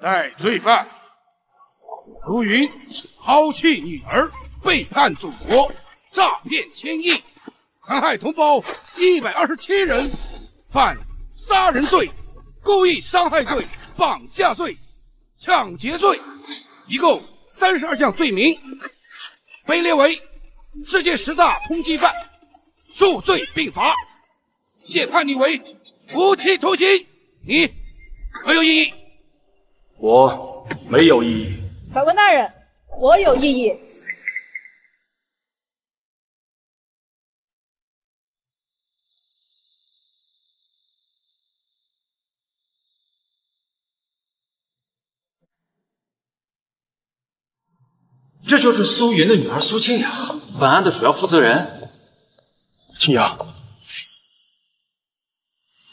待罪犯苏云抛弃女儿，背叛祖国，诈骗千亿，残害同胞一百二十七人，犯杀人罪、故意伤害罪、绑架罪、抢劫罪，一共三十二项罪名，被列为世界十大通缉犯，数罪并罚，现判你为无期徒刑。你可有异议？我没有异议。法官大人，我有异议。这就是苏云的女儿苏清雅，本案的主要负责人。清雅，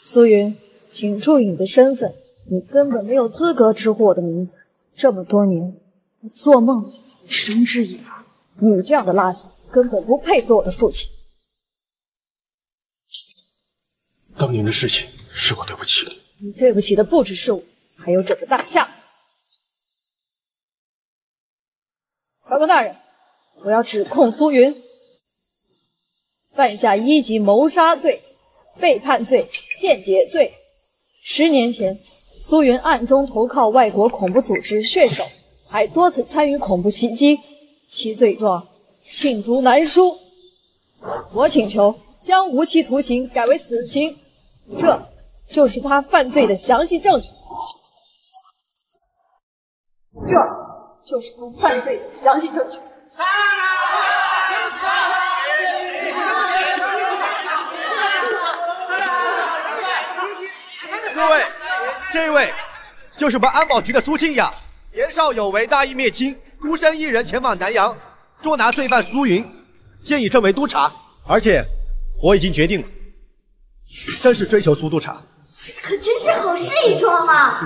苏云，请注意你的身份。你根本没有资格直呼我的名字。这么多年，我做梦就叫你绳之以法。你这样的垃圾根本不配做我的父亲。当年的事情是我对不起你。你对不起的不只是我，还有整个大夏。法官大人，我要指控苏云犯下一级谋杀罪、背叛罪、间谍罪。十年前。苏云暗中投靠外国恐怖组织血手，还多次参与恐怖袭击，其罪状罄竹难书。我请求将无期徒刑改为死刑，这就是他犯罪的详细证据。这就是他犯罪的详细证据。各位。这位就是我们安保局的苏清雅，年少有为，大义灭亲，孤身一人前往南阳捉拿罪犯苏云，现已升为督察，而且我已经决定了，正式追求苏督察。可真是好事一桩啊！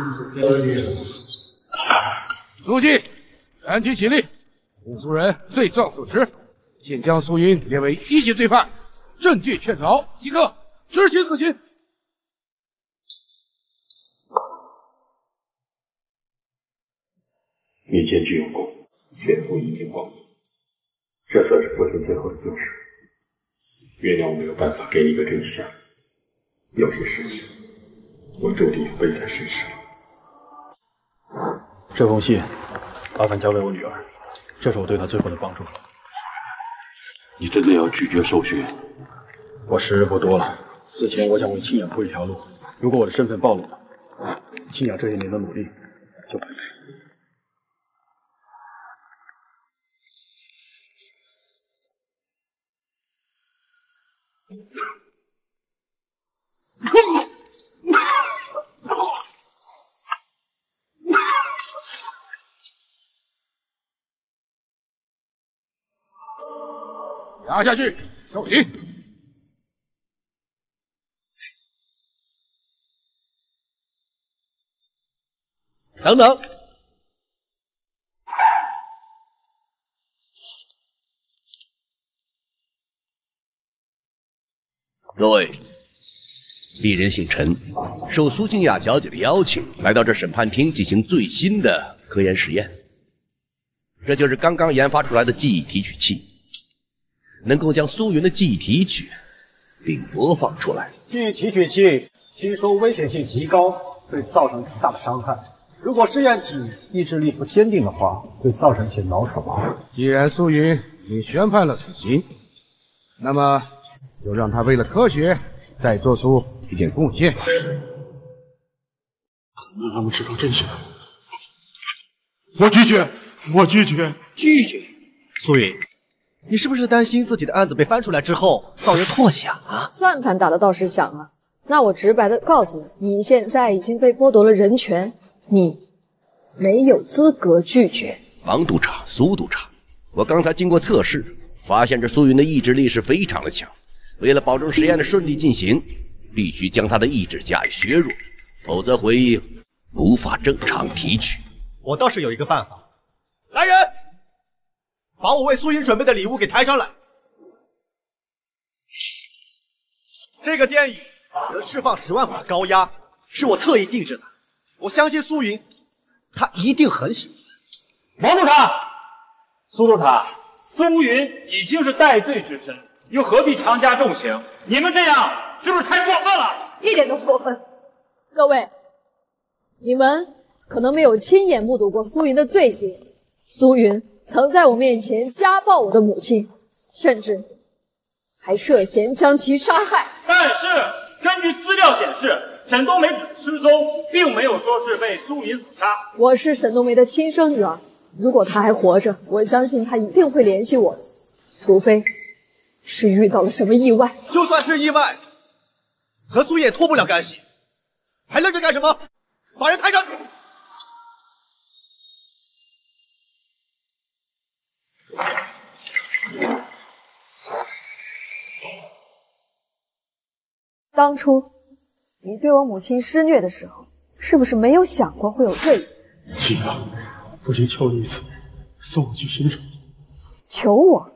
苏记，全体起立，公诉人罪状属实，现将苏云列为一级罪犯，证据确凿，即刻执行死刑。你前居有功，前途一片光明，这算是父亲最后的救赎。原谅我没有办法给你一个真相，有些事情我注定要背在身上。这封信，麻烦交给我女儿，这是我对她最后的帮助。你真的要拒绝受训？我时日不多了，死前我想为清雅铺一条路。如果我的身份暴露了，清雅这些年的努力就白费。押下去，受刑。等等。各位，鄙人姓陈，受苏静雅小姐的邀请，来到这审判厅进行最新的科研实验。这就是刚刚研发出来的记忆提取器，能够将苏云的记忆提取并播放出来。记忆提取器听说危险性极高，会造成极大的伤害。如果试验体意志力不坚定的话，会造成其脑死亡。既然苏云已宣判了死刑，那么。就让他为了科学再做出一点贡献，让他们知道真相。我拒绝，我拒绝，拒绝。苏云，你是不是担心自己的案子被翻出来之后遭人唾弃啊？啊！算盘打的倒是响啊。那我直白的告诉你，你现在已经被剥夺了人权，你没有资格拒绝。王督察、苏督察，我刚才经过测试，发现这苏云的意志力是非常的强。为了保证实验的顺利进行，必须将他的意志加以削弱，否则回忆无法正常提取。我倒是有一个办法，来人，把我为苏云准备的礼物给抬上来。这个电椅能释放十万伏高压，是我特意定制的。我相信苏云他一定很喜欢。王督察，苏督察，苏云已经是戴罪之身，又何必强加重刑？你们这样是不是太过分了？一点都不过分。各位，你们可能没有亲眼目睹过苏云的罪行。苏云曾在我面前家暴我的母亲，甚至还涉嫌将其杀害。但是根据资料显示，沈冬梅只是失踪，并没有说是被苏云所杀。我是沈冬梅的亲生女儿，如果她还活着，我相信她一定会联系我的，除非是遇到了什么意外。就算是意外，和苏叶脱不了干系，还愣着干什么？把人抬上去！当初你对我母亲施虐的时候，是不是没有想过会有这一天？秦阳，父亲求你一次，送我去新城。求我？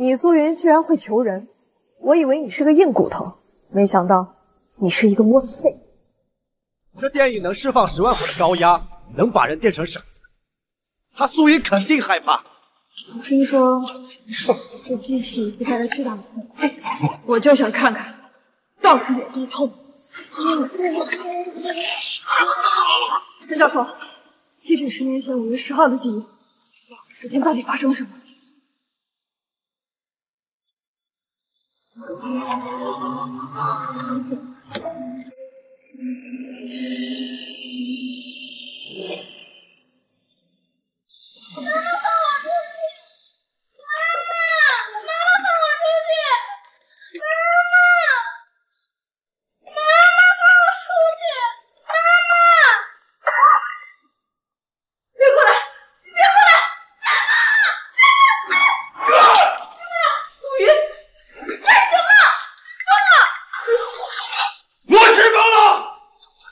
你苏云居然会求人，我以为你是个硬骨头，没想到你是一个窝囊废。这电影能释放十万伏的高压，能把人电成傻子，他苏云肯定害怕。我听说这机器会带来巨大的痛苦，我就想看看到底有多痛。陈教授，提取十年前五月十号的记忆，这天到底发生了什么？Oh, my God.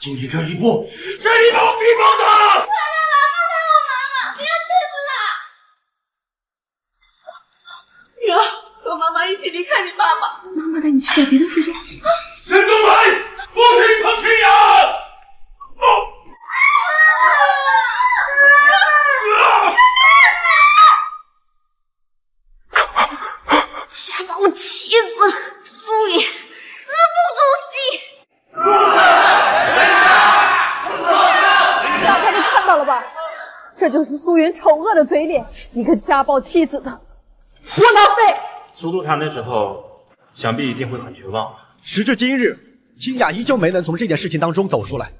今天这一步，是你把我逼疯的！女儿，和妈妈一起离开你爸爸。妈妈带你去找别的叔叔。沈冬梅，不许你碰秦阳！竟然把我气死了！苏云，死不足惜。大家都看到了吧？这就是苏云丑恶的嘴脸，一个家暴妻子的窝囊废。苏督察那时候想必一定会很绝望。时至今日，清雅依旧没能从这件事情当中走出来，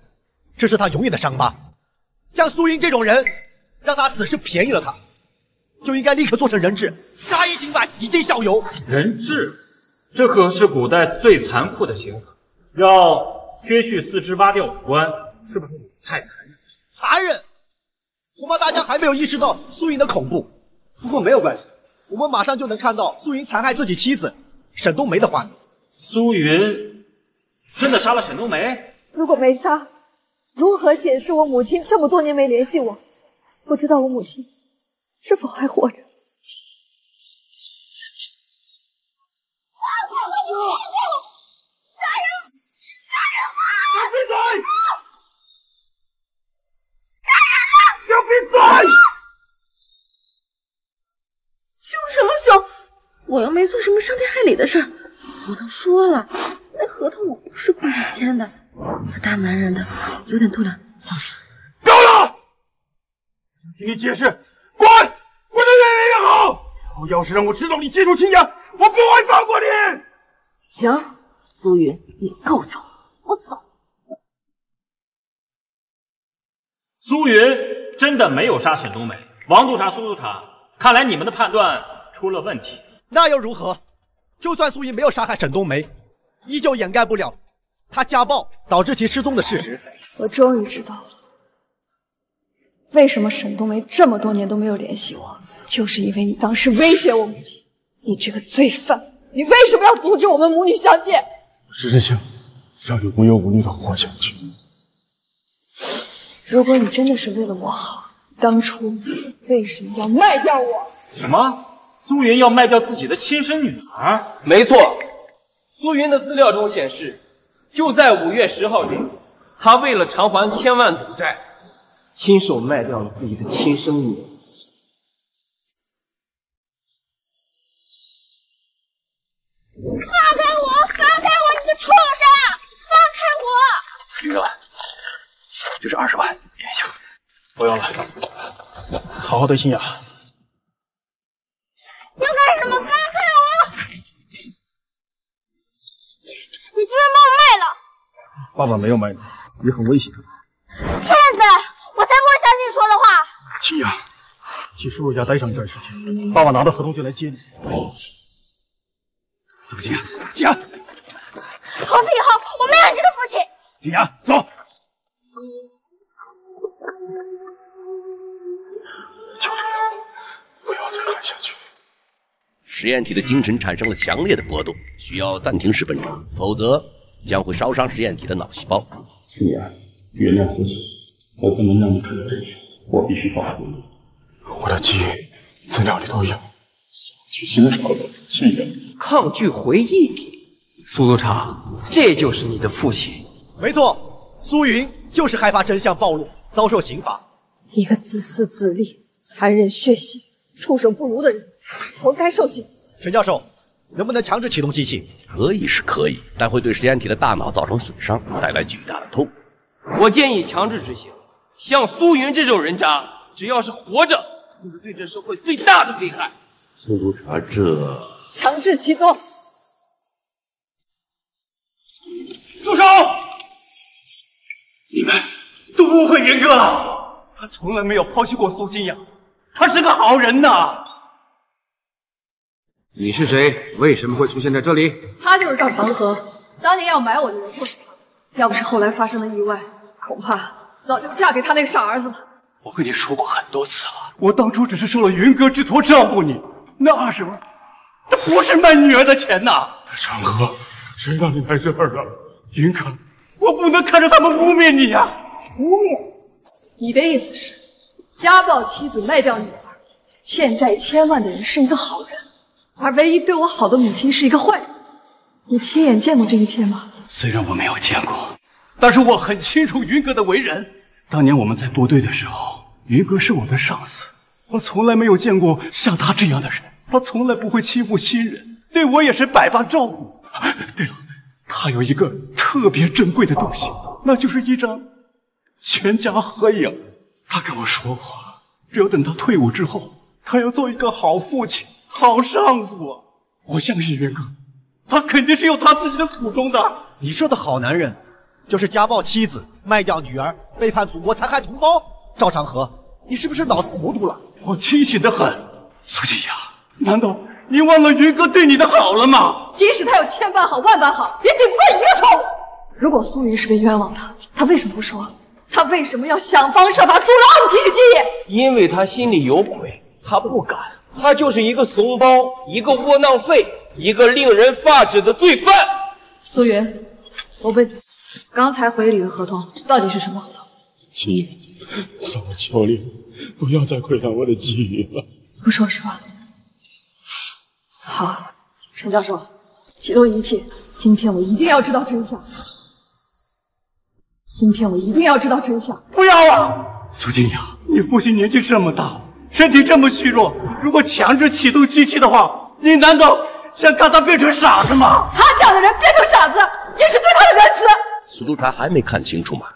这是她永远的伤疤。像苏英这种人，让他死是便宜了他，就应该立刻做成人质，杀一儆百，以儆效尤。人质，这可是古代最残酷的刑罚，要削去四肢，挖掉五官，是不是太残忍？残忍！恐怕大家还没有意识到苏云的恐怖。不过没有关系，我们马上就能看到苏云残害自己妻子沈冬梅的画面。苏云真的杀了沈冬梅？如果没杀，如何解释我母亲这么多年没联系我？不知道我母亲是否还活着？我又没做什么伤天害理的事儿。我都说了，那合同我不是故意签的。个大男人的有点度量，小声。够了！听你解释，滚！滚得越远越好！以后要是让我知道你接触青阳，我不会放过你！行，苏云，你够重，我走。苏云真的没有杀沈冬梅。王督察、苏督察，看来你们的判断出了问题。那又如何？就算苏怡没有杀害沈冬梅，依旧掩盖不了她家暴导致其失踪的事实。我终于知道了，为什么沈冬梅这么多年都没有联系我，就是因为你当时威胁我母亲。你这个罪犯，你为什么要阻止我们母女相见？我只是想让你无忧无虑的活下去。如果你真的是为了我好，当初为什么要卖掉我？什么？苏云要卖掉自己的亲生女儿？没错，苏云的资料中显示，就在五月十号这天，他为了偿还千万赌债，亲手卖掉了自己的亲生女儿。放开我！放开我！你个畜生！放开我！林哥，这是二十万，咽下。不用了，好好对新雅。要干什么？放开我！你居然把我卖了！爸爸没有卖你，你很危险。骗子！我才不会相信你说的话！新雅，去叔叔家待上一段时间，爸爸拿到合同就来接你。走，新雅，新雅，从此以后，我没有你这个父亲。新雅，走。求求你，不要再看下去。实验体的精神产生了强烈的波动，需要暂停十分钟，否则将会烧伤实验体的脑细胞。新雅，原谅父亲，我不能让你看到真相，我必须保护你。我的记忆资料里都有。去寻找了，亲人。抗拒回忆，苏督察，这就是你的父亲。没错，苏云就是害怕真相暴露，遭受刑罚。一个自私自利、残忍血腥、畜生不如的人，活该受刑。陈教授，能不能强制启动机器？可以是可以，但会对实验体的大脑造成损伤，带来巨大的痛。我建议强制执行。像苏云这种人渣，只要是活着，就是对这社会最大的危害。苏督察，这强制启动。住手！你们都误会云哥了，他从来没有抛弃过苏金雅，他是个好人呐。你是谁？为什么会出现在这里？他就是赵长河，当年要买我的人就是他。要不是后来发生了意外，恐怕早就嫁给他那个傻儿子了。我跟你说过很多次了，我当初只是受了云哥之托照顾你，那二十万，那不是卖女儿的钱呐。长河，谁让你来这儿了？云哥，我不能看着他们污蔑你呀、污蔑？你的意思是，家暴妻子卖掉女儿，欠债千万的人是一个好人，而唯一对我好的母亲是一个坏人？你亲眼见过这一切吗？虽然我没有见过，但是我很清楚云哥的为人。当年我们在部队的时候，云哥是我的上司，我从来没有见过像他这样的人。他从来不会欺负新人，对我也是百般照顾。对了，他有一个特别珍贵的东西，那就是一张全家合影。他跟我说过，只有等他退伍之后，他要做一个好父亲、好丈夫。我相信云哥，他肯定是有他自己的苦衷的。你说的好男人，就是家暴妻子、卖掉女儿、背叛祖国、残害同胞。赵长河，你是不是脑子糊涂了？我清醒的很。苏静雅，难道你忘了云哥对你的好了吗？即使他有千般好、万般好，也抵不过一个错误。如果苏云是被冤枉的，他为什么不说？他为什么要想方设法阻挠我们提取记忆？因为他心里有鬼，他不敢。他就是一个怂包，一个窝囊废，一个令人发指的罪犯。苏云，我问你，刚才回礼的合同到底是什么合同？秦野，算我求你，不要再窥探我的记忆了。不说实话。好，陈教授，启动仪器。今天我一定要知道真相。今天我一定要知道真相。不要啊！苏静雅，你父亲年纪这么大，身体这么虚弱，如果强制启动机器的话，你难道想看他变成傻子吗？他这样的人变成傻子，也是对他的仁慈。苏督察还没看清楚吗？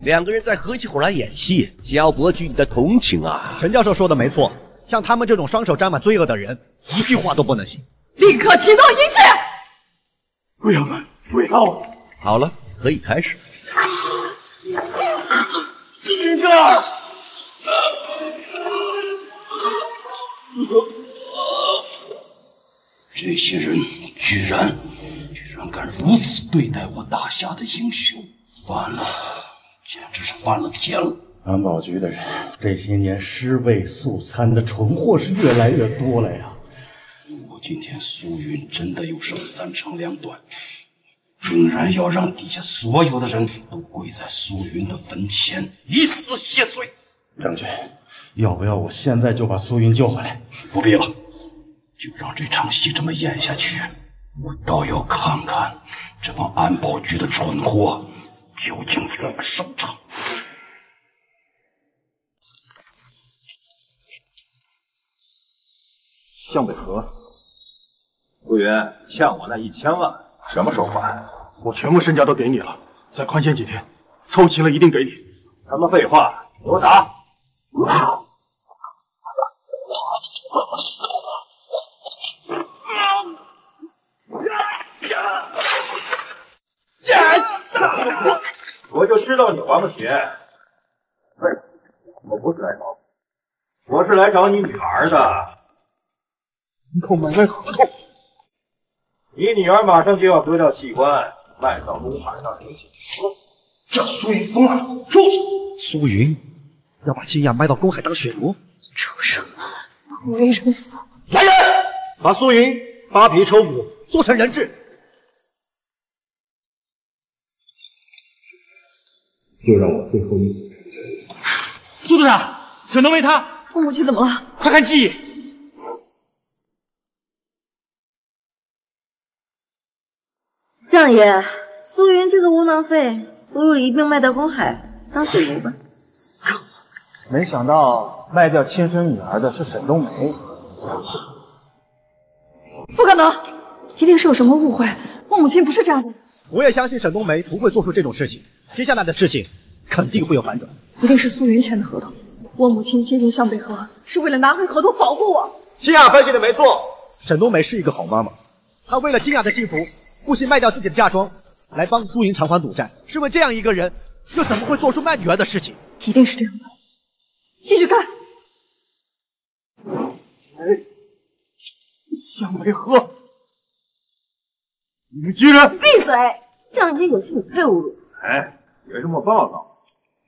两个人在合起伙来演戏，想要博取你的同情啊！陈教授说的没错，像他们这种双手沾满罪恶的人，一句话都不能信。立刻启动一切！不要了，不要！好了，可以开始。云哥，这些人居然居然敢如此对待我大夏的英雄，犯了，简直是犯了天了！安保局的人这些年尸位素餐的蠢货是越来越多了呀！如果今天苏云真的有生三长两短，定然要让底下所有的人都跪在苏云的坟前，以死谢罪。张军，要不要我现在就把苏云救回来？不必了，就让这场戏这么演下去，我倒要看看这帮安保局的蠢货究竟怎么收场？向北河，苏云欠我那一千万，什么时候还？我全部身家都给你了，再宽限几天，凑齐了一定给你。什么废话，给我打！我就知道你还不起。喂，我不是来找你，我是来找你女儿的。你给我买卖合同。你女儿马上就要得掉器官，卖到公海上申请。这苏云疯了，畜生！苏云要把金雅卖到公海当血奴，畜生，不为人父。来人，把苏云扒皮抽骨，做成人质。就让我最后一次出现。苏队长，只能为他，我母亲怎么了？快看记忆。相爷，苏云这个窝囊废，不如一并卖到公海当水奴吧。没想到卖掉亲生女儿的是沈冬梅，不可能，一定是有什么误会。我母亲不是这样的。我也相信沈冬梅不会做出这种事情。接下来的事情肯定会有反转。一定是苏云签的合同。我母亲接近向北河是为了拿回合同保护我。金雅分析的没错，沈冬梅是一个好妈妈，她为了金雅的幸福，不惜卖掉自己的嫁妆，来帮苏云偿还赌债。试问这样一个人，又怎么会做出卖女儿的事情？一定是这样的。继续看。哎，向北河，你们居然……闭嘴！相爷有事你配侮辱？哎，别这么暴躁，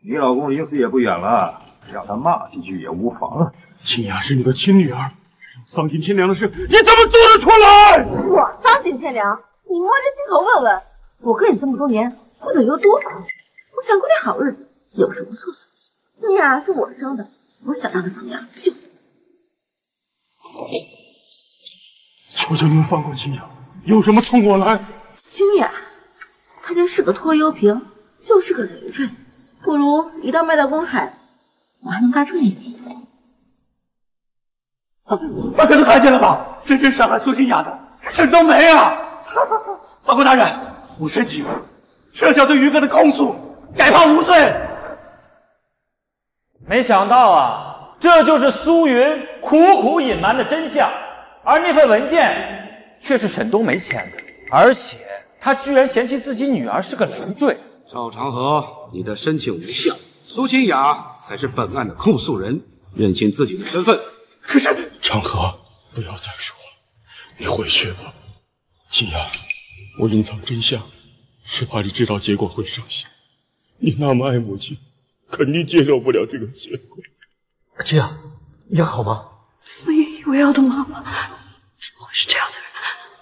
你老公临死也不远了，让他骂几句也无妨啊。秦雅是你的亲女儿，丧尽天良的事，你怎么做得出来？我丧尽天良？你摸着心头问问，我跟你这么多年过得有多苦？我想过点好日子，有什么错？金雅是我生的，我想让她怎么样就怎么样。求求你们放过青雅，有什么冲我来。青雅，她就是个拖油瓶，就是个累赘，不如一道卖到公海，我还能搭出你屁股。大家都看见了吧？真正伤害苏青雅的是沈冬梅啊！法官大人，我申请撤销对于哥的控诉，改判无罪。没想到啊，这就是苏云苦苦隐瞒的真相，而那份文件却是沈冬梅签的，而且他居然嫌弃自己女儿是个累赘。赵长河，你的申请无效，苏清雅才是本案的控诉人，认清自己的身份。可是长河，不要再说了，你回去吧。清雅，我隐藏真相，是怕你知道结果会伤心。你那么爱母亲，肯定接受不了这个结果。金雅，你还好吗？我也以为要的妈妈，怎么会是这样的人？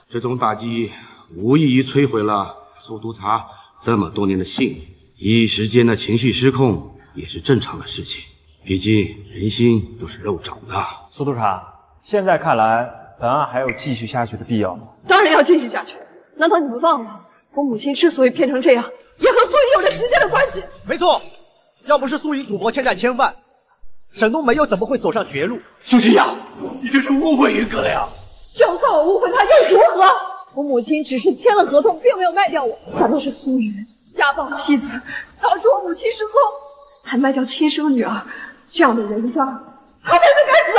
这种打击无异于摧毁了苏督察这么多年的信誉，一时间的情绪失控也是正常的事情。毕竟人心都是肉长的。苏督察，现在看来，本案还有继续下去的必要吗？当然要继续下去。难道你们忘了，我母亲之所以变成这样，也和苏云有着直接的关系？没错，要不是苏云赌博欠债千万，沈冬梅又怎么会走上绝路？苏清雅，你这是误会云哥了呀！就算我误会他又如何？我母亲只是签了合同，并没有卖掉我。反倒是苏云家暴妻子，导致我母亲失踪，还卖掉亲生女儿。这样的人渣，他配得该死！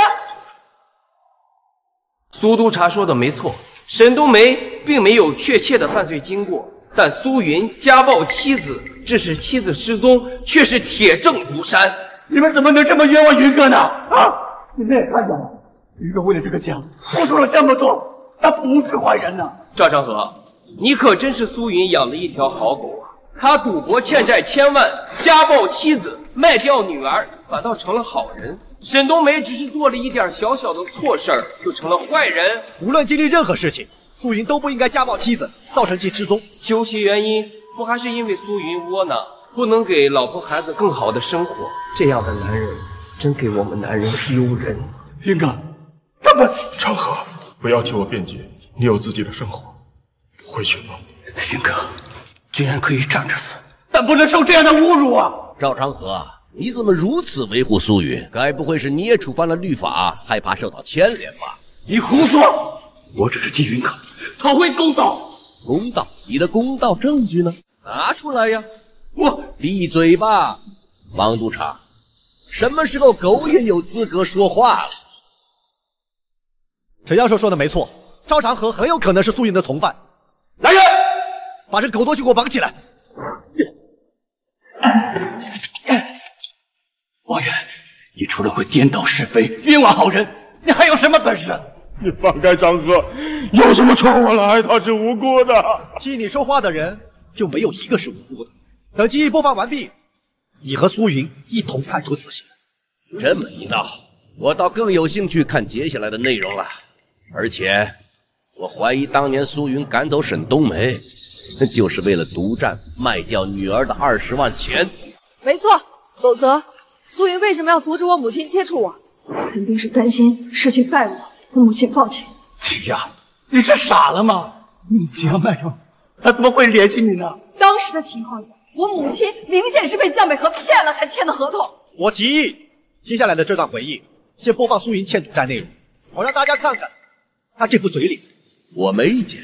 苏督察说的没错，沈冬梅并没有确切的犯罪经过，但苏云家暴妻子，致使妻子失踪，却是铁证如山。你们怎么能这么冤枉云哥呢？啊！你们也看见了，云哥为了这个家付出了这么多，他不是坏人呐！赵长河，你可真是苏云养的一条好狗啊！他赌博欠债千万，家暴妻子，卖掉女儿，反倒成了好人。沈冬梅只是做了一点小小的错事儿，就成了坏人。无论经历任何事情，苏云都不应该家暴妻子，造成其失踪。究其原因，不还是因为苏云窝囊，不能给老婆孩子更好的生活？这样的男人，真给我们男人丢人。云哥，他们长河，不要替我辩解，你有自己的生活，回去吧。云哥，居然可以站着死！但不能受这样的侮辱啊！赵长河，你怎么如此维护苏云？该不会是你也触犯了律法，害怕受到牵连吧？你胡说！我只是替云可讨回公道。公道？你的公道证据呢？拿出来呀！我闭嘴吧，王督察！什么时候狗也有资格说话了？陈教授说的没错，赵长河很有可能是苏云的从犯。来人，把这个狗东西给我绑起来！王源，你除了会颠倒是非、冤枉好人，你还有什么本事？你放开张哥，有什么冲我来？他是无辜的。替你说话的人就没有一个是无辜的。等记忆播放完毕，你和苏云一同判处死刑。这么一闹，我倒更有兴趣看接下来的内容了。而且，我怀疑当年苏云赶走沈冬梅，就是为了独占卖掉女儿的二十万钱。没错，否则苏云为什么要阻止我母亲接触我？肯定是担心事情败露，我母亲报警。齐呀，你是傻了吗？你母亲要卖掉，他怎么会联系你呢？当时的情况下，我母亲明显是被江北河骗了才签的合同。我提议，接下来的这段回忆先播放苏云欠赌债内容，我让大家看看他这副嘴脸。我没意见。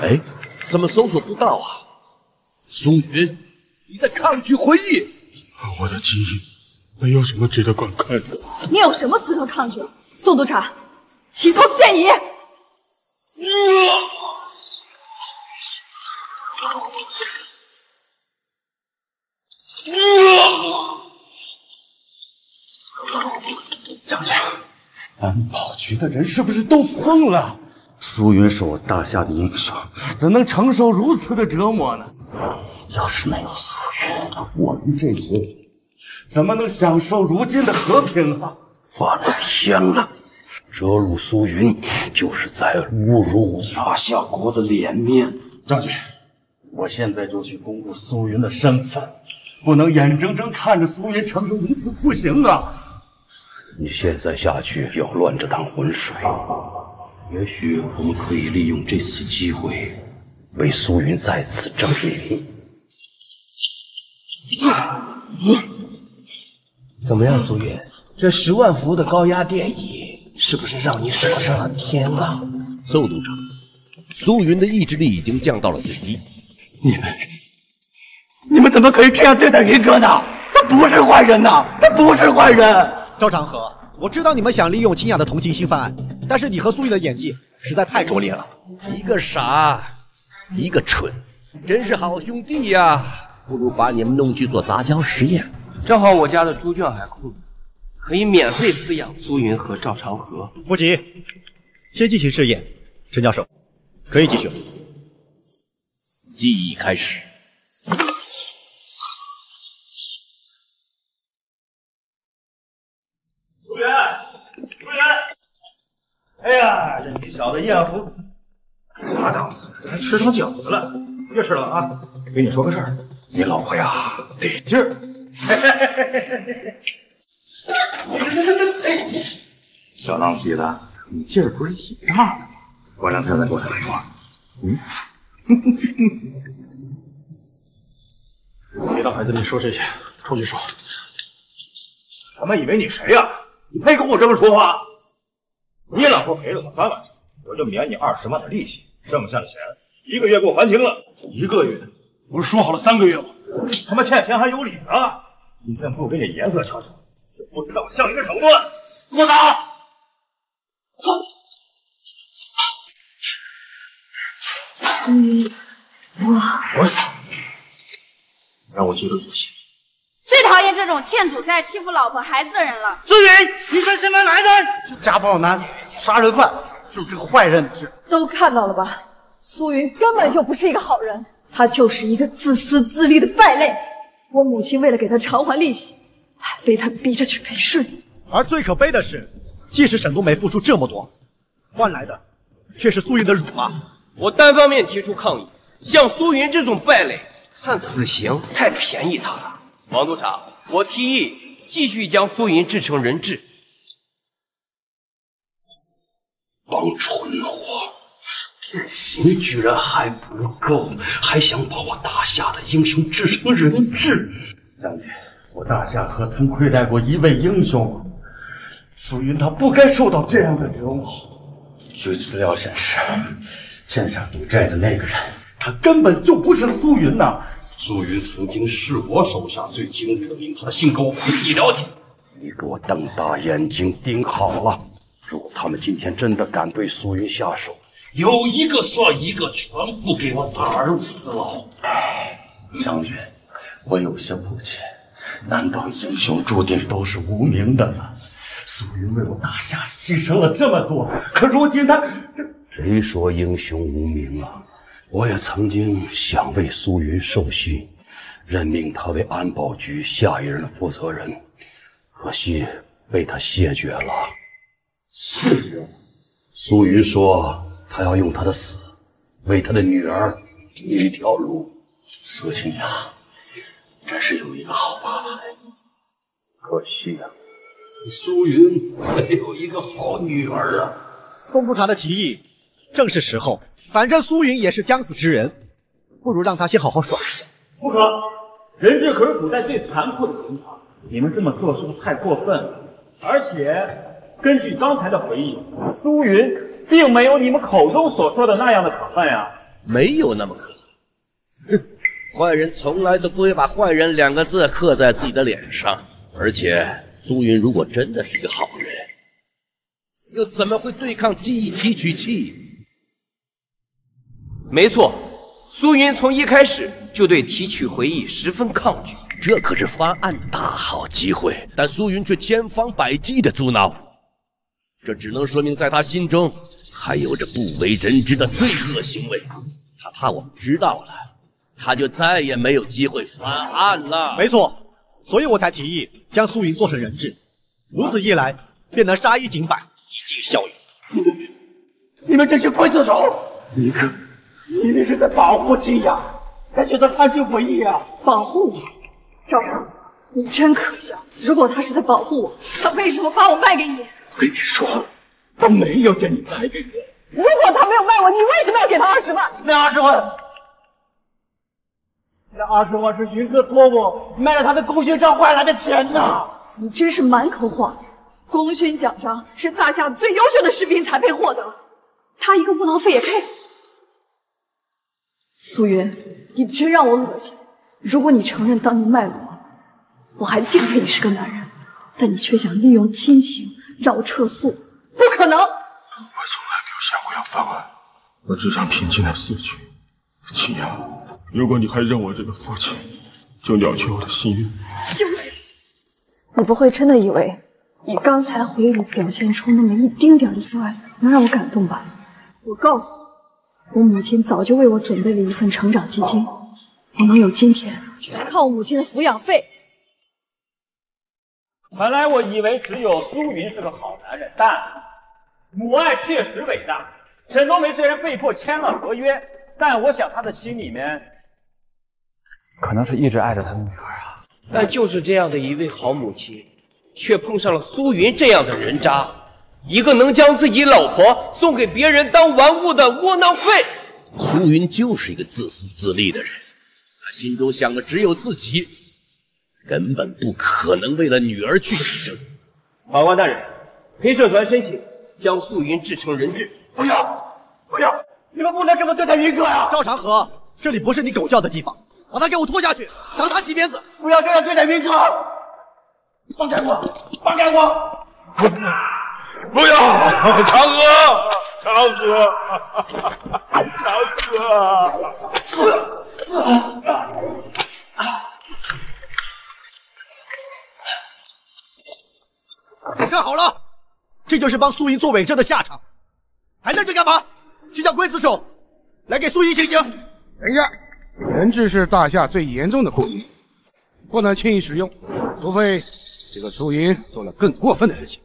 哎，怎么搜索不到啊？苏云，你在抗拒回忆？我的记忆没有什么值得观看的。你有什么资格抗拒？宋督察，启动电椅。将军，安保局的人是不是都疯了？苏云是我大夏的英雄，怎能承受如此的折磨呢？要是没有苏云，我们这些人怎么能享受如今的和平啊？反了天了！惹辱苏云，就是在侮辱我大夏国的脸面。将军，我现在就去公布苏云的身份，不能眼睁睁看着苏云承受如此酷刑啊！你现在下去要乱这趟浑水，也许我们可以利用这次机会，为苏云再次正名。怎么样，苏云？这十万伏的高压电椅是不是让你爽上了天啊？宋督察，苏云的意志力已经降到了最低。你们，你们怎么可以这样对待云哥呢？他不是坏人呐，他不是坏人。赵长河，我知道你们想利用清雅的同情心犯案，但是你和苏云的演技实在太拙劣了。一个傻，一个蠢，真是好兄弟呀！不如把你们弄去做杂交实验。正好我家的猪圈还空着，可以免费饲养苏云和赵长河。不急，先进行试验。陈教授，可以继续了。记忆开始。苏云，苏云！哎呀，这你小子艳福啥档次？这还吃上饺子了？别吃了啊！跟你说个事儿，你老婆呀得劲儿。小浪皮子，你劲儿不是挺大的吗？过两天再给我打电话。嗯。别当孩子面说这些，出去说。他妈以为你谁呀？你配跟我这么说话？你老婆陪了我三晚上，我就免你二十万的利息，剩下的钱一个月给我还清了。一个月？不是说好了三个月吗？他妈欠钱还有理呢！今天不给点颜色瞧瞧，就不知道我像一个手段。给我走！苏云，我我让我记住这些。最讨厌这种欠赌债、欺负老婆孩子的人了。苏云，你是什么来人？家暴男、杀人犯，就是这个坏人。这都看到了吧？苏云根本就不是一个好人，他就是一个自私自利的败类。我母亲为了给他偿还利息，还被他逼着去陪睡。而最可悲的是，即使沈冬梅付出这么多，换来的却是苏云的辱骂。我单方面提出抗议，像苏云这种败类，判死刑太便宜他了。王督察，我提议继续将苏云制成人质。帮蠢货，你居然还不够，还想把我大夏的英雄制成人质？将军，我大夏何曾亏待过一位英雄？苏云他不该受到这样的折磨。据资料显示，欠下赌债的那个人，他根本就不是苏云呐！苏云曾经是我手下最精锐的兵，他的性格我不必了解。你给我瞪大眼睛盯好了！如果他们今天真的敢对苏云下手，有一个算一个，全部给我打入死牢！将军，我有些不解，难道英雄注定都是无名的吗？苏云为我大夏牺牲了这么多，可如今他……谁说英雄无名啊？我也曾经想为苏云受勋，任命他为安保局下一任负责人，可惜被他谢绝了。谢绝？苏云说他要用他的死，为他的女儿指一条路。苏清雅，真是有一个好爸爸，可惜呀。苏云没有一个好女儿啊！风不长的提议正是时候，反正苏云也是将死之人，不如让他先好好耍一下。不可，人质可是古代最残酷的刑罚，你们这么做是不是太过分了？而且根据刚才的回忆，苏云并没有你们口中所说的那样的可恨呀，没有那么可恨。哼，坏人从来都不会把“坏人”两个字刻在自己的脸上，而且。苏云如果真的是一个好人，又怎么会对抗记忆提取器？没错，苏云从一开始就对提取回忆十分抗拒，这可是翻案的大好机会，但苏云却千方百计的阻挠，这只能说明在他心中还有着不为人知的罪恶行为。他怕我们知道了，他就再也没有机会翻案了。没错。所以我才提议将苏云做成人质，如此一来便能杀一儆百，一尽效尤。你们，你们这些刽子手！尼克，你那是在保护清雅，在学他探究回忆啊！保护我，赵长河，你真可笑！如果他是在保护我，他为什么把我卖给你？我跟你说，他没有将你卖给我。如果他没有卖我，你为什么要给他二十万？那二十万。那二十万是云哥托我卖了他的功勋章换来的钱呐！你真是满口谎言！功勋奖章是大夏最优秀的士兵才配获得，他一个窝囊废也配？苏云，你真让我恶心！如果你承认当年卖了我，我还敬佩你是个男人，但你却想利用亲情让我撤诉，不可能！我从来没有想过要翻案，我只想平静的死去。秦阳。如果你还认我这个父亲，就了却我的心愿。休想！你不会真的以为你刚才回忆里表现出那么一丁点的父爱能让我感动吧？我告诉你，我母亲早就为我准备了一份成长基金，我能有今天，全靠我母亲的抚养费。本来我以为只有苏云是个好男人，但母爱确实伟大。沈冬梅虽然被迫签了合约，但我想她的心里面。可能是一直爱着她的女儿啊，但就是这样的一位好母亲，却碰上了苏云这样的人渣，一个能将自己老婆送给别人当玩物的窝囊废。苏云就是一个自私自利的人，他心中想的只有自己，根本不可能为了女儿去牺牲。法官大人，陪审团申请将素云制成人质。不要，不要！你们不能这么对待云哥呀！赵长河，这里不是你狗叫的地方。把他给我拖下去，赏他几鞭子！不要这样对待云哥！放开我！放开我！不要！长河，长河，长河！你看好了，这就是帮苏云做伪证的下场。还愣着干嘛？去叫刽子手来给苏云行刑！等一下。人质是大夏最严重的酷刑，不能轻易使用，除非这个苏云做了更过分的事情。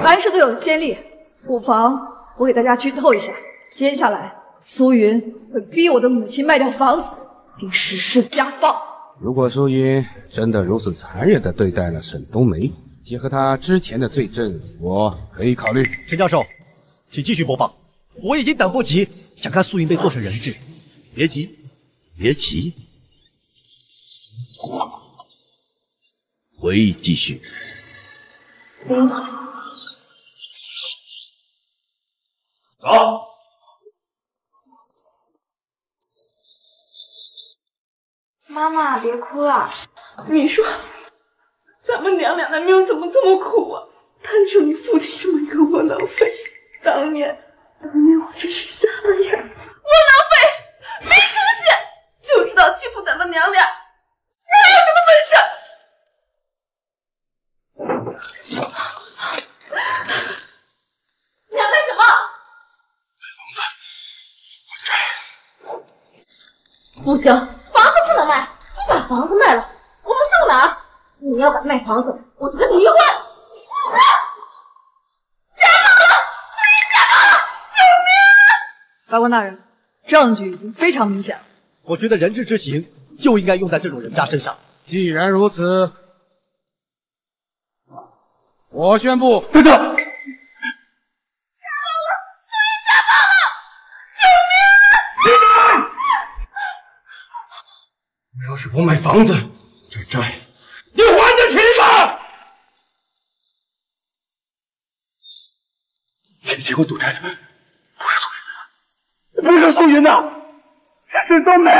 凡事都有先例，不妨我给大家剧透一下：接下来苏云会逼我的母亲卖掉房子，并实施家暴。如果苏云真的如此残忍地对待了沈冬梅，结合他之前的罪证，我可以考虑。陈教授，请继续播放。我已经等不及想看素云被做成人质。别急，别急，回忆继续。走。妈妈，别哭了。你说，咱们娘俩的命怎么这么苦啊？摊上你父亲这么一个窝囊废。当年，当年我真是瞎了眼，窝囊废，没出息，就知道欺负咱们娘俩。你还有什么本事？你要干什么？不行，房子不能卖，你把房子卖了，我们住哪儿？你要敢卖房子，我就跟你离婚！家暴了，司仪家暴了，救命！啊法官大人，证据已经非常明显了。我觉得人质之刑就应该用在这种人渣身上。既然如此，我宣布，等等，要是不买房子，这债你还得起吗？前期我赌债的不是苏云呐，是沈冬梅。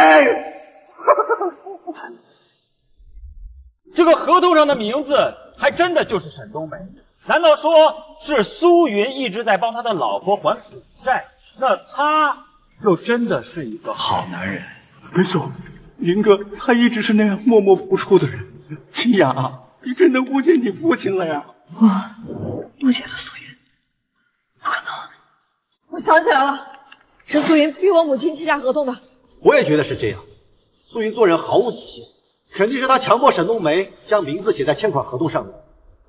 这个合同上的名字还真的就是沈冬梅？难道说是苏云一直在帮他的老婆还赌债？那他就真的是一个好男人。没错，云哥他一直是那样默默付出的人。清雅，你真的误解你父亲了呀！我误解了苏云，不可能！我想起来了，是苏云逼我母亲签下合同的。我也觉得是这样。苏云做人毫无底线，肯定是他强迫沈冬梅将名字写在欠款合同上面。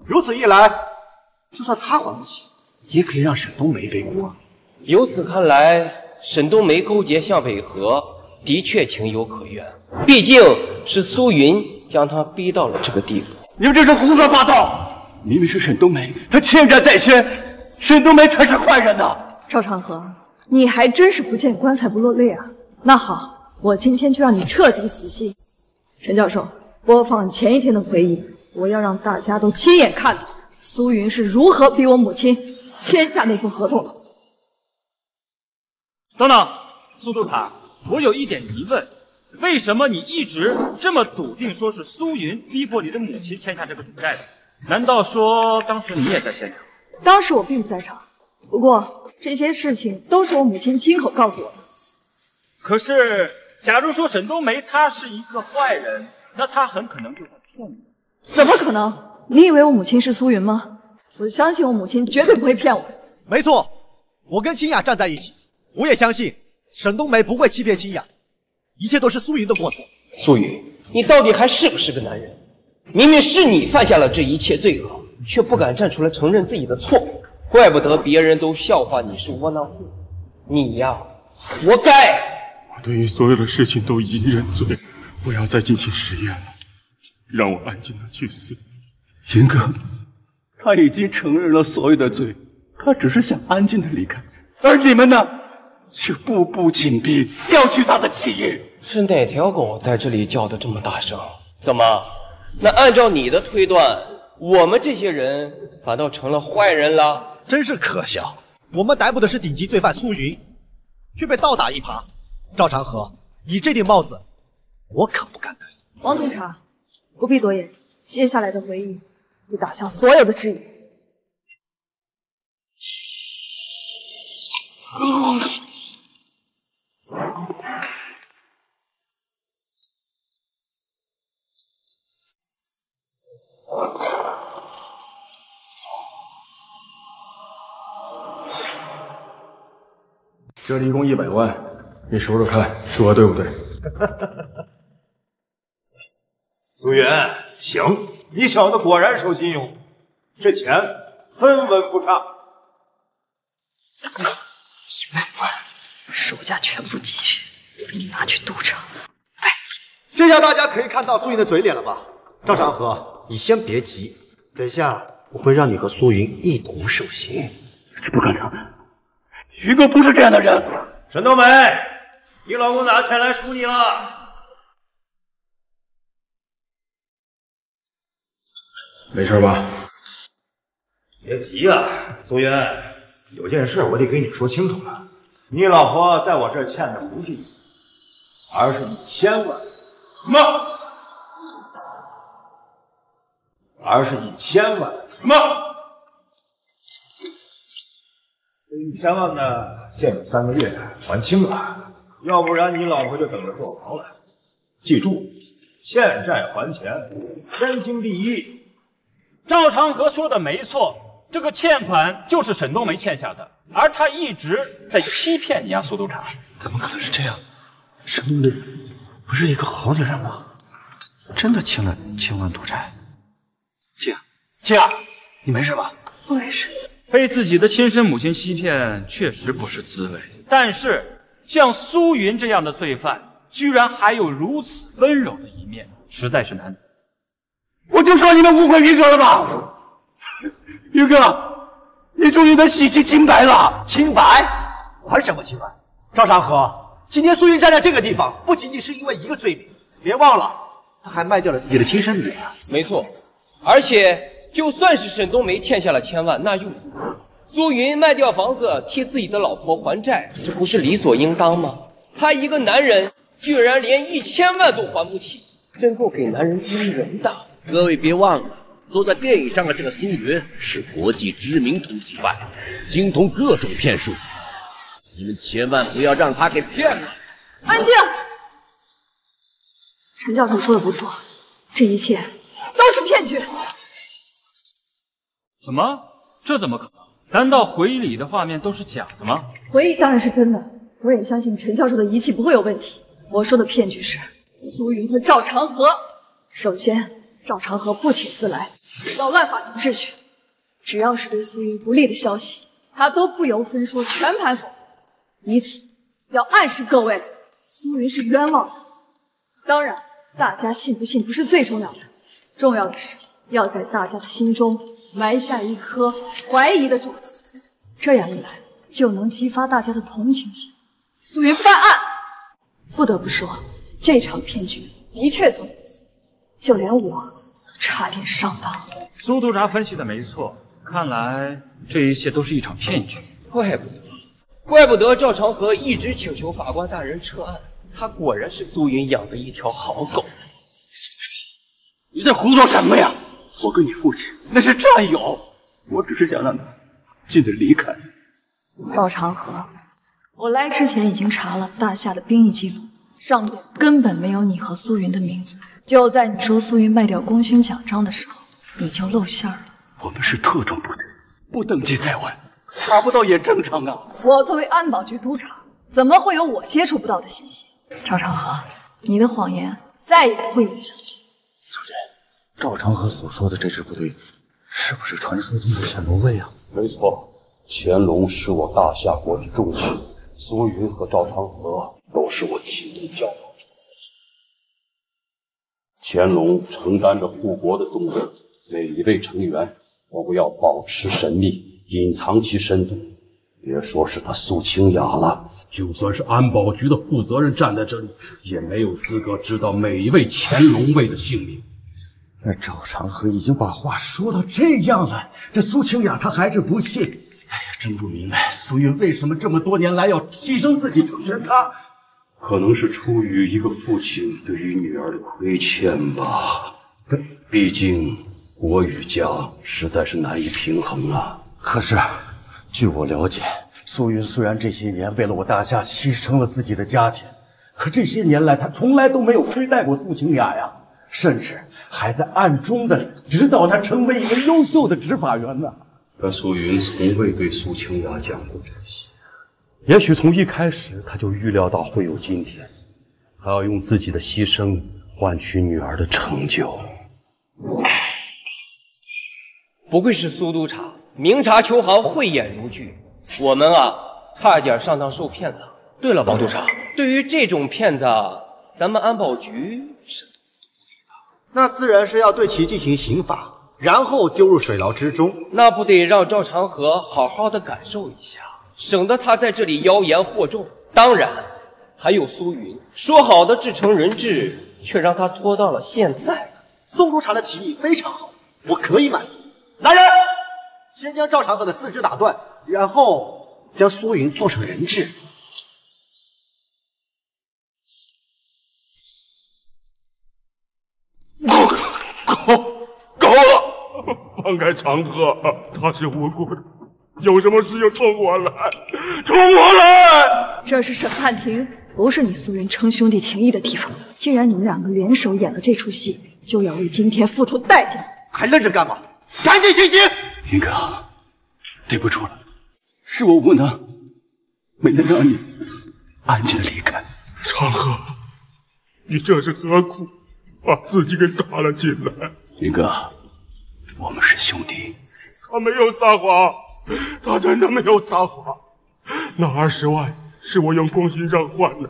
如此一来，就算他还不起，也可以让沈冬梅背锅。由此看来，沈冬梅勾结向北河的确情有可原。毕竟是苏云将她逼到了这个地步。你们这是胡说八道！明明是沈冬梅，她欠债在先，沈冬梅才是坏人呢。赵长河，你还真是不见棺材不落泪啊！那好，我今天就让你彻底死心。陈教授，播放前一天的回忆，我要让大家都亲眼看到苏云是如何逼我母亲签下那份合同的。等等，苏督察，我有一点疑问，为什么你一直这么笃定说是苏云逼迫你的母亲签下这个赌债的？难道说当时你也在现场？当时我并不在场，不过这些事情都是我母亲亲口告诉我的。可是，假如说沈冬梅她是一个坏人，那她很可能就在骗你。怎么可能？你以为我母亲是苏云吗？我相信我母亲绝对不会骗我。没错，我跟清雅站在一起，我也相信沈冬梅不会欺骗清雅，一切都是苏云的过错。苏云，你到底还是不是个男人？明明是你犯下了这一切罪恶，却不敢站出来承认自己的错，怪不得别人都笑话你是窝囊废。你呀，活该！我对于所有的事情都已经认罪，不要再进行实验了，让我安静的去死。云哥，他已经承认了所有的罪，他只是想安静的离开，而你们呢，却步步紧逼，调取他的记忆。是哪条狗在这里叫的这么大声？怎么？那按照你的推断，我们这些人反倒成了坏人了？真是可笑！我们逮捕的是顶级罪犯苏云，却被倒打一耙。赵长河，你这顶帽子，我可不敢戴。王督察，不必多言，接下来的回忆会打消所有的质疑。这里一共一百万，你数数看，数额对不对？苏云，行，你小子果然守信用，这钱分文不差。一百万，手下全部积蓄，给你拿去赌场。这下大家可以看到苏云的嘴脸了吧？赵长河，你先别急，等下我会让你和苏云一同受刑。这不可能，云哥不是这样的人。沈冬梅，你老公拿钱来赎你了？没事吧？别急呀、苏云，有件事我得给你说清楚了。你老婆在我这儿欠的不是你，而是一千万。什么？而是一千万。什么？这一千万呢，限你三个月还清了，要不然你老婆就等着坐牢了。记住，欠债还钱，天经地义。赵长河说的没错，这个欠款就是沈冬梅欠下的，而他一直在欺骗你啊，苏督察。怎么可能是这样？沈冬梅不是一个好女人吗？真的欠了千万赌债。姐，姐，你没事吧？我没事。被自己的亲生母亲欺骗，确实不是滋味。但是像苏云这样的罪犯，居然还有如此温柔的一面，实在是难得。我就说你们误会云哥了吧？云哥，你终于能洗清清白了。清白？还什么清白？赵长河，今天苏云站在这个地方，不仅仅是因为一个罪名，别忘了，他还卖掉了自己的亲生女儿。没错，而且就算是沈冬梅欠下了千万，那又如何？苏云卖掉房子替自己的老婆还债，这不是理所应当吗？他一个男人居然连一千万都还不起，真够给男人丢人的。各位别忘了，坐在电影上的这个苏云是国际知名通缉犯，精通各种骗术。你们千万不要让他给骗了。安静！陈教授说的不错，这一切都是骗局。什么？这怎么可能？难道回忆里的画面都是假的吗？回忆当然是真的，我也相信陈教授的仪器不会有问题。我说的骗局是苏云和赵长河。首先，赵长河不请自来，扰乱法庭秩序，只要是对苏云不利的消息，他都不由分说全盘否认，以此要暗示各位苏云是冤枉的。当然，大家信不信不是最重要的，重要的是要在大家的心中埋下一颗怀疑的种子，这样一来就能激发大家的同情心。苏云犯案，不得不说，这场骗局的确做得不错，就连我都差点上当。苏督察分析的没错，看来这一切都是一场骗局。怪不得，怪不得赵长河一直请求法官大人撤案，他果然是苏云养的一条好狗。你在胡说什么呀？我跟你父亲那是战友，我只是想让他尽早离开。赵长河，我来之前已经查了大夏的兵役记录，上面根本没有你和苏云的名字。就在你说苏云卖掉功勋奖章的时候，你就露馅了。我们是特种部队，不登记在外，查不到也正常啊。我作为安保局督察，怎么会有我接触不到的信息？赵长河，你的谎言再也不会有人相信。赵长河所说的这支部队，是不是传说中的潜龙卫啊？没错，乾隆是我大夏国之重器，苏云和赵长河都是我亲自教导出来的。乾隆承担着护国的重任，每一位成员我都要保持神秘，隐藏其身份。别说是他苏清雅了，就算是安保局的负责人站在这里，也没有资格知道每一位乾隆卫的姓名。那赵长河已经把话说到这样了，这苏清雅她还是不信。哎呀，真不明白苏云为什么这么多年来要牺牲自己成全他。可能是出于一个父亲对于女儿的亏欠吧。毕竟国与家实在是难以平衡啊。可是，据我了解，苏云虽然这些年为了我大夏牺牲了自己的家庭，可这些年来他从来都没有亏待过苏清雅呀，甚至还在暗中的指导他成为一个优秀的执法员呢。但苏云从未对苏清雅讲过这些。也许从一开始他就预料到会有今天，他要用自己的牺牲换取女儿的成就。不愧是苏督察，明察秋毫，慧眼如炬。我们啊，差一点上当受骗了。对了，王督察，对于这种骗子，咱们安保局那自然是要对其进行刑罚，然后丢入水牢之中。那不得让赵长河好好的感受一下，省得他在这里妖言惑众，当然还有苏云，说好的制成人质，却让他拖到了现在。宋督察的提议非常好，我可以满足。来人，先将赵长河的四肢打断，然后将苏云做成人质。够够够了！放开长河，他是无辜的，有什么事就冲我来，冲我来！这是审判庭，不是你苏云称兄弟情义的地方。既然你们两个联手演了这出戏，就要为今天付出代价。还愣着干嘛？赶紧行刑！云哥，对不住了，是我无能，没能让你安全的离开。长河，你这是何苦？把自己给打了进来。林哥，我们是兄弟。他没有撒谎，他真的没有撒谎。那二十万是我用功勋章换来，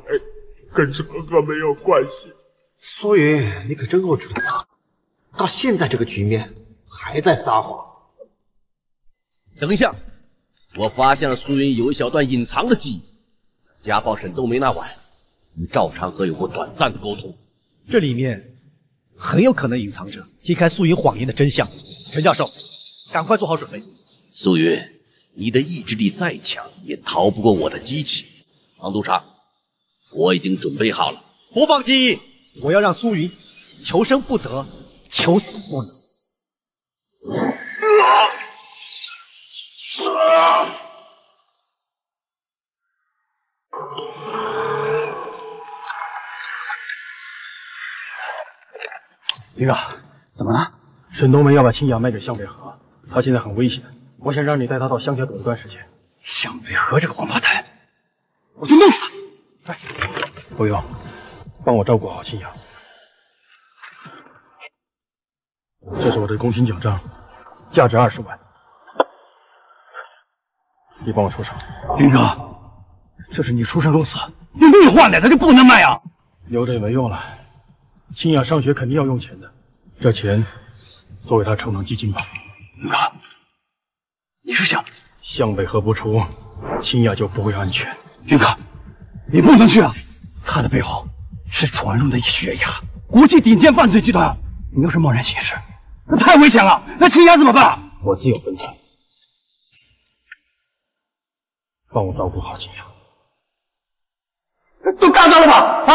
跟长河没有关系。苏云，你可真够蠢的，到现在这个局面还在撒谎。等一下，我发现了苏云有一小段隐藏的记忆。家暴沈冬梅那晚，与赵长河有过短暂的沟通。这里面。很有可能隐藏着揭开苏云谎言的真相。陈教授，赶快做好准备。苏云，你的意志力再强，也逃不过我的机器。王督察，我已经准备好了。不放记忆，我要让苏云求生不得，求死不能。林哥，怎么了？沈冬梅要把青雅卖给向北河，她现在很危险，我想让你带她到乡下躲一段时间。向北河这个王八蛋，我就弄死他！来，不用，帮我照顾好青雅。这是我的工薪奖章，价值二十万，你帮我出手。林哥，这是你出生入死，用命换来的，就不能卖啊！留着也没用了。清雅上学肯定要用钱的，这钱作为她成长基金吧。哥，你是想向北河不出，清雅就不会安全。云哥，你不能去啊！他的背后是传入的血牙，国际顶尖犯罪集团。你要是贸然行事，那太危险了。那清雅怎么办？我自有分寸。帮我照顾好清雅。都看到了吧？啊，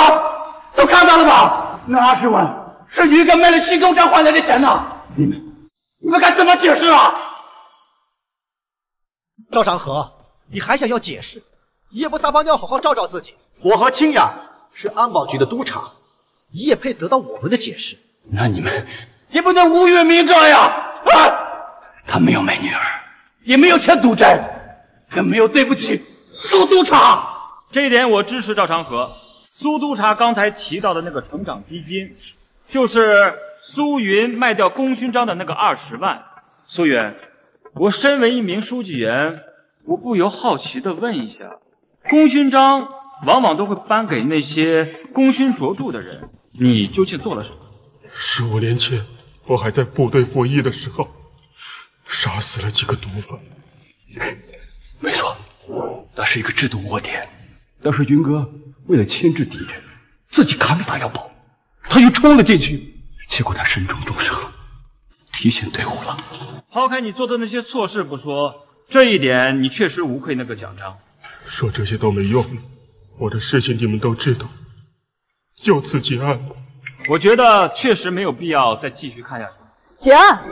都看到了吧？那二十万是于哥卖了虚构章换来的钱呢！你们，你们该怎么解释啊？赵长河，你还想要解释？你也不撒泡尿好好照照自己。我和清雅是安保局的督察，你也配得到我们的解释？那你们也不能污蔑明哥呀！啊！他没有卖女儿，也没有欠赌债，更没有对不起苏督察。这一点我支持赵长河。苏督察刚才提到的那个成长基金，就是苏云卖掉功勋章的那个二十万。苏云，我身为一名书记员，我不由好奇地问一下：功勋章往往都会颁给那些功勋卓著的人，你究竟做了什么？十五年前，我还在部队服役的时候，杀死了几个毒贩。没错，那是一个制毒窝点。当时云哥。为了牵制敌人，自己扛着弹药包，他又冲了进去，结果他身中重伤，提前退伍了。抛开你做的那些错事不说，这一点你确实无愧那个奖章。说这些都没用，我的事情你们都知道，就此结案。我觉得确实没有必要再继续看下去。结案？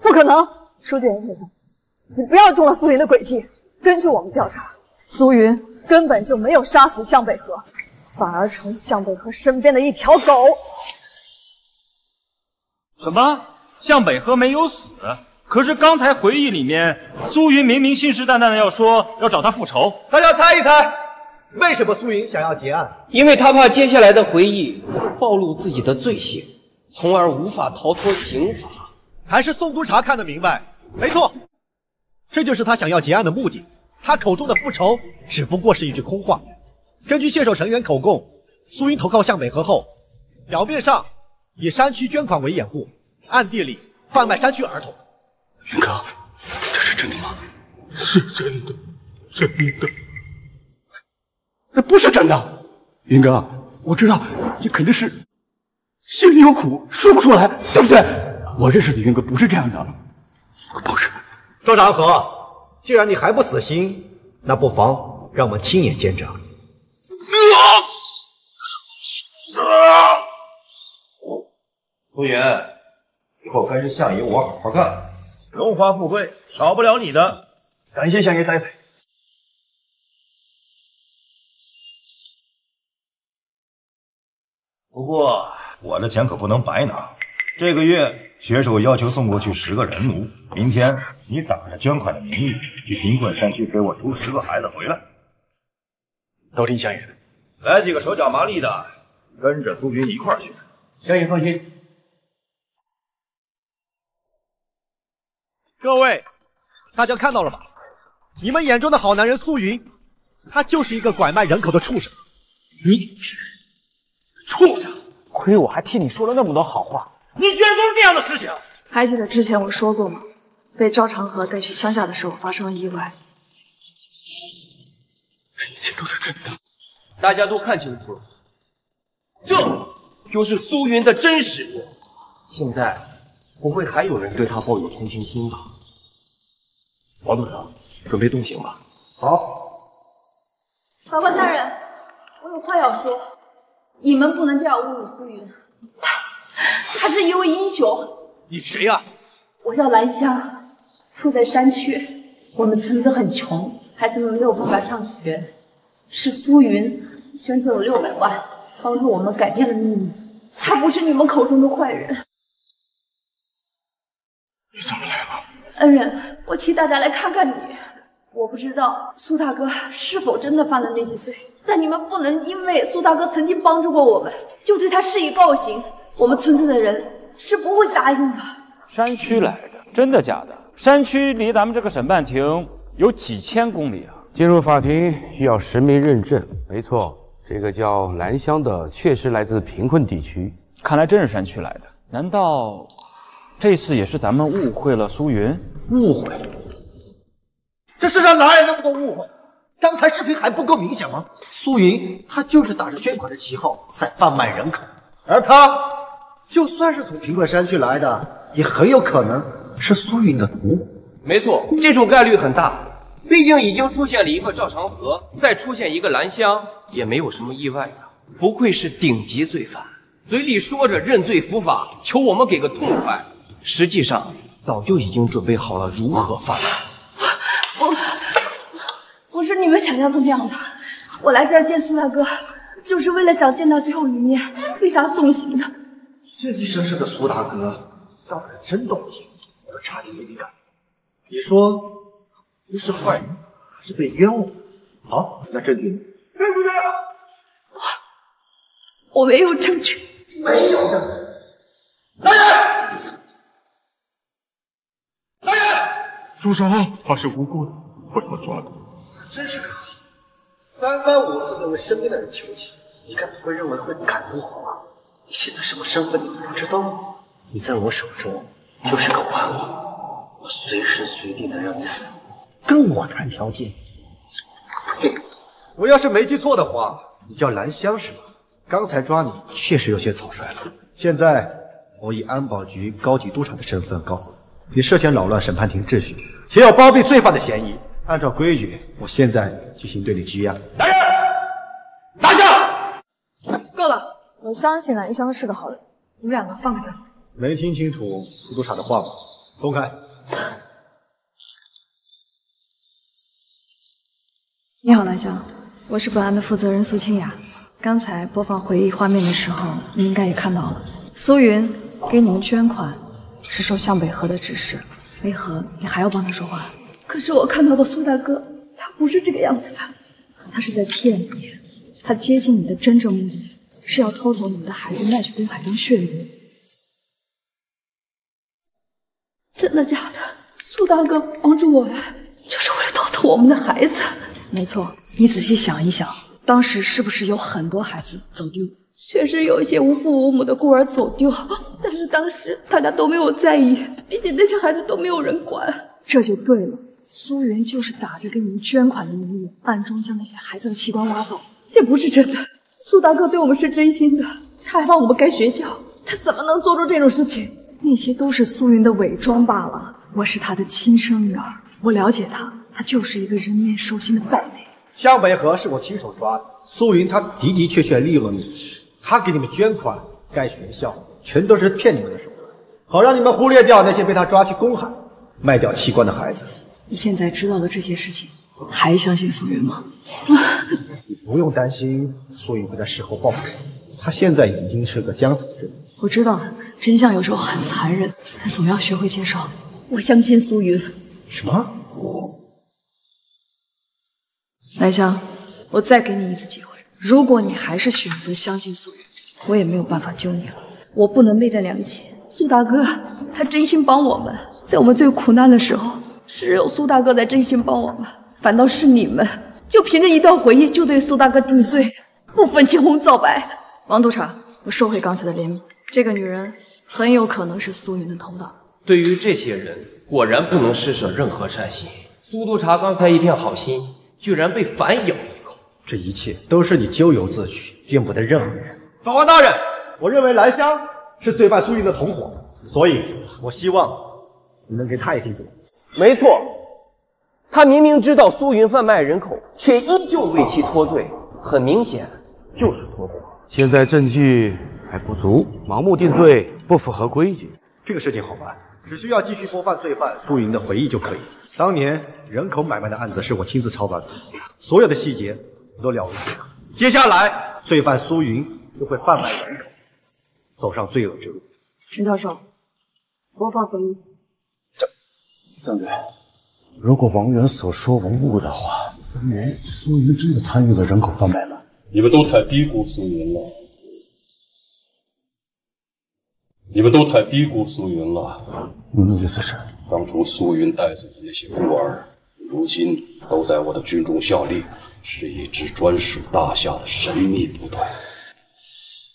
不可能！书记员先生，你不要中了苏云的诡计。根据我们调查，苏云。根本就没有杀死向北河，反而成了向北河身边的一条狗。什么？向北河没有死？可是刚才回忆里面，苏云明明信誓旦旦的要说要找他复仇。大家猜一猜，为什么苏云想要结案？因为他怕接下来的回忆会暴露自己的罪行，从而无法逃脱刑罚。还是宋督察看得明白？没错，这就是他想要结案的目的。他口中的复仇只不过是一句空话。根据线手成员口供，苏云投靠向北河后，表面上以山区捐款为掩护，暗地里贩卖山区儿童。云哥，这是真的吗？是真的，真的。那不是真的。云哥，我知道你肯定是心里有苦说不出来，对不对？我认识的云哥不是这样的，不是。赵长河，既然你还不死心，那不妨让我们亲眼见证。苏云，以后跟着相爷我好好干，荣华富贵少不了你的。感谢相爷栽培。不过我的钱可不能白拿，这个月学手要求送过去十个人奴，明天你打着捐款的名义去贫困山区给我赎十个孩子回来。都听相爷的。来几个手脚麻利的，跟着苏云一块儿去。相爷放心。各位，大家看到了吧？你们眼中的好男人苏云，他就是一个拐卖人口的畜生。你畜生！亏我还替你说了那么多好话，你居然做出这样的事情！还记得之前我说过吗？被赵长河带去乡下的时候发生了意外。这一切都是真的。大家都看清楚了，这就是苏云的真实面。现在不会还有人对他抱有同情心吧？王队长，准备动刑吧。好。法官大人，我有话要说，你们不能这样侮辱苏云，他他是一位英雄。你谁呀、我叫兰香，住在山区，我们村子很穷，孩子们没有办法上学，是苏云捐赠了六百万，帮助我们改变了命运。他不是你们口中的坏人。你怎么来了？恩人，我替大家来看看你。我不知道苏大哥是否真的犯了那些罪，但你们不能因为苏大哥曾经帮助过我们，就对他施以暴行。我们村子的人是不会答应的。山区来的，真的假的？山区离咱们这个审判庭有几千公里啊！进入法庭需要实名认证，没错，这个叫兰香的确实来自贫困地区。看来真是山区来的，难道这次也是咱们误会了苏云？误会？这世上哪有那么多误会？刚才视频还不够明显吗？苏云他就是打着捐款的旗号在贩卖人口，而他就算是从贫困山区来的，也很有可能是苏云的同伙。没错，这种概率很大。毕竟已经出现了一个赵长河，再出现一个兰香，也没有什么意外的。不愧是顶级罪犯，嘴里说着认罪伏法，求我们给个痛快，实际上早就已经准备好了如何犯案。我不是你们想象的那样的，我来这儿见苏大哥，就是为了想见他最后一面，为他送行的。这一声声的苏大哥，让人真动听，我差点被你感动。你说不是坏人，还是被冤枉？好，那证据呢？我我没有证据，没有证据。来人！来人住手！他是无辜的，会我抓的。真是个好，三番五次的为身边的人求情，你该不会认为会感动我吧？你现在什么身份，你不知道吗？你在我手中就是个玩物，我随时随地能让你死。跟我谈条件？呸！我要是没记错的话，你叫兰香是吧？刚才抓你确实有些草率了。现在我以安保局高级督察的身份告诉你，你涉嫌扰乱审判庭秩序，且有包庇罪犯的嫌疑。按照规矩，我现在进行对你拘押。来人拿下！够了，我相信兰香是个好人，你们两个放开他。没听清楚苏督察的话吗？松开！你好，兰香，我是本案的负责人苏清雅。刚才播放回忆画面的时候，你应该也看到了，苏云给你们捐款是受向北河的指示。为何你还要帮他说话？可是我看到的苏大哥，他不是这个样子的。他是在骗你，他接近你的真正目的是要偷走你们的孩子，卖去东海当血奴。真的假的？苏大哥帮助我们，就是为了偷走我们的孩子？没错，你仔细想一想，当时是不是有很多孩子走丢？确实有一些无父无母的孤儿走丢，但是当时大家都没有在意，毕竟那些孩子都没有人管。这就对了，苏云就是打着给你们捐款的名义，暗中将那些孩子的器官挖走，这不是真的。苏大哥对我们是真心的，他还帮我们盖学校，他怎么能做出这种事情？那些都是苏云的伪装罢了。我是他的亲生女儿，我了解他，他就是一个人面兽心的败类。湘北河是我亲手抓的，苏云他的的确确利用了你，他给你们捐款、盖学校，全都是骗你们的手段，好让你们忽略掉那些被他抓去公海卖掉器官的孩子。你现在知道了这些事情，还相信苏云吗？你不用担心苏云会在事后报复，他现在已经是个将死之人。我知道真相有时候很残忍，但总要学会接受。我相信苏云。什么？南香，我再给你一次机会，如果你还是选择相信苏云，我也没有办法救你了。我不能昧着良心。苏大哥，他真心帮我们，在我们最苦难的时候，只有苏大哥在真心帮我们，反倒是你们，就凭着一段回忆就对苏大哥定罪，不分青红皂白。王督察，我收回刚才的怜悯。这个女人很有可能是苏云的同党。对于这些人，果然不能施舍任何善心。苏督察刚才一片好心，居然被反咬一口。这一切都是你咎由自取，怨不得任何人。法官大人，我认为兰香是罪犯苏云的同伙，所以我希望你能给他也定罪。没错，他明明知道苏云贩卖人口，却依旧为其脱罪，很明显就是脱罪。现在证据还不足，盲目定罪不符合规矩。这个事情好办，只需要继续播放罪犯苏云的回忆就可以。当年人口买卖的案子是我亲自操办的，所有的细节我都了如指掌。接下来，罪犯苏云就会贩卖人口，走上罪恶之路。陈教授，播放回忆。郑队，如果王源所说无误的话，分明苏云真的参与了人口贩卖吗？你们都太低估苏云了，你们都太低估苏云了。您的意思是，当初苏云带走的那些孤儿，如今都在我的军中效力，是一支专属大夏的神秘部队。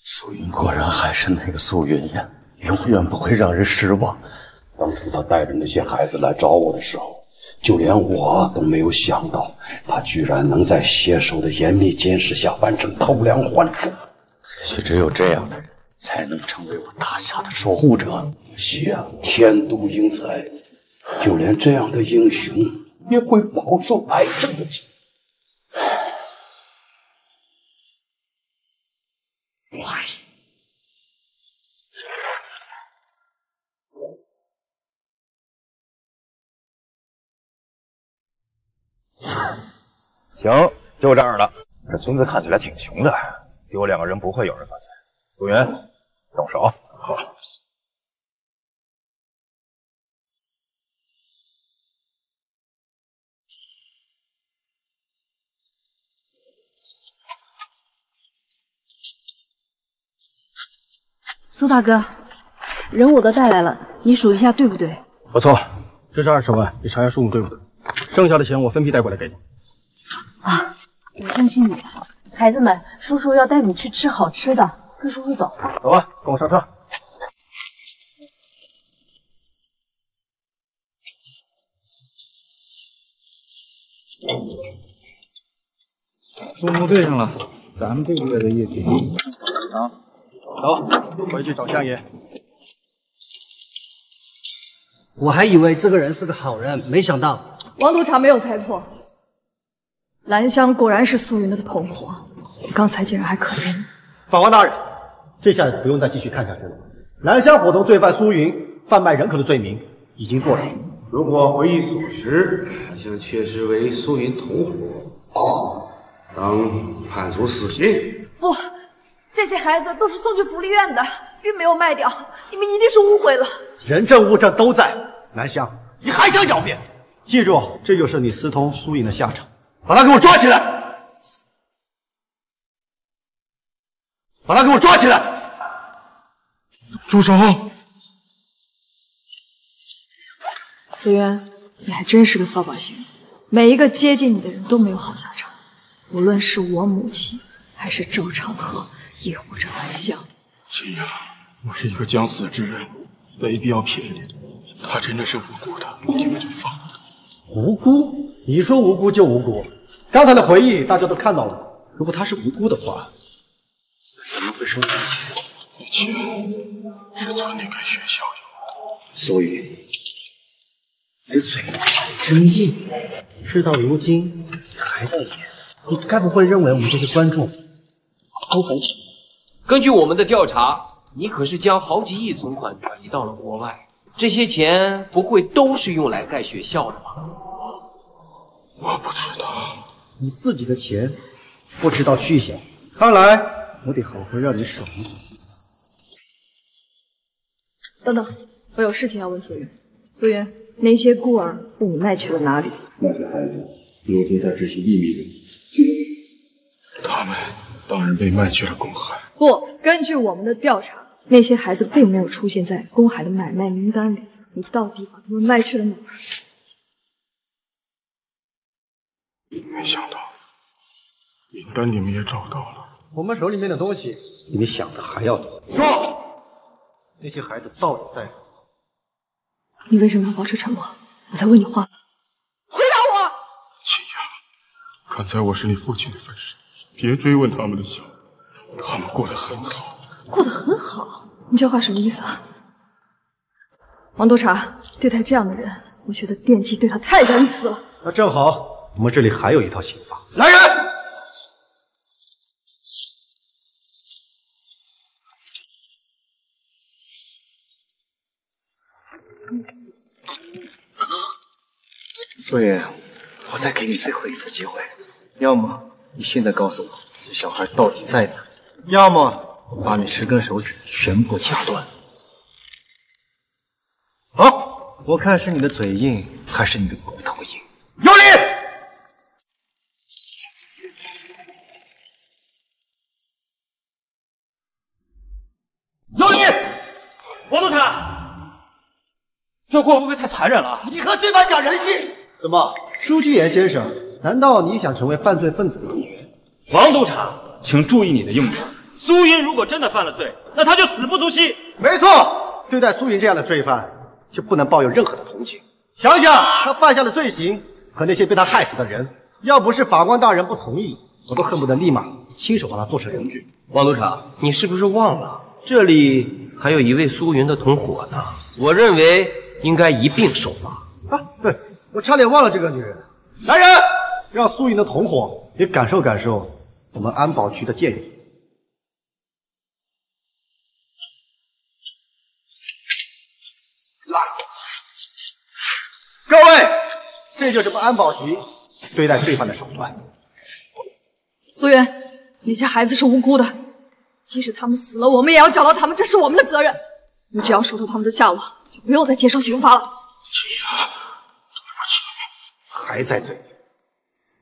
苏云果然还是那个苏云呀，永远不会让人失望。当初他带着那些孩子来找我的时候，就连我都没有想到，他居然能在写手的严密监视下完成偷梁换柱。也许只有这样的人，才能成为我大夏的守护者。是啊，天妒英才，就连这样的英雄也会饱受癌症的折行，就这样了。这村子看起来挺穷的，丢两个人不会有人发财。苏云，动手。好。苏大哥，人我都带来了，你数一下对不对？不错，这是二十万，你查一下数目对不对？剩下的钱我分批带过来给你。啊，我相信你。孩子们，叔叔要带你去吃好吃的，跟叔叔走。走啊，跟我上车。数目对上了，咱们这个月的业绩啊。走，回去找相爷。我还以为这个人是个好人，没想到王督察没有猜错，兰香果然是苏云的同伙，刚才竟然还可怜你。法官大人，这下不用再继续看下去了。兰香伙同罪犯苏云贩卖人口的罪名已经坐实。如果回忆属实，兰香确实为苏云同伙，当判处死刑。不。这些孩子都是送去福利院的，并没有卖掉，你们一定是误会了。人证物证都在，兰香，你还想狡辩？记住，这就是你私通苏云的下场，把他给我抓起来！把他给我抓起来！住手！苏渊，你还真是个扫把星，每一个接近你的人都没有好下场，无论是我母亲，还是赵长河。亦或者兰香，这样，我是一个将死之人，没必要骗你。他真的是无辜的，你们就放了他。无辜？你说无辜就无辜？刚才的回忆大家都看到了，如果他是无辜的话，怎么会收那钱？那钱是村里给学校用的。所以，你的嘴真硬，事到如今你还在演，你该不会认为我们这些观众都很蠢？根据我们的调查，你可是将好几亿存款转移到了国外，这些钱不会都是用来盖学校的吧？我不知道。你自己的钱不知道去向，看来我得好好让你爽一爽。等等，我有事情要问苏云。苏云，那些孤儿被你卖去了哪里？那些孩子如今在执行秘密任务，他们当然被卖去了公海。不，根据我们的调查，那些孩子并没有出现在公海的买卖名单里。你到底把他们卖去了哪儿？没想到名单你们也找到了。我们手里面的东西比你想的还要多。说，那些孩子到底在哪？你为什么要保持沉默？我在问你话。回答我！秦雅，看在我是你父亲的份上，别追问他们的小，他们过得很好。过得很好？你这话什么意思啊？王督察，对待这样的人，我觉得惦记对他太仁慈了。那正好，我们这里还有一套刑法。来人！苏云，我再给你最后一次机会，要么你现在告诉我这小孩到底在哪，要么我把你十根手指全部掐断。好，我看是你的嘴硬，还是你的骨头硬？有理！有理！王督察，这会不会太残忍了？你和罪犯讲人性？怎么，舒居言先生，难道你想成为犯罪分子的一员？王督察，请注意你的用词。苏云如果真的犯了罪，那他就死不足惜。没错，对待苏云这样的罪犯，就不能抱有任何的同情。想想他犯下的罪行和那些被他害死的人，要不是法官大人不同意，我都恨不得立马亲手把他做成人质。王督察，你是不是忘了这里还有一位苏云的同伙呢？我认为应该一并受罚。啊，对，我差点忘了这个女人。来人，让苏云的同伙也感受感受我们安保局的电影。各位，这就是我们安保局对待罪犯的手段。苏云，那些孩子是无辜的，即使他们死了，我们也要找到他们，这是我们的责任。你只要说出他们的下落，就不用再接受刑罚了。还在嘴里，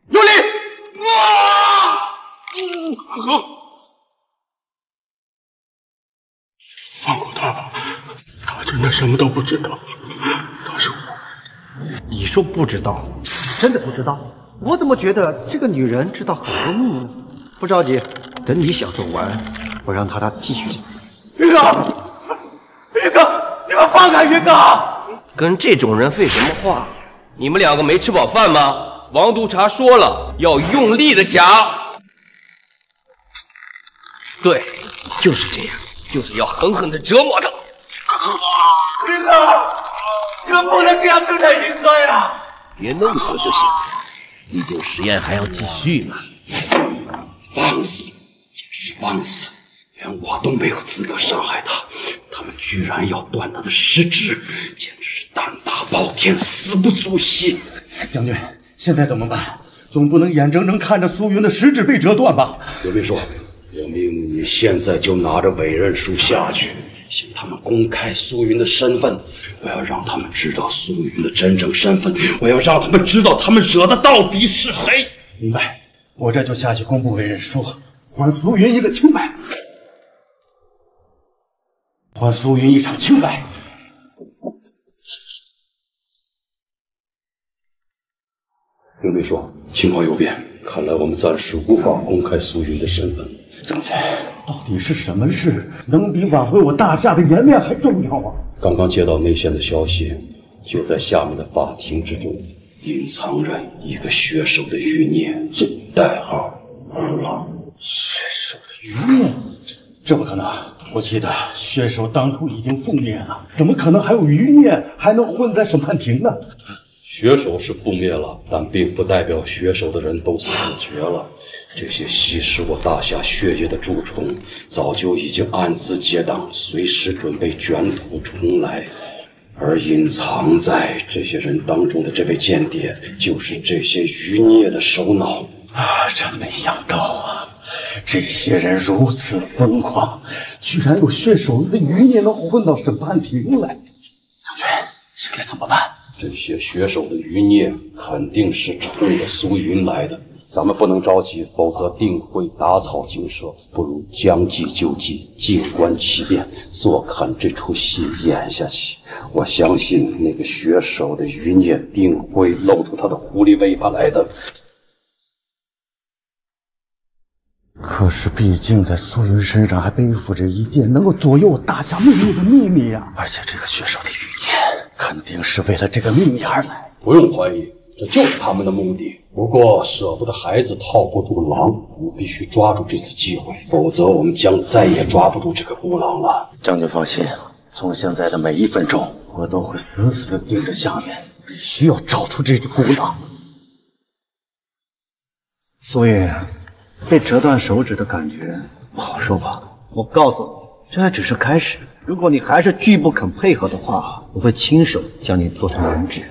有理！啊！好，放过他吧，他真的什么都不知道，他是我。你说不知道，真的不知道？我怎么觉得这个女人知道很多秘密呢？不着急，等你享受完，我让她她继续讲。云哥，云哥，你们放开云哥！跟这种人废什么话？你们两个没吃饱饭吗？王督察说了，要用力的夹。对，就是这样，就是要狠狠的折磨他。云哥，你们不能这样对待云哥呀！别弄死了就行，毕竟实验还要继续嘛。放肆，简直是放肆！连我都没有资格伤害他，他们居然要断他的食指，简直是胆大包天，死不足惜！将军，现在怎么办？总不能眼睁睁看着苏云的食指被折断吧？刘秘书，我命令你现在就拿着委任书下去，向他们公开苏云的身份。我要让他们知道苏云的真正身份，我要让他们知道他们惹的到底是谁。明白，我这就下去公布委任书，还苏云一个清白，还苏云一场清白。刘秘书，情况有变，看来我们暂时无法公开苏云的身份。将军，到底是什么事能比挽回我大夏的颜面还重要啊？刚刚接到内线的消息，就在下面的法庭之中，隐藏着一个血手的余孽，代号血手的余孽，这不可能！我记得血手当初已经覆灭了，怎么可能还有余孽还能混在审判庭呢？血手是覆灭了，但并不代表血手的人都死绝了。这些吸食我大夏血液的蛀虫，早就已经暗自结党，随时准备卷土重来。而隐藏在这些人当中的这位间谍，就是这些余孽的首脑啊！真没想到啊，这些人如此疯狂，居然有血手的余孽能混到审判庭来。将军，现在怎么办？这些血手的余孽肯定是冲着苏云来的。咱们不能着急，否则定会打草惊蛇。不如将计就计，静观其变，坐看这出戏演下去。我相信那个血手的余孽定会露出他的狐狸尾巴来的。可是，毕竟在苏云身上还背负着一件能够左右我大夏命运的秘密呀！而且，这个血手的余孽肯定是为了这个秘密而来。不用怀疑。这就是他们的目的。不过舍不得孩子套不住狼，我们必须抓住这次机会，否则我们将再也抓不住这个孤狼了。将军放心，从现在的每一分钟，我都会死死的盯着下面，必须要找出这只孤狼。苏云，被折断手指的感觉不好受吧？我告诉你，这还只是开始。如果你还是拒不肯配合的话，我会亲手将你做成人质。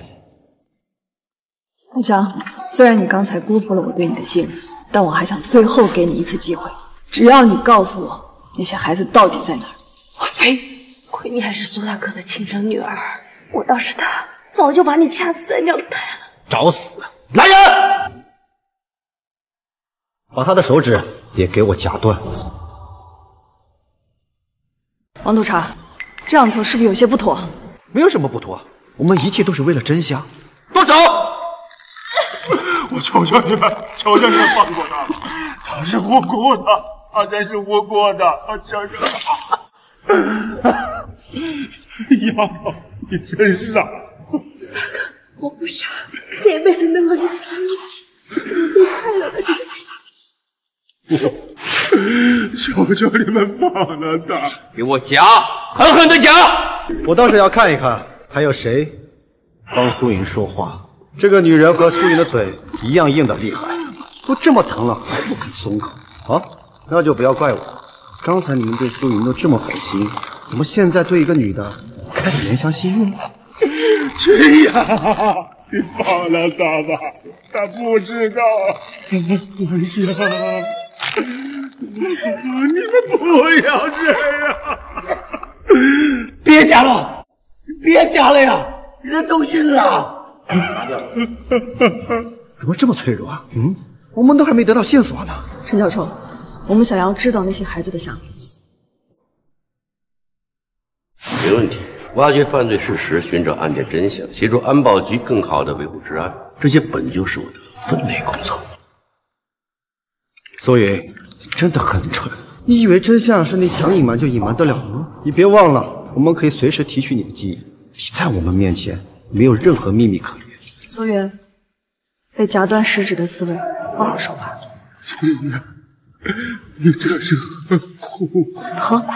安祥，虽然你刚才辜负了我对你的信任，但我还想最后给你一次机会。只要你告诉我那些孩子到底在哪儿，我呸！亏你还是苏大哥的亲生女儿，我要是他，早就把你掐死在娘胎了。找死！来人，把他的手指也给我夹断。王督察，这样做是不是有些不妥？没有什么不妥，我们一切都是为了真相。动手！我求求你们，求求你们放过他，他是无辜的，他才是无辜的，求求！丫头，你真傻！我不傻，这辈子能和你死在一起，是我最快乐的事情。求求你们放了他！给我夹，狠狠的夹！我倒是要看一看，还有谁帮苏云说话。这个女人和苏云的嘴一样硬的厉害，都这么疼了还不肯松口啊！那就不要怪我，刚才你们对苏云都这么狠心，怎么现在对一个女的开始怜香惜玉了？秦雅，你放了他吧，他不知道。文香，你们不要这样！别夹了，别夹了呀，人都晕了。怎么这么脆弱啊？嗯，我们都还没得到线索呢。陈教授，我们想要知道那些孩子的下落。没问题，挖掘犯罪事实，寻找案件真相，协助安保局更好的维护治安，这些本就是我的分内工作。苏云，你真的很蠢。你以为真相是你想隐瞒就隐瞒得了吗？你别忘了，我们可以随时提取你的记忆。你在我们面前。没有任何秘密可言。苏云，被夹断食指的滋味不好受吧？苏云，你这是何苦？何苦？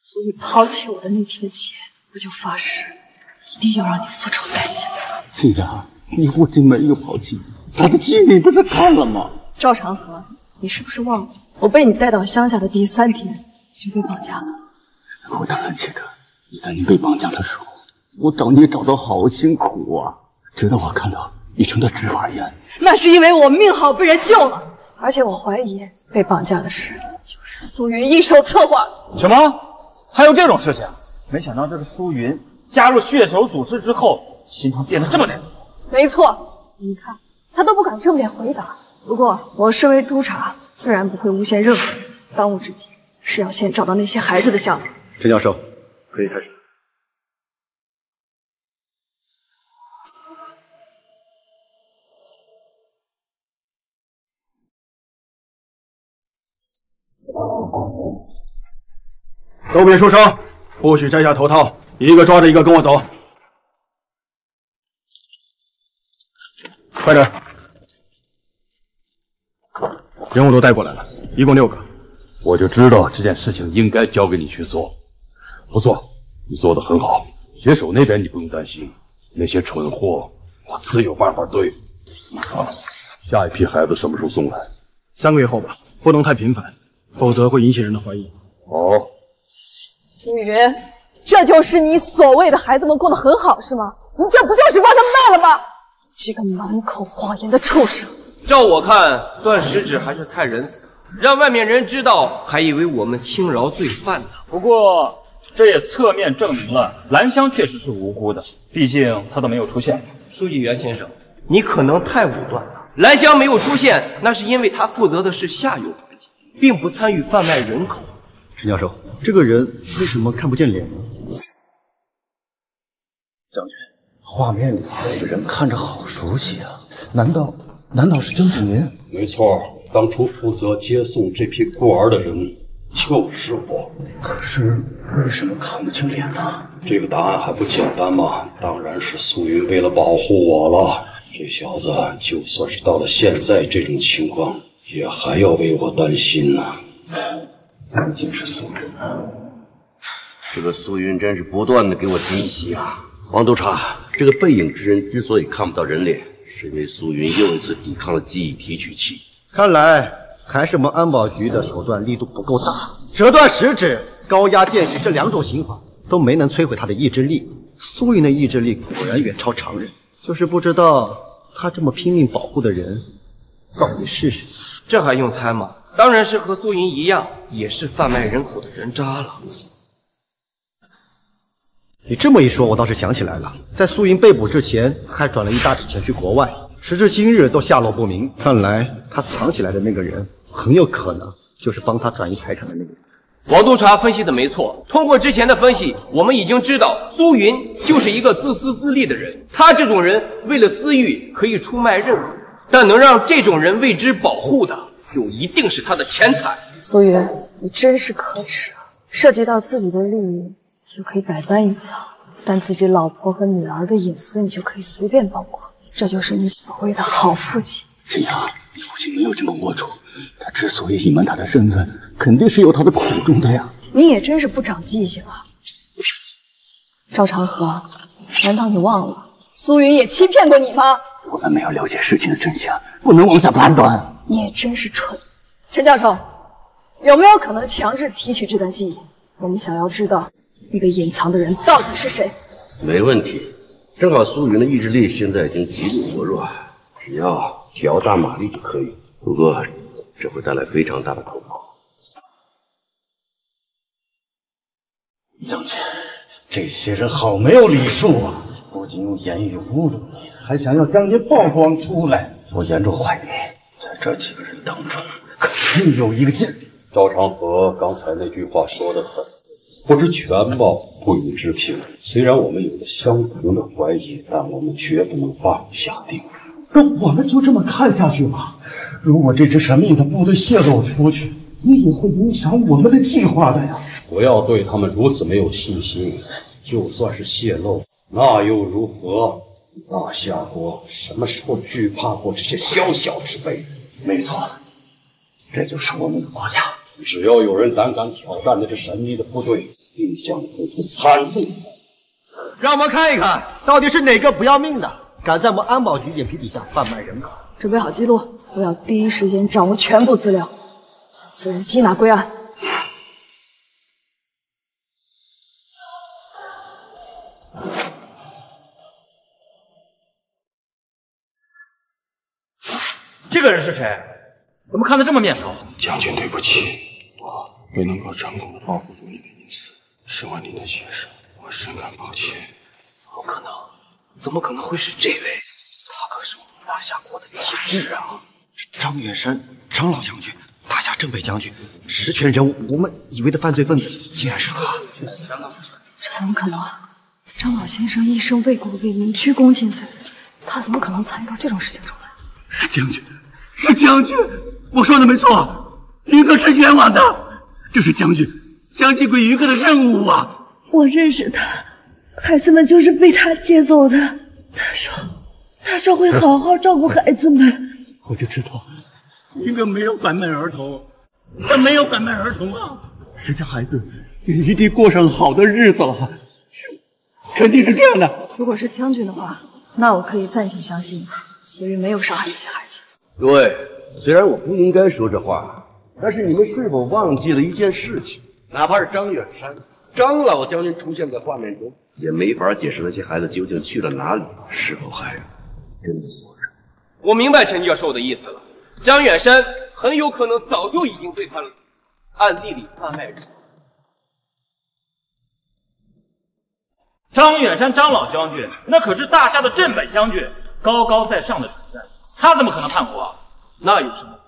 从你抛弃我的那天起，我就发誓，一定要让你付出代价。亲娘，你父亲没有抛弃你，他的记你不是看了吗？赵长河，你是不是忘了，我被你带到乡下的第三天就被绑架了？我当然记得。记得你被绑架的时候，我找你找的好辛苦啊！直到我看到你成了执法员，那是因为我命好被人救了，而且我怀疑被绑架的事就是苏云一手策划的。什么？还有这种事情？没想到这个苏云加入血手组织之后，心肠变得这么歹毒。没错，你看他都不敢正面回答。不过我身为督察，自然不会诬陷任何人。当务之急是要先找到那些孩子的下落。陈教授。可以开始。都别出声，不许摘下头套，一个抓着一个跟我走。快点！人我都带过来了，一共六个。我就知道这件事情应该交给你去做。不错，你做的很好。血手那边你不用担心，那些蠢货我自有办法对付。啊，下一批孩子什么时候送来？三个月后吧，不能太频繁，否则会引起人的怀疑。哦，苏云，这就是你所谓的孩子们过得很好是吗？你这不就是把他们卖了吗？这个满口谎言的畜生！照我看，断食指还是太仁慈，让外面人知道，还以为我们轻饶罪犯呢。不过，这也侧面证明了兰香确实是无辜的，毕竟她都没有出现。书记员先生，你可能太武断了。兰香没有出现，那是因为她负责的是下游环节，并不参与贩卖人口。陈教授，这个人为什么看不见脸呢？将军，画面里这个人看着好熟悉啊，难道难道是江景云？没错，当初负责接送这批孤儿的人就是我。可是为什么看不清脸呢？这个答案还不简单吗？当然是素云为了保护我了。这小子就算是到了现在这种情况，也还要为我担心呢。毕竟是素云啊。这个素云真是不断的给我惊喜啊！王督察，这个背影之人之所以看不到人脸，是因为苏云又一次抵抗了记忆提取器。看来还是我们安保局的手段力度不够大，折断食指、高压电刑这两种刑法都没能摧毁他的意志力。苏云的意志力果然远超常人，就是不知道他这么拼命保护的人到底是谁。这还用猜吗？当然是和苏云一样，也是贩卖人口的人渣了。你这么一说，我倒是想起来了，在苏云被捕之前，还转了一大笔钱去国外，时至今日都下落不明。看来他藏起来的那个人，很有可能就是帮他转移财产的那个人。王督察分析的没错，通过之前的分析，我们已经知道苏云就是一个自私自利的人。他这种人为了私欲可以出卖任何人，但能让这种人为之保护的，就一定是他的钱财。苏云，你真是可耻啊！涉及到自己的利益，就可以百般隐藏，但自己老婆和女儿的隐私，你就可以随便曝光。这就是你所谓的好父亲。秦阳，你父亲没有这么龌龊，他之所以隐瞒他的身份，肯定是有他的苦衷的呀。你也真是不长记性啊！赵长河，难道你忘了苏云也欺骗过你吗？我们没有了解事情的真相，不能妄下判断。你也真是蠢。陈教授，有没有可能强制提取这段记忆？我们想要知道那个隐藏的人到底是谁。没问题，正好苏云的意志力现在已经极度薄弱，只要调大马力就可以。不过这会带来非常大的痛苦。将军，这些人好没有礼数啊！不仅用言语侮辱你，还想要将你曝光出来。我严重怀疑，在这几个人当中，肯定有一个间谍。赵长河刚才那句话说得很，不知全貌，不予置评。虽然我们有着相同的怀疑，但我们绝不能妄下定论。那我们就这么看下去吧？如果这支神秘的部队泄露出去，那也会影响我们的计划的呀！不要对他们如此没有信心。就算是泄露，那又如何？大夏国什么时候惧怕过这些宵小之辈？没错，这就是我们的国家。只要有人胆敢挑战那支神秘的部队，必将付出惨重。让我们看一看，到底是哪个不要命的，敢在我们安保局眼皮底下贩卖人口？准备好记录，我要第一时间掌握全部资料，将此人缉拿归案。这个人是谁？怎么看得这么面熟？将军，对不起，我未能够成功的保护住你。身为您的学生，我深感抱歉。怎么可能？怎么可能会是这位？他可是我们大夏国的旗帜啊！张远山，张老将军，大夏正北将军，实权人物。我们以为的犯罪分子，竟然是他！这怎么可能啊？张老先生一生为国为民，鞠躬尽瘁，他怎么可能参与到这种事情中来？是将军，是将军，我说的没错，云哥是冤枉的，这是将军将军给云哥的任务啊！我认识他，孩子们就是被他接走的。他说，他说会好好照顾孩子们。我就知道，云哥没有拐卖儿童，他没有拐卖儿童啊！人家孩子也一定过上好的日子了，是，肯定是这样的。如果是将军的话，那我可以暂且相信所以没有伤害这些孩子。各位，虽然我不应该说这话，但是你们是否忘记了一件事情？哪怕是张远山、张老将军出现在画面中，也没法解释那些孩子究竟去了哪里，是否还真的活着。我明白陈教授的意思了，张远山很有可能早就已经被他，暗地里贩卖人。张远山张老将军，那可是大夏的镇本将军，高高在上的存在，他怎么可能叛国？那有什么？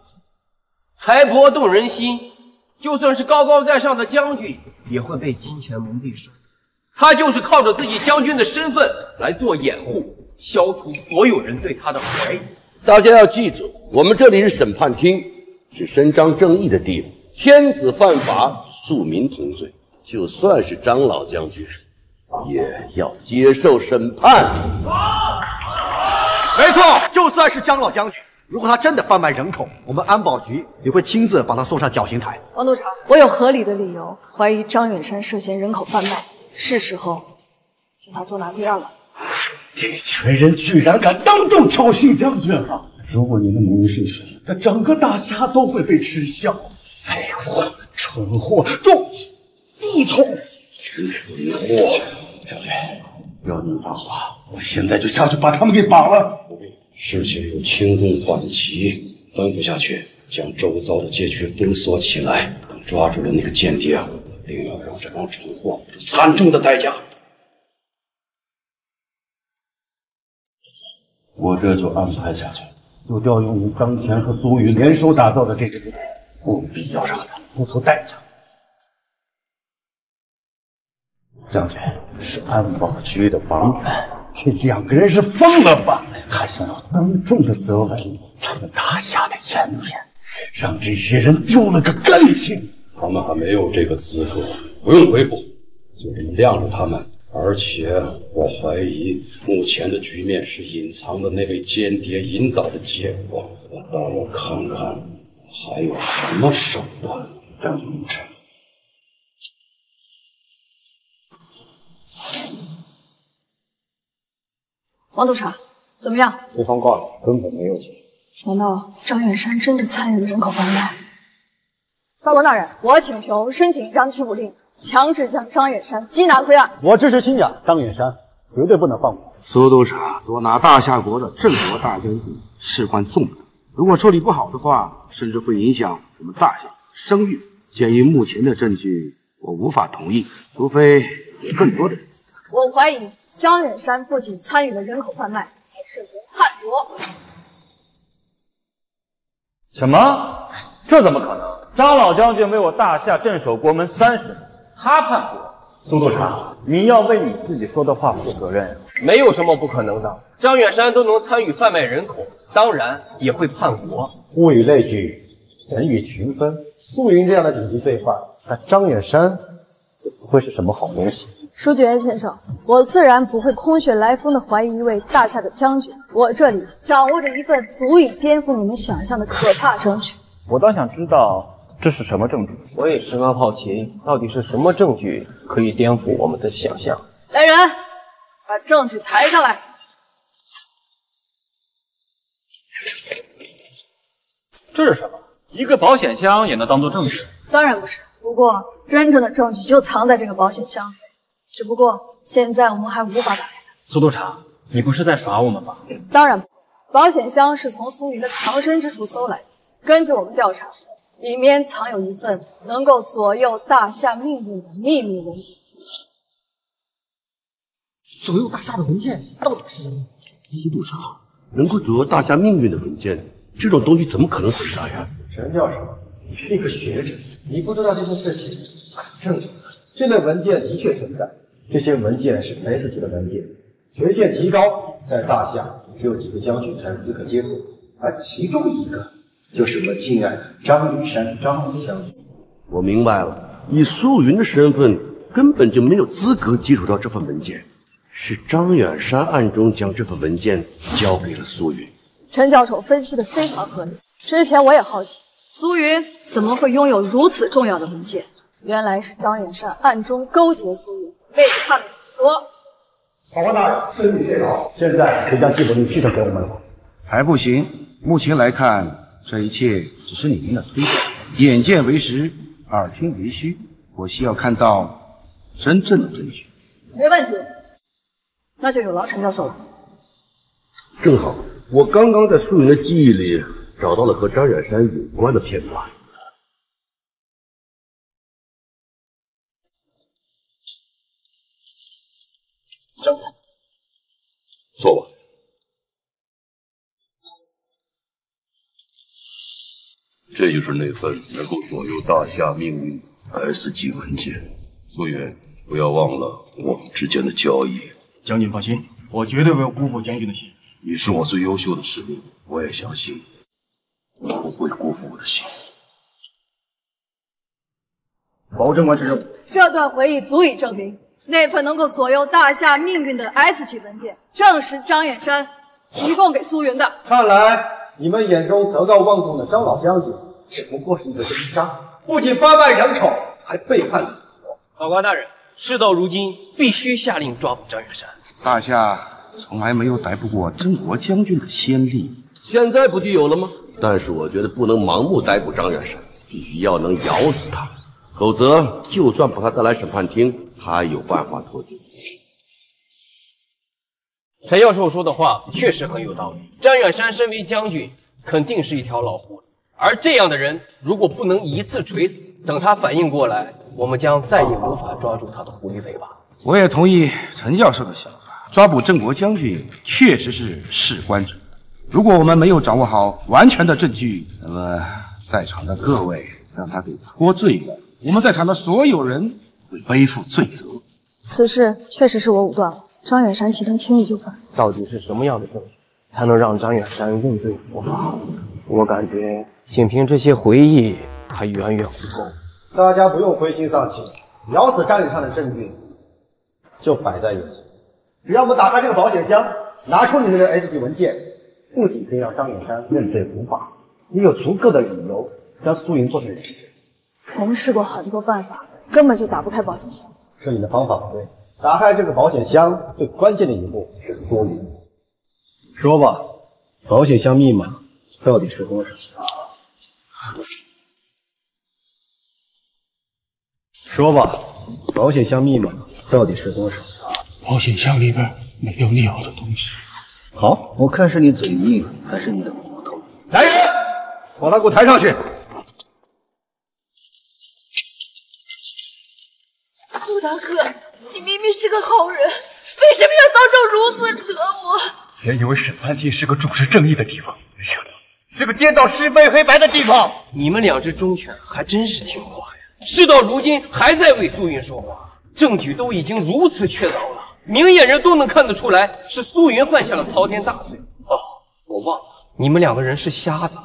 财帛动人心，就算是高高在上的将军，也会被金钱蒙蔽双眼。他就是靠着自己将军的身份来做掩护，消除所有人对他的怀疑。大家要记住，我们这里是审判厅，是伸张正义的地方。天子犯法，庶民同罪。就算是张老将军，也要接受审判。没错，就算是张老将军，如果他真的贩卖人口，我们安保局也会亲自把他送上绞刑台。王督察，我有合理的理由怀疑张远山涉嫌人口贩卖，是时候将他捉拿归案了。这群人居然敢当众挑衅将军啊！如果你们没有事情，那整个大夏都会被耻笑。废物，蠢货，重地宠，群蠢货！将军，要你发话，我现在就下去把他们给绑了。事情有轻重缓急，吩咐下去，将周遭的街区封锁起来。等抓住了那个间谍，我定要让这帮蠢货付出惨重的代价。我这就安排下去，就调用你张田和苏雨联手打造的这支部队，务必要让他付出代价。将军是安保局的王员，这两个人是疯了吧？还想要当众的责问这个大夏的颜面，让这些人丢了个干净。他们还没有这个资格，不用回复，就这么晾着他们。而且我怀疑，目前的。局面是隐藏的。那位间谍引导的。结果。我倒要看看还有什么手段。张明志，王督察，怎么样？对方挂了，根本没有钱。难道张远山真的参与了人口贩卖？法官大人，我请求申请一张拘捕令，强制将张远山缉拿归案。我支持新雅，张远山绝对不能放过。苏督察捉拿大夏国的镇国大将军，事关重大，如果处理不好的话，甚至会影响我们大夏声誉。鉴于目前的证据，我无法同意，除非有更多的人。我怀疑张远山不仅参与了人口贩卖，还涉嫌叛国。什么？这怎么可能？张老将军为我大夏镇守国门三十年，他叛国？苏督察，你要为你自己说的话负责任。没有什么不可能的。张远山都能参与贩卖人口，当然也会叛国。物以类聚，人以群分。素云这样的顶级罪犯，那张远山也不会是什么好东西。书记员先生，我自然不会空穴来风的怀疑一位大夏的将军。我这里掌握着一份足以颠覆你们想象的可怕证据。我倒想知道这是什么证据。我也十分好奇，到底是什么证据可以颠覆我们的想象？来人，把证据抬上来。这是什么？一个保险箱也能当做证据？当然不是，不过真正的证据就藏在这个保险箱里。只不过现在我们还无法打开它。苏督察，你不是在耍我们吧？当然不，保险箱是从苏云的藏身之处搜来的。根据我们调查，里面藏有一份能够左右大夏命运的秘密文件。左右大夏的文件到底是什么？苏督察，能够左右大夏命运的文件，这种东西怎么可能存在呀？陈教授，你是一个学者，你不知道这件事情可证据呢。这类文件的确存在，这些文件是 S 级的文件，权限极高，在大夏只有几个将军才有资格接触，而其中一个就是我们敬爱的张雨山张将军。我明白了，以苏云的身份，根本就没有资格接触到这份文件，是张远山暗中将这份文件交给了苏云。陈教授分析的非常合理，之前我也好奇，苏云怎么会拥有如此重要的文件？原来是张远山暗中勾结苏云，背叛了祖国。法官大人，身体确凿，现在可以将寄补令批准给我们了吗？还不行。目前来看，这一切只是你们的推测，眼见为实，耳听为虚。我需要看到真正的证据。没问题，那就有劳陈教授了。正好，我刚刚在苏云的记忆里找到了和张远山有关的片段。坐吧。这就是那份能够左右大夏命运的 S 级文件。苏云，不要忘了我们之间的交易。将军放心，我绝对不会辜负将军的信任。你是我最优秀的士兵，我也相信你不会辜负我的信任。保证完成任务。这段回忆足以证明，那份能够左右大夏命运的 S 级文件，正是张远山提供给苏云的。看来你们眼中德高望重的张老将军，只不过是一个人渣，不仅贩卖人口，还背叛了法官大人，事到如今，必须下令抓捕张远山。大夏从来没有逮捕过郑国将军的先例，现在不就有了吗？但是我觉得不能盲目逮捕张远山，必须要能咬死他，否则就算把他带来审判厅，他也有办法脱罪。陈教授说的话确实很有道理。张远山身为将军，肯定是一条老狐狸，而这样的人如果不能一次锤死，等他反应过来，我们将再也无法抓住他的狐狸尾巴。我也同意陈教授的想法，抓捕郑国将军确实是事关重大。如果我们没有掌握好完全的证据，那么在场的各位让他给脱罪了，我们在场的所有人会背负罪责。此事确实是我武断了，张远山岂能轻易就范？到底是什么样的证据才能让张远山认罪伏法？我感觉仅凭这些回忆还远远不够。大家不用灰心丧气，咬死张远山的证据就摆在眼前。只要我们打开这个保险箱，拿出你们的 SD 文件，不仅可以让张远山认罪伏法，也有足够的理由将苏云做成人质。我们试过很多办法，根本就打不开保险箱。是你的方法不对。打开这个保险箱最关键的一步是苏云。说吧，保险箱密码到底是多少？说吧，保险箱密码到底是多少？保险箱里边没有你要的东西。好，我看是你嘴硬还是你的骨头。来人，把他给我抬上去。苏大哥，你明明是个好人，为什么要遭受如此折磨？原以为审判厅是个主持正义的地方，没想到是个颠倒是非黑白的地方。你们两只忠犬还真是听话呀！事到如今还在为苏云说话，证据都已经如此确凿了，明眼人都能看得出来是苏云犯下了滔天大罪。哦，我忘了，你们两个人是瞎子。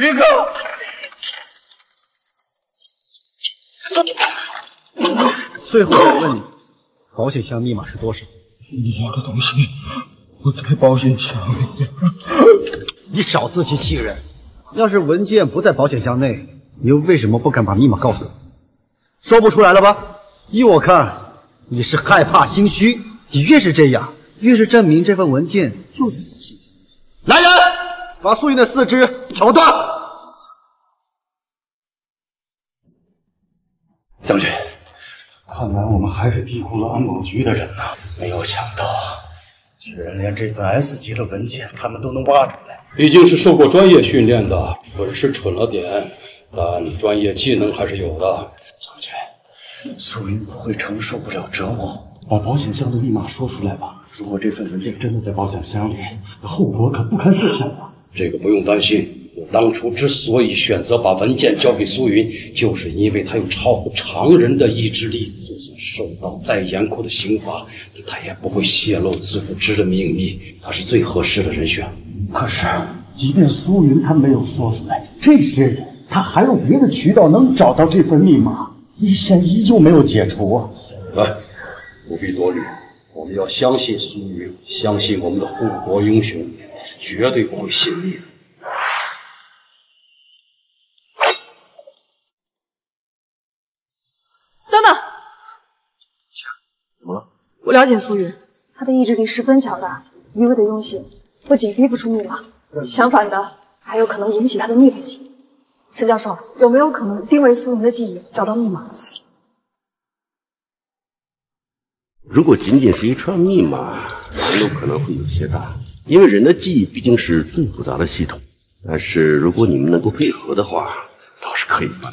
云哥，最后我问你，保险箱密码是多少？你要的东西我在保险箱里。你少自欺欺人！要是文件不在保险箱内，你又为什么不敢把密码告诉我？说不出来了吧？依我看，你是害怕心虚。你越是这样，越是证明这份文件就在保险箱。来人，把素云的四肢挑断！将军，看来我们还是低估了安保局的人呐！没有想到，居然连这份 S 级的文件他们都能挖出来。毕竟是受过专业训练的，蠢是蠢了点，但专业技能还是有的。将军，苏云不会承受不了折磨。把保险箱的密码说出来吧。如果这份文件真的在保险箱里，后果可不堪设想啊！这个不用担心。我当初之所以选择把文件交给苏云，就是因为他有超乎常人的意志力，就算受到再严酷的刑罚，他也不会泄露组织的秘密。他是最合适的人选。可是，即便苏云他没有说出来，这些人他还有别的渠道能找到这份密码，危险依旧没有解除啊！来，不必多虑，我们要相信苏云，相信我们的护国英雄，是绝对不会泄密的。我了解苏云，他的意志力十分强大，一味的用心，不仅逼不出密码，相反的还有可能引起他的逆反心。陈教授，有没有可能定位苏云的记忆，找到密码？如果仅仅是一串密码，难度可能会有些大，因为人的记忆毕竟是最复杂的系统。但是如果你们能够配合的话，倒是可以办。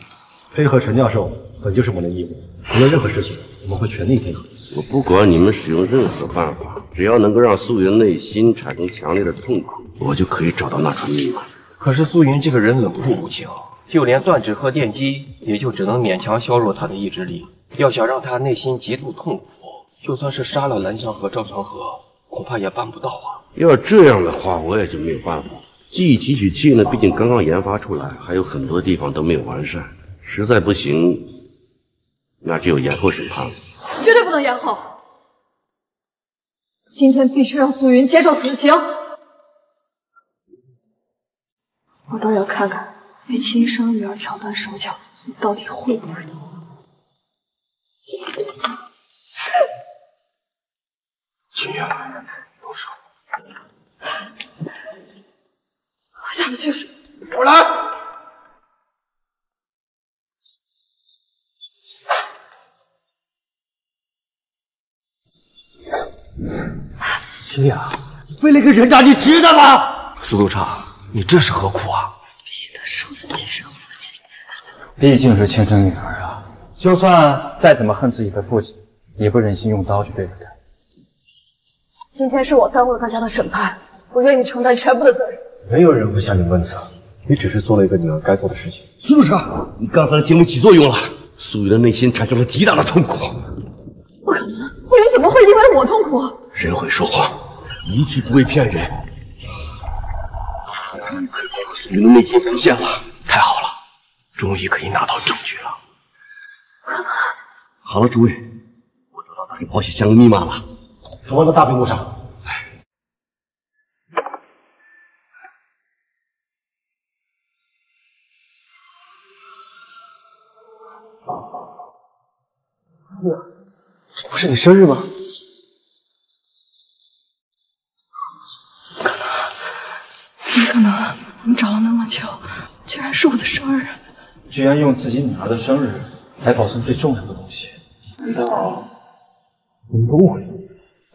配合陈教授本就是我们的义务，无论任何事情，我们会全力配合。我不管你们使用任何办法，只要能够让素云内心产生强烈的痛苦，我就可以找到那串密码。可是素云这个人冷酷无情，就连断指和电击，也就只能勉强削弱他的意志力。要想让他内心极度痛苦，就算是杀了蓝香和赵长河，恐怕也办不到啊。要这样的话，我也就没有办法。记忆提取器呢，毕竟刚刚研发出来，还有很多地方都没有完善。实在不行，那只有延后审判了。绝对不能延后！今天必须让苏云接受死刑！我倒要看看被亲生女儿挑断手脚，你到底会不会痛？秦月，动手！我想的就是我来。秦雅，为了一个人渣，你值得吗？苏督察，你这是何苦啊？毕竟她是我的亲生父亲。毕竟是亲生女儿啊，就算再怎么恨自己的父亲，也不忍心用刀去对付他。今天是我耽误了大家的审判，我愿意承担全部的责任。没有人会向你问责，你只是做了一个女儿该做的事情。苏督察，你刚才的节目起作用了，苏雨的内心产生了极大的痛苦。怎么会因为我痛苦？人会说谎，一句不会骗人。终于可以把苏云的内心重现了，太好了，终于可以拿到证据了。好了，诸位，我得到打开保险箱的密码了，放到大屏幕上。子，这不是你生日吗？怎么可能？怎么可能我们找了那么久，居然是我的生日！居然用自己女儿的生日来保存最重要的东西，难道你们都误会了？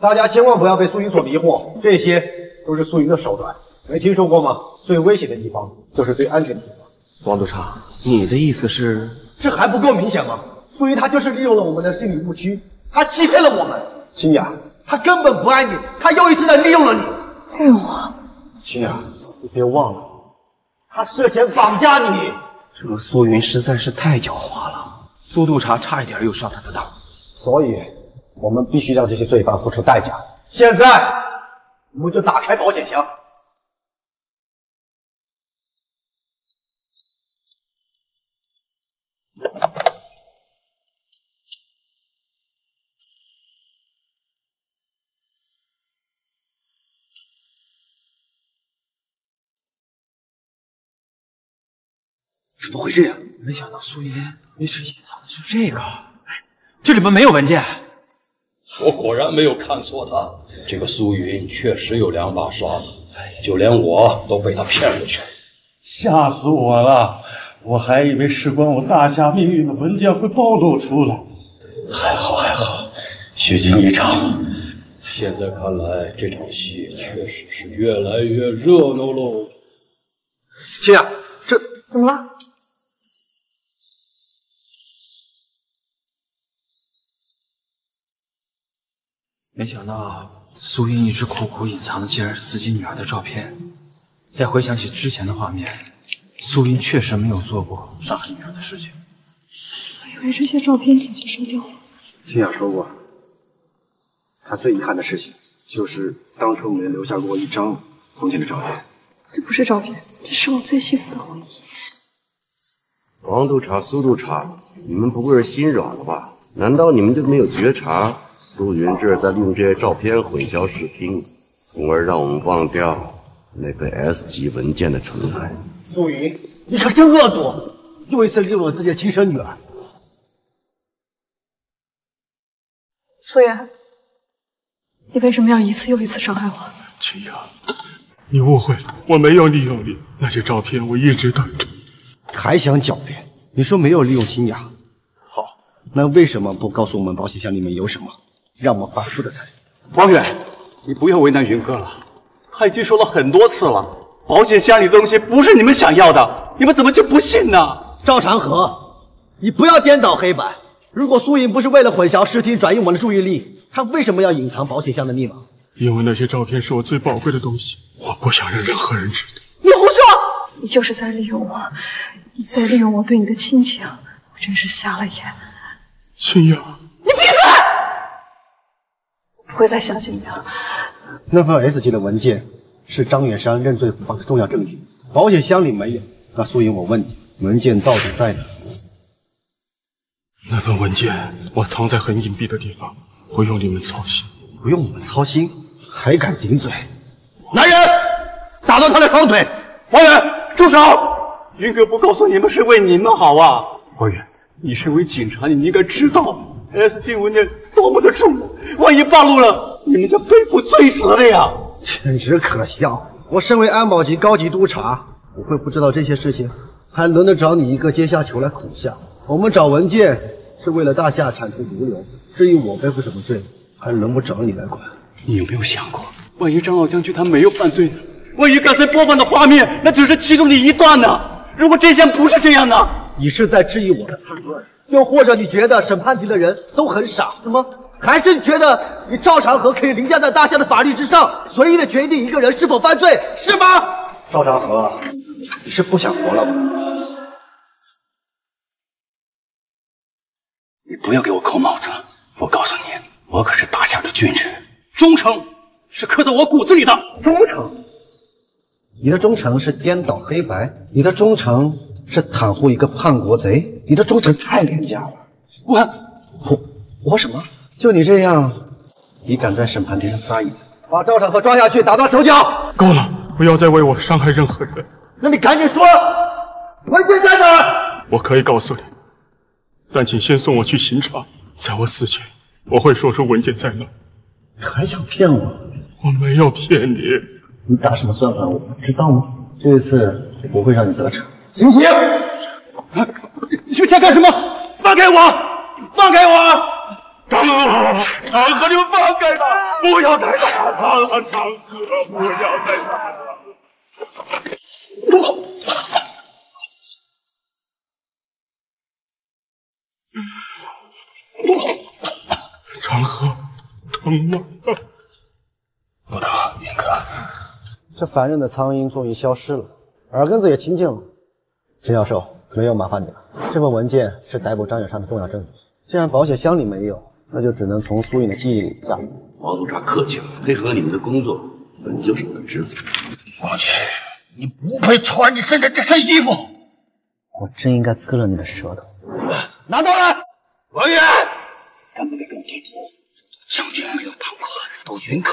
大家千万不要被苏云所迷惑，这些都是苏云的手段，没听说过吗？最危险的地方就是最安全的地方。王督察，你的意思是？这还不够明显吗？苏云他就是利用了我们的心理误区，他欺骗了我们。清雅，他根本不爱你，他又一次的利用了你。利用我？清雅，你别忘了，他涉嫌绑架你。这个苏云实在是太狡猾了，苏督察差一点又上他的当。所以，我们必须让这些罪犯付出代价。现在，我们就打开保险箱。怎么会这样？没想到苏云一直隐藏的是这个。这里面没有文件。我果然没有看错他，这个苏云确实有两把刷子，就连我都被他骗过去。吓死我了！我还以为事关我大夏命运的文件会暴露出来。还好还好，虚惊一场。现在看来，这场戏确实是越来越热闹喽。清雅，这怎么了？没想到苏云一直苦苦隐藏的竟然是自己女儿的照片。再回想起之前的画面，苏云确实没有做过伤害女儿的事情。我以为这些照片早就收掉了。清雅说过，她最遗憾的事情就是当初没留下过一张童年的照片。这不是照片，这是我最幸福的回忆。王督察、苏督察，你们不会是心软了吧？难道你们就没有觉察苏云这是在利用这些照片混淆视听，从而让我们忘掉那份 S 级文件的存在。苏云，你可真恶毒，又一次利用了自己的亲生女儿。苏妍，你为什么要一次又一次伤害我？秦阳，你误会了，我没有利用你，那些照片我一直等着。还想狡辩？你说没有利用清雅，好，那为什么不告诉我们保险箱里面有什么，让我们发富的财？王远，你不要为难云哥了，他已经说了很多次了，保险箱里的东西不是你们想要的，你们怎么就不信呢？赵长河，你不要颠倒黑白。如果苏颖不是为了混淆视听、转移我们的注意力，她为什么要隐藏保险箱的密码？因为那些照片是我最宝贵的东西，我不想让任何人知道。你胡说！你就是在利用我，你在利用我对你的亲情，我真是瞎了眼。秦阳，你闭嘴！不会再相信你了。那份 S 级的文件是张远山认罪伏法的重要证据，保险箱里没有。那苏颖，我问你，文件到底在哪？那份文件我藏在很隐蔽的地方，不用你们操心。不用我们操心，还敢顶嘴？来人，打断他的双腿！王远，住手！云哥不告诉你们是为你们好啊！王远，你身为警察，你应该知道 S 级文件多么的重要，万一暴露了，你们将背负罪责的呀！简直可笑！我身为安保局高级督察，我会不知道这些事情？还轮得着你一个阶下囚来恐吓？我们找文件是为了大夏铲除毒瘤，至于我背负什么罪，还轮不着你来管。你有没有想过，万一张老将军他没有犯罪呢？万一刚才播放的画面那只是其中的一段呢？如果真相不是这样呢？你是在质疑我的判断，又或者你觉得审判庭的人都很傻是吗？还是你觉得你赵长河可以凌驾在大厦的法律之上，随意的决定一个人是否犯罪，是吗？赵长河，你是不想活了吧？你不要给我扣帽子！我告诉你，我可是大夏的军人，忠诚是刻在我骨子里的。忠诚？你的忠诚是颠倒黑白，你的忠诚是袒护一个叛国贼，你的忠诚太廉价了。我我我什么？就你这样，你敢在审判庭上撒野？把赵长河抓下去，打断手脚！够了，不要再为我伤害任何人。那你赶紧说，文件在哪儿？我可以告诉你。但请先送我去刑场，在我死前，我会说出文件在哪。你还想骗我？我没有骗你。你打什么算盘？我不知道吗？这一次我不会让你得逞。行刑！你们想干什么？放开我！放开我！长河，长河，你们放开他！不要再打他了，长河，不要再打他了。住口！长河，疼吗？不疼，云哥。这烦人的苍蝇终于消失了，耳根子也清净了。陈教授，可能又麻烦你了。这份文件是逮捕张远山的重要证据，既然保险箱里没有，那就只能从苏颖的记忆里下手。王督察客气了，配合你们的工作本就是我的职责。王姐，你不配穿你身上这身衣服。我真应该割了你的舌头。拿刀来！王爷，敢不敢跟我低头？将军没有当过，都云哥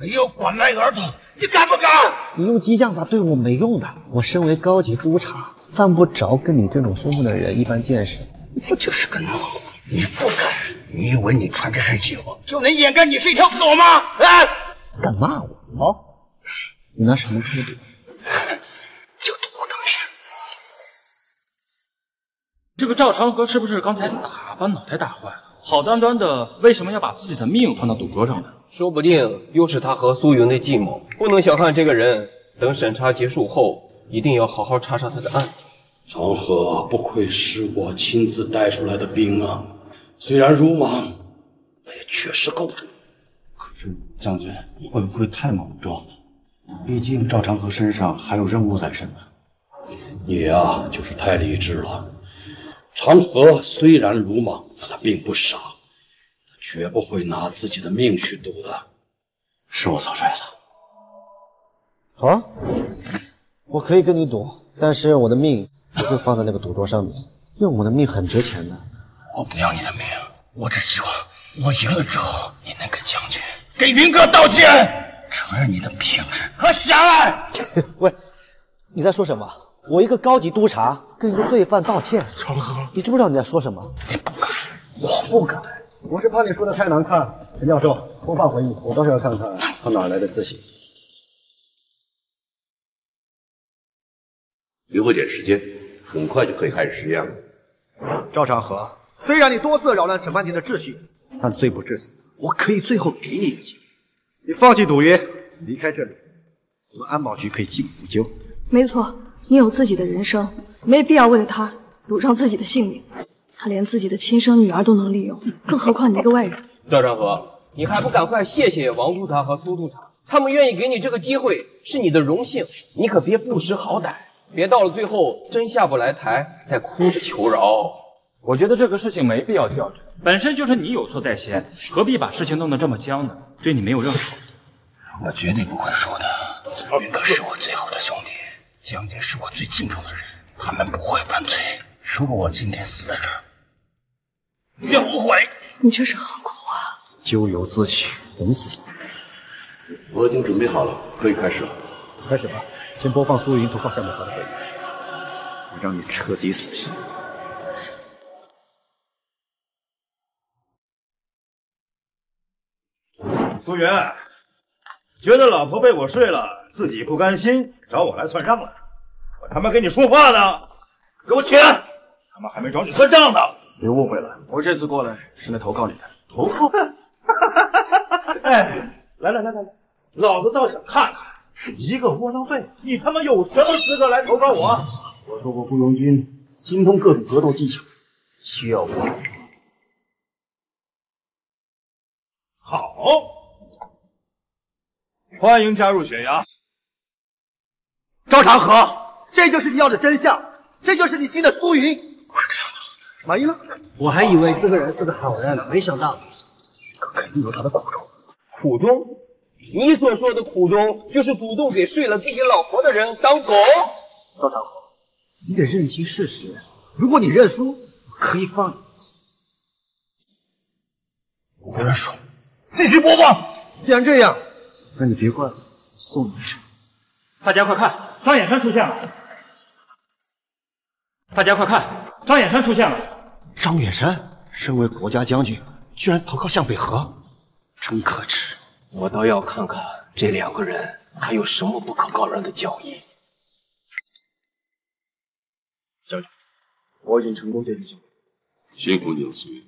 没有拐卖儿童，你敢不敢？你用激将法对我没用的。我身为高级督察，犯不着跟你这种身份的人一般见识。我就是个懦夫，你不敢。你以为你穿这身衣服就能掩盖你是一条狗吗？啊！敢骂我？哦，你拿什么跟我赌？就赌我当天。这个赵长河是不是刚才打把脑袋打坏了？好端端的，为什么要把自己的命放到赌桌上呢？说不定又是他和苏云的计谋。不能小看这个人，等审查结束后，一定要好好查查他的案底。长河不愧是我亲自带出来的兵啊，虽然鲁莽，但也确实够重。可是将军会不会太莽撞了？毕竟赵长河身上还有任务在身呢。你呀，就是太理智了。长河虽然鲁莽，他并不傻，他绝不会拿自己的命去赌的。是我草率了。好啊，我可以跟你赌，但是我的命不会放在那个赌桌上面，因为我的命很值钱的。我不要你的命，我只希望我赢了之后，你那个将军给云哥道歉，承认你的品质和狭隘。喂，你在说什么？我一个高级督察跟一个罪犯道歉，长河，你知不知道你在说什么？你不敢我不敢。我是怕你说的太难看。陈教授，播放回忆，我倒是要看看他哪来的自信。给我点时间，很快就可以开始实验了。赵长河，虽然你多次扰乱审判庭的秩序，但罪不至死。我可以最后给你一个机会，你放弃赌约，离开这里，我们安保局可以既往不咎。没错，你有自己的人生，没必要为了他赌上自己的性命。他连自己的亲生女儿都能利用，更何况你一个外人。赵长河，你还不赶快谢谢王督察和苏督察？他们愿意给你这个机会是你的荣幸，你可别不识好歹，别到了最后真下不来台，再哭着求饶。我觉得这个事情没必要较真，本身就是你有错在先，何必把事情弄得这么僵呢？对你没有任何好处。我绝对不会输的。云哥是我最好的兄弟，江姐是我最敬重的人，他们不会犯罪。如果我今天死在这儿，别无悔。你这是何苦啊？咎由自取，等死。我已经准备好了，可以开始了。开始吧，先播放苏云投靠夏美和的回忆，我让你彻底死心。苏云，觉得老婆被我睡了，自己不甘心，找我来算账了。我他妈跟你说话呢，给我起来！他妈还没找你算账呢。别误会了，我这次过来是来投靠你的。投靠？哎，来来来来来，老子倒想看看，一个窝囊废，你他妈有什么资格来投靠我？我说过雇佣军，精通各种格斗技巧，需要我？好，欢迎加入雪崖。赵长河，这就是你要的真相，这就是你新的苏云。满意了？我还以为这个人是个好人，没想到肯定有他的苦衷。苦衷？你所说的苦衷，就是主动给睡了自己老婆的人当狗？赵长河，你得认清事实。如果你认输，可以放你。我不认输，继续播放。既然这样，那你别怪我送你一程。大家快看，张远山出现了！大家快看，张远山出现了！张远山，身为国家将军，居然投靠向北河，真可耻！我倒要看看这两个人还有什么不可告人的交易。将军，我已经成功接近向北。辛苦你了，苏云。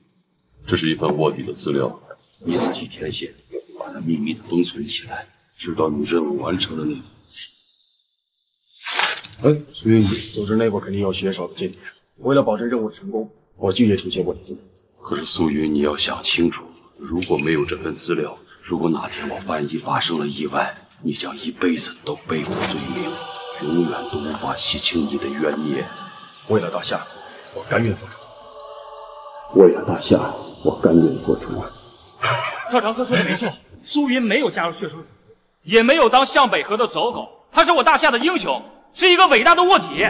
这是一份卧底的资料，你仔细填写，把它秘密的封存起来，直到你任务完成的那天。哎，苏云，组织内部肯定有血手的间谍。为了保证任务的成功，我拒绝停写我的资料。可是苏云，你要想清楚，如果没有这份资料，如果哪天我万一发生了意外，你将一辈子都背负罪名，永远都无法洗清你的冤孽。为了大夏，我甘愿付出。为了大夏，我甘愿付出。赵长河说的没错，苏云没有加入血手组织，也没有当向北河的走狗，他是我大夏的英雄，是一个伟大的卧底。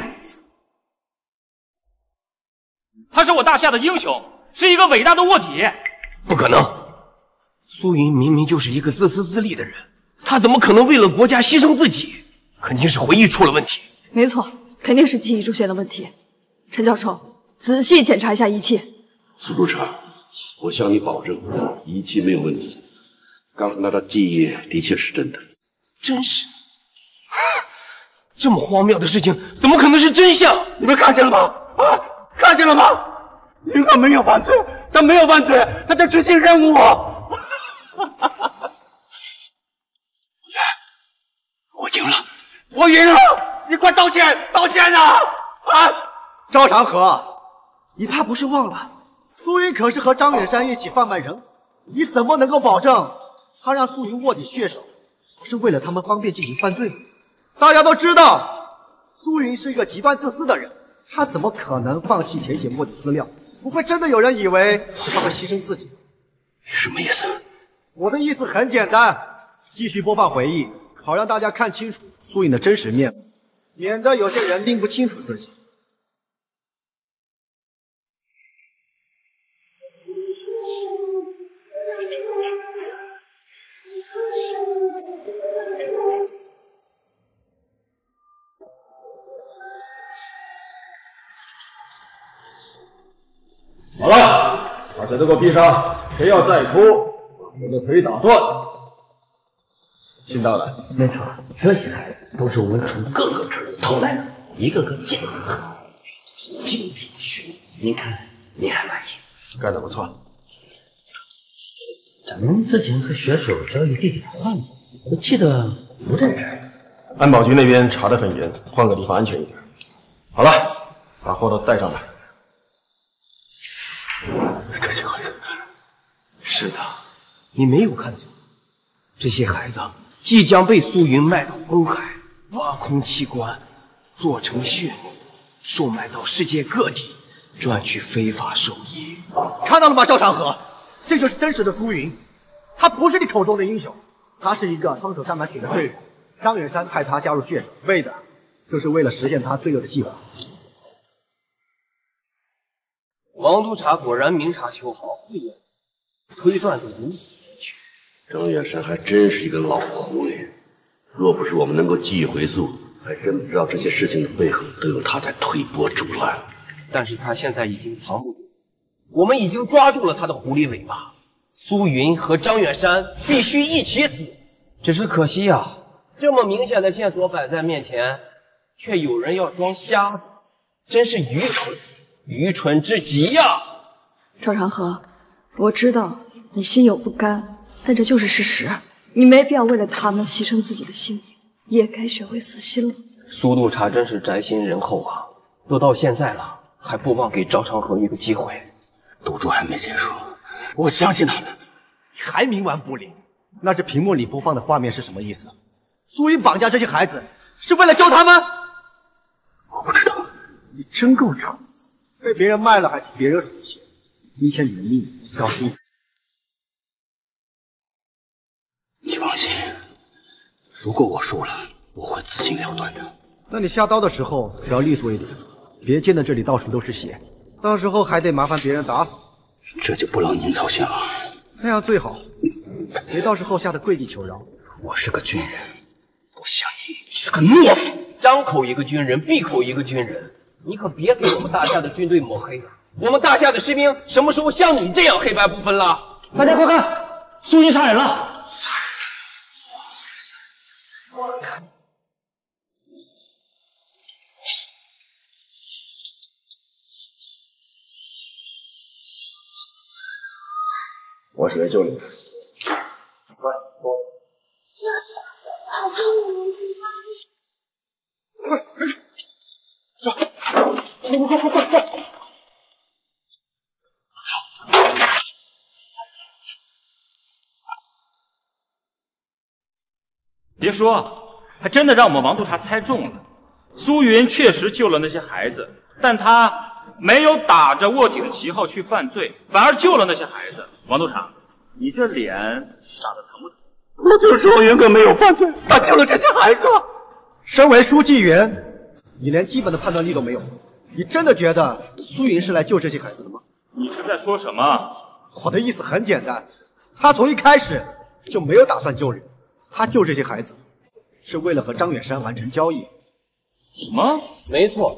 他是我大夏的英雄，是一个伟大的卧底。不可能，苏云明明就是一个自私自利的人，他怎么可能为了国家牺牲自己？肯定是回忆出了问题。没错，肯定是记忆出现了问题。陈教授，仔细检查一下仪器。苏督察，我向你保证，仪器没有问题。刚才那段记忆的确是真的。真是的，这么荒谬的事情，怎么可能是真相？你们看见了吗？啊，看见了吗？云可没有犯罪，他没有犯罪，他在执行任务。我赢了，我赢了！你快道歉，道歉啊！啊！赵长河，你怕不是忘了，苏云可是和张远山一起贩卖人，你怎么能够保证他让苏云卧底血手，不是为了他们方便进行犯罪？大家都知道，苏云是一个极端自私的人，他怎么可能放弃填写卧底资料？不会真的有人以为他会牺牲自己？什么意思？我的意思很简单继续播放回忆好让大家看清楚苏颖的真实面目免得有些人拎不清楚自己。好了把嘴都给我闭上谁要再哭我的腿打断。信到了，没错，这些孩子都是我们从各个村里偷来的，一个个健康好，精品血，您看您还满意？干得不错。咱们之前和选手交易地点换过，我记得不在这儿。安保局那边查得很严，换个地方安全一点。好了，把货都带上来。这些孩子，是的，你没有看错，这些孩子即将被苏云卖到公海，挖空器官，做成血奴，售卖到世界各地，赚取非法收益。看到了吗，赵长河？这就是真实的苏云，他不是你口中的英雄，他是一个双手沾满血的罪人。张远山派他加入血手，为的就是为了实现他罪恶的计划。王督察果然明察秋毫，慧眼推断的如此准确。张远山还真是一个老狐狸，若不是我们能够记忆回溯，还真不知道这些事情的背后都有他在推波助澜。但是他现在已经藏不住，我们已经抓住了他的狐狸尾巴。苏云和张远山必须一起死，只是可惜啊，这么明显的线索摆在面前，却有人要装瞎子，真是愚蠢，愚蠢至极呀！赵长河，我知道你心有不甘，但这就是事实，你没必要为了他们牺牲自己的性命，也该学会死心了。苏督察真是宅心仁厚啊，都到现在了，还不忘给赵长河一个机会。赌注还没结束，我相信他们。你还冥顽不灵？那这屏幕里播放的画面是什么意思？苏云绑架这些孩子是为了救他们？我不知道。你真够蠢，被别人卖了还替别人数钱。今天你的命告诉。你如果我输了，我会自行了断的。那你下刀的时候要利索一点，别溅得这里到处都是血，到时候还得麻烦别人打扫。这就不劳您操心了。那样最好，别到时候吓得跪地求饶。我是个军人，不像你是个懦夫。张口一个军人，闭口一个军人，你可别给我们大夏的军队抹黑了。我们大夏的士兵什么时候像你这样黑白不分了？大家快看，苏军杀人了！快，快，上！快快快快快！别说，还真的让我们王督察猜中了。苏云确实救了那些孩子，但他没有打着卧底的旗号去犯罪，反而救了那些孩子。王督察，你这脸打的疼不疼？我就说云哥没有犯罪，他救了这些孩子。身为书记员，你连基本的判断力都没有，你真的觉得苏云是来救这些孩子的吗？你是在说什么？我的意思很简单，他从一开始就没有打算救人，他救这些孩子是为了和张远山完成交易。什么？没错，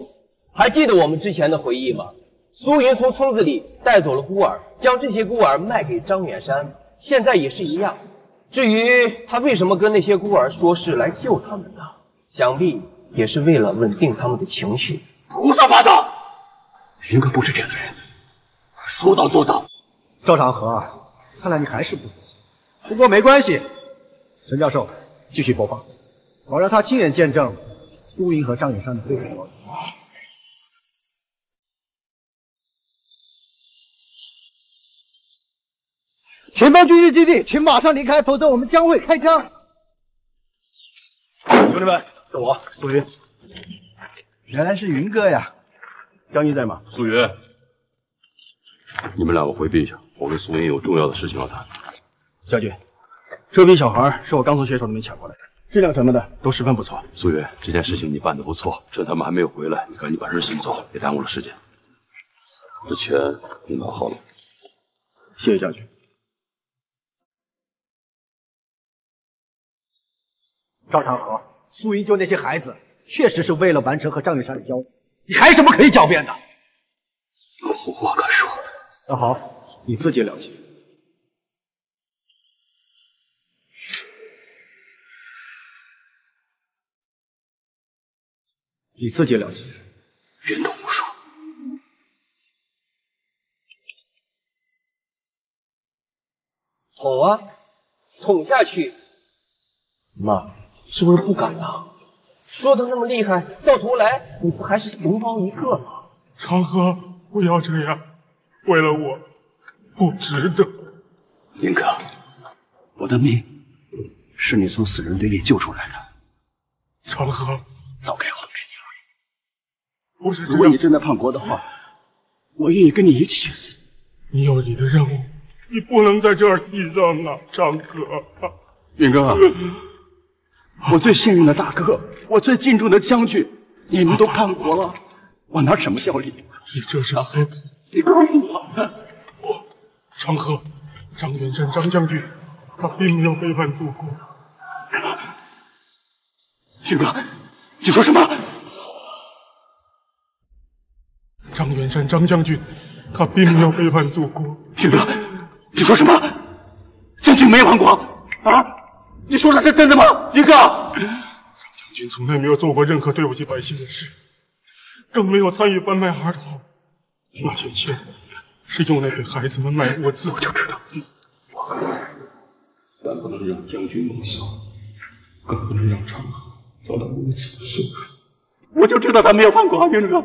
还记得我们之前的回忆吗？苏云从村子里带走了孤儿，将这些孤儿卖给张远山，现在也是一样。至于他为什么跟那些孤儿说是来救他们的，想必也是为了稳定他们的情绪。胡说八道！云哥不是这样的人，说到做到。赵长河，看来你还是不死心。不过没关系，陈教授继续播放，我让他亲眼见证苏云和张远山的对手。前方军事基地，请马上离开，否则我们将会开枪。兄弟们，是我苏云。原来是云哥呀！将军在吗？苏云，你们两个回避一下，我跟苏云有重要的事情要谈。将军，这批小孩是我刚从血手那边抢过来的，质量什么的都十分不错。苏云，这件事情你办得不错，趁他们还没有回来，你赶紧把人送走，别耽误了时间。这钱你拿好了。谢谢将军。赵长河，苏云救那些孩子，确实是为了完成和张远山的交易，你还有什么可以狡辩的？无话可说。那好，你自己了解。你自己了解。人都无数。捅啊，捅下去！怎么，是不是不敢啊？说的那么厉害，到头来你不还是怂包一个吗？长河，不要这样，为了我，不值得。林哥，我的命是你从死人堆里救出来的，长河，早该还给你了。不是这样。如果你真的叛国的话，我愿意跟你一起去死。你有你的任务，你不能在这儿替让啊，长河。云哥，我最信任的大哥，我最敬重的将军，你们都叛国了，我拿什么效力？你这是何苦？你告诉我，我张河，张元山张将军，他并没有背叛祖国。云哥，你说什么？张元山张将军，他并没有背叛祖国。云哥，你说什么？将军没有叛国啊？你说的是真的吗？云哥，张将军从来没有做过任何对不起百姓的事，更没有参与贩卖儿童。那些钱是用来给孩子们买物资。我就知道，我可以死，但不能让将军蒙羞，更不能让长河遭到如此的受害。我就知道他没有叛国，云哥，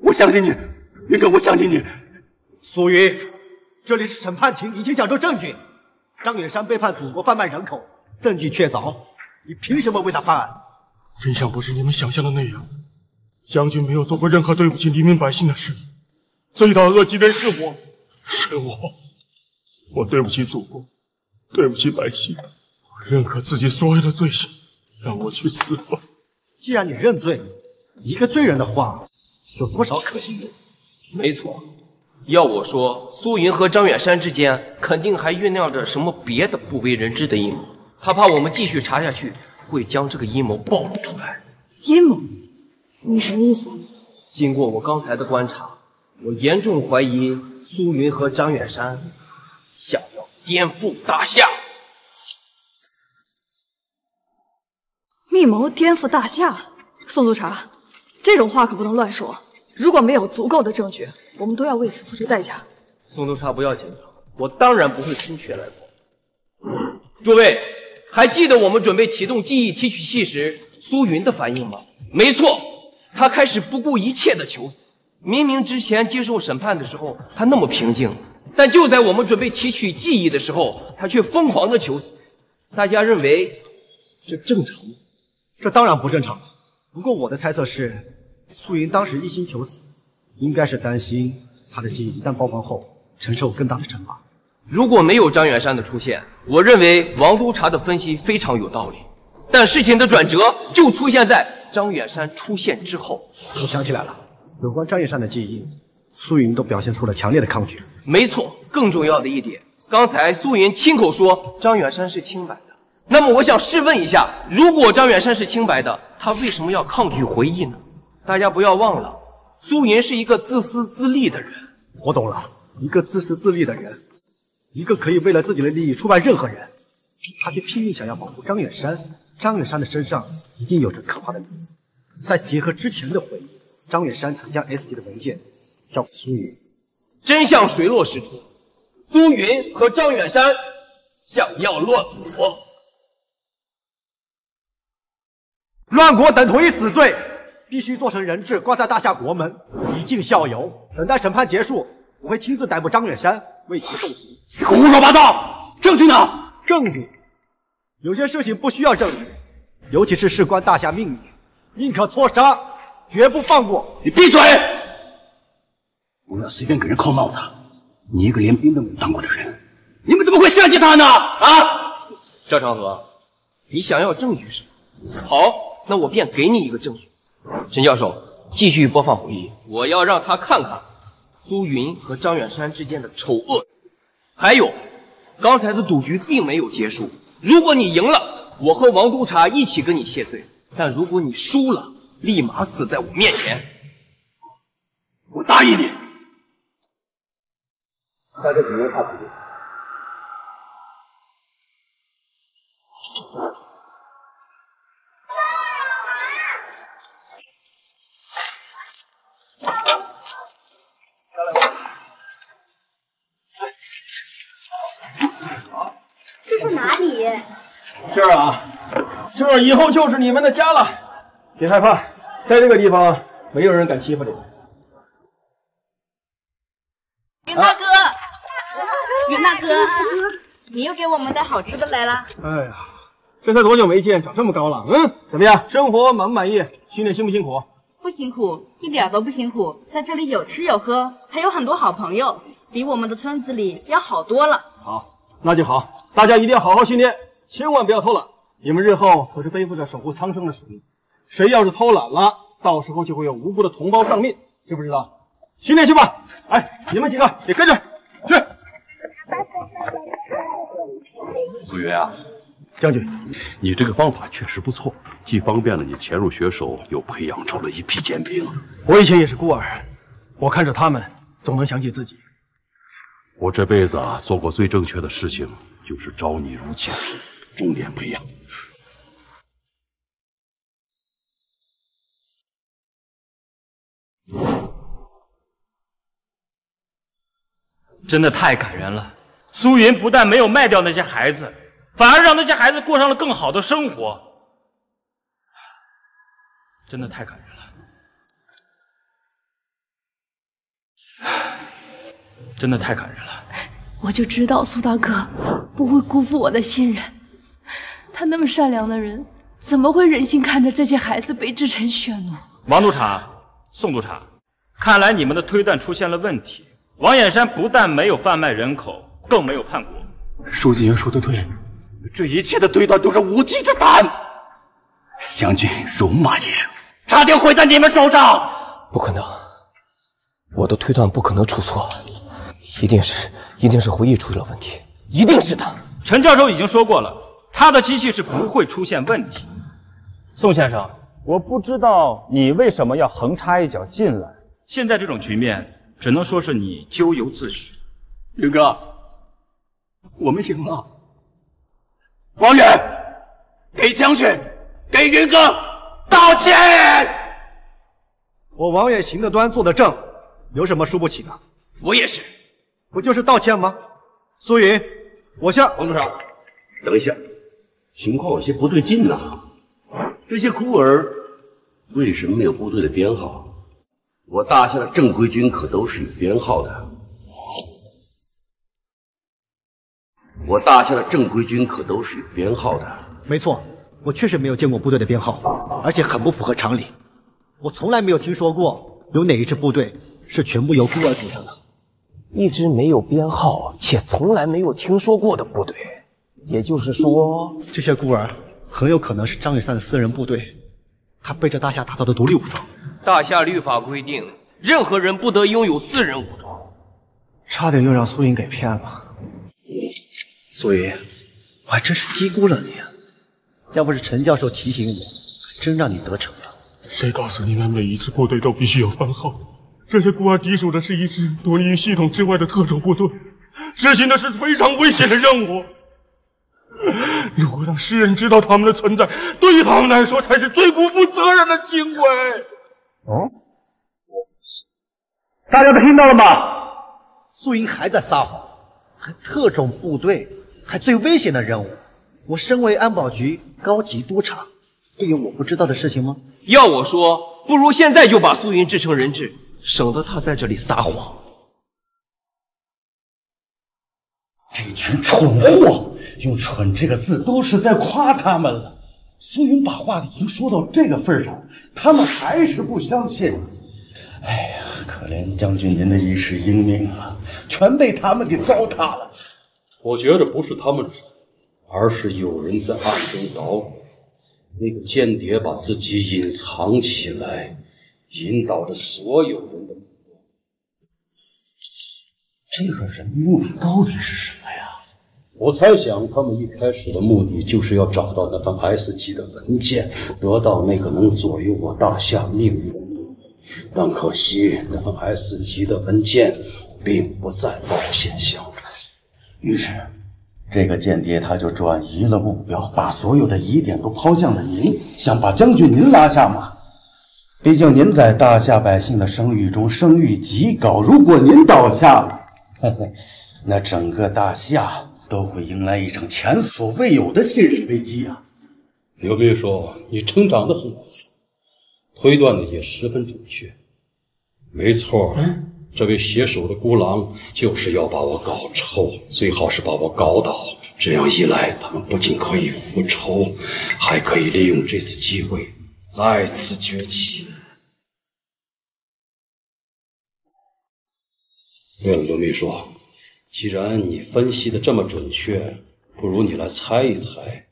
我相信你，云哥，我相信你。苏云，这里是审判庭，已经讲出证据。张远山背叛祖国，贩卖人口，证据确凿，你凭什么为他翻案？真相不是你们想象的那样，将军没有做过任何对不起黎民百姓的事。罪大恶极的人是我，是我，我对不起祖国，对不起百姓，我认可自己所有的罪行，让我去死吧。既然你认罪，一个罪人的话有多少可信度？没错，要我说，苏云和张远山之间肯定还酝酿着什么别的不为人知的阴谋，他怕我们继续查下去，会将这个阴谋暴露出来。阴谋？你什么意思？经过我刚才的观察。我严重怀疑苏云和张远山想要颠覆大夏，密谋颠覆大夏。宋督察，这种话可不能乱说。如果没有足够的证据，我们都要为此付出代价。宋督察不要紧张，我当然不会心血来风。诸位还记得我们准备启动记忆提取器时苏云的反应吗？没错，他开始不顾一切的求死。明明之前接受审判的时候，他那么平静，但就在我们准备提取记忆的时候，他却疯狂的求死。大家认为这正常吗？这当然不正常。不过我的猜测是，苏云当时一心求死，应该是担心他的记忆一旦曝光后承受更大的惩罚。如果没有张远山的出现，我认为王督察的分析非常有道理。但事情的转折就出现在张远山出现之后。我想起来了。有关张远山的记忆，苏云都表现出了强烈的抗拒。没错，更重要的一点，刚才苏云亲口说张远山是清白的。那么我想试问一下，如果张远山是清白的，他为什么要抗拒回忆呢？大家不要忘了，苏云是一个自私自利的人。我懂了，一个自私自利的人，一个可以为了自己的利益出卖任何人，他却拼命想要保护张远山。张远山的身上一定有着可怕的秘密。再结合之前的回忆。张远山曾将 S 级的文件交给苏云，真相水落石出，苏云和张远山想要乱国，乱国等同于死罪，必须做成人质挂在大夏国门，以儆效尤。等待审判结束，我会亲自逮捕张远山，为其动刑。胡说八道！证据呢？证据？有些事情不需要证据，尤其是事关大夏命运，宁可错杀。绝不放过你！闭嘴！不要随便给人扣帽子。你一个连兵都没当过的人，你们怎么会相信他呢？啊！赵长河，你想要证据是吗？好，那我便给你一个证据。陈教授，继续播放回忆，我要让他看看苏云和张远山之间的丑恶。还有，刚才的赌局并没有结束。如果你赢了，我和王督察一起跟你谢罪；但如果你输了，立马死在我面前！我答应你。大家只能怕自己。这是哪里？这儿啊，这儿以后就是你们的家了。别害怕，在这个地方没有人敢欺负你们。云大哥，云大哥，你又给我们带好吃的来了。哎呀，这才多久没见，长这么高了？嗯，怎么样？生活满不满意？训练辛不辛苦？不辛苦，一点都不辛苦，在这里有吃有喝，还有很多好朋友，比我们的村子里要好多了。好，那就好，大家一定要好好训练，千万不要偷懒。你们日后可是背负着守护苍生的使命，谁要是偷懒了，到时候就会有无辜的同胞丧命，知不知道？训练去吧。哎，你们几个也跟着去。苏云啊，将军，你这个方法确实不错，既方便了你潜入血手，又培养出了一批尖兵。我以前也是孤儿，我看着他们，总能想起自己。我这辈子啊，做过最正确的事情，就是招你入剑，重点培养。真的太感人了。苏云不但没有卖掉那些孩子，反而让那些孩子过上了更好的生活，真的太感人了，真的太感人了。我就知道苏大哥不会辜负我的信任。他那么善良的人，怎么会忍心看着这些孩子被制成血奴？王督察、宋督察，看来你们的推断出现了问题。王衍山不但没有贩卖人口，更没有叛国。书记员说的对，这一切的推断都是无稽之谈。将军辱骂你，差点毁在你们手上。不可能，我的推断不可能出错，一定是，一定是回忆出了问题，一定是他。陈教授已经说过了，他的机器是不会出现问题。宋先生，我不知道你为什么要横插一脚进来。现在这种局面。只能说是你咎由自取，云哥，我们赢了。王远，给将军，给云哥道歉。我王远行得端，坐得正，有什么输不起的？我也是，不就是道歉吗？苏云，我向王督察，等一下，情况有些不对劲呐。这些孤儿为什么没有部队的编号？我大夏的正规军可都是有编号的，我大夏的正规军可都是有编号的。没错，我确实没有见过部队的编号，而且很不符合常理。我从来没有听说过有哪一支部队是全部由孤儿组成的。一支没有编号且从来没有听说过的部队，也就是说，这些孤儿很有可能是张雨散的私人部队，他背着大夏打造的独立武装。大夏律法规定，任何人不得拥有私人武装。差点又让苏云给骗了。苏云，我还真是低估了你啊！要不是陈教授提醒我，还真让你得逞了。谁告诉你们每一支部队都必须有番号？这些孤儿抵属的是一支独立于系统之外的特种部队，执行的是非常危险的任务。如果让世人知道他们的存在，对于他们来说才是最不负责任的行为。哦，大家都听到了吗？苏云还在撒谎，还特种部队，还最危险的任务。我身为安保局高级督察，会有我不知道的事情吗？要我说，不如现在就把苏云制成人质，省得他在这里撒谎。这群蠢货，用“蠢”这个字都是在夸他们了。苏云把话已经说到这个份上，他们还是不相信。哎呀，可怜将军您的一世英名啊，全被他们给糟蹋了。我觉得不是他们蠢，而是有人在暗中捣鬼。那个间谍把自己隐藏起来，引导着所有人的目光。这个人目的到底是什么呀？我猜想，他们一开始的目的就是要找到那份 S 级的文件，得到那个能左右我大夏命运的秘密。但可惜，那份 S 级的文件并不在报现象。于是，这个间谍他就转移了目标，把所有的疑点都抛向了您，想把将军您拉下马。毕竟您在大夏百姓的声誉中声誉极高，如果您倒下了，嘿嘿，那整个大夏都会迎来一场前所未有的信任危机啊！刘秘书，你成长的很快，推断的也十分准确。没错，这位携手的孤狼就是要把我搞臭，最好是把我搞倒。这样一来，他们不仅可以复仇，还可以利用这次机会再次崛起。对了，刘秘书，既然你分析的这么准确，不如你来猜一猜，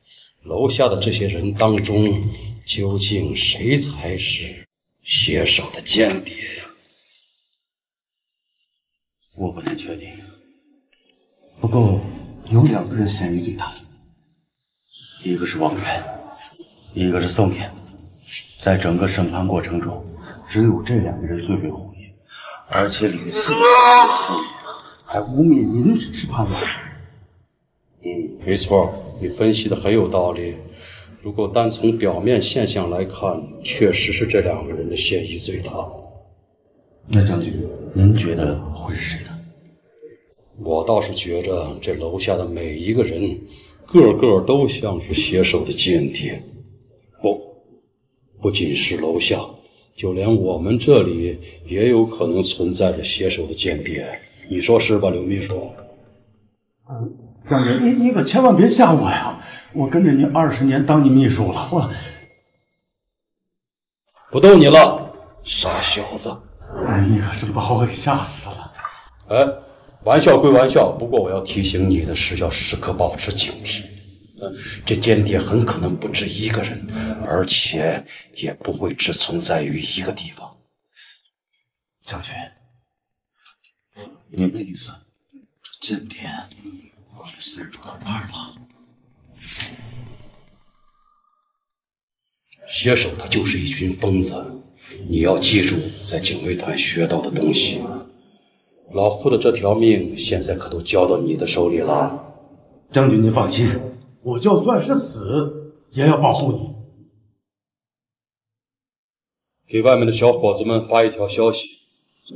楼下的这些人当中，究竟谁才是写手的间谍呀？我不太确定，不过有两个人嫌疑最大，一个是王源，一个是宋岩。在整个审判过程中，只有这两个人最为活跃，而且屡次宋岩还污蔑您是叛乱。嗯，没错，你分析的很有道理。如果单从表面现象来看，确实是这两个人的嫌疑最大。那将军，您觉得会是谁呢？我倒是觉着这楼下的每一个人，个个都像是携手的间谍。不，不仅是楼下，就连我们这里也有可能存在着携手的间谍。你说是吧，刘秘书？嗯，将军，你你可千万别吓我呀！我跟着您二十年当你秘书了，我不逗你了，傻小子！哎，你可是把我给吓死了。哎，玩笑归玩笑，不过我要提醒你的是，要时刻保持警惕。嗯，这间谍很可能不止一个人，而且也不会只存在于一个地方。将军，您的意思，这间谍我们四人中的二了？携手他就是一群疯子，你要记住在警卫团学到的东西。老夫的这条命现在可都交到你的手里了。将军，您放心，我就算是死，也要保护你。给外面的小伙子们发一条消息，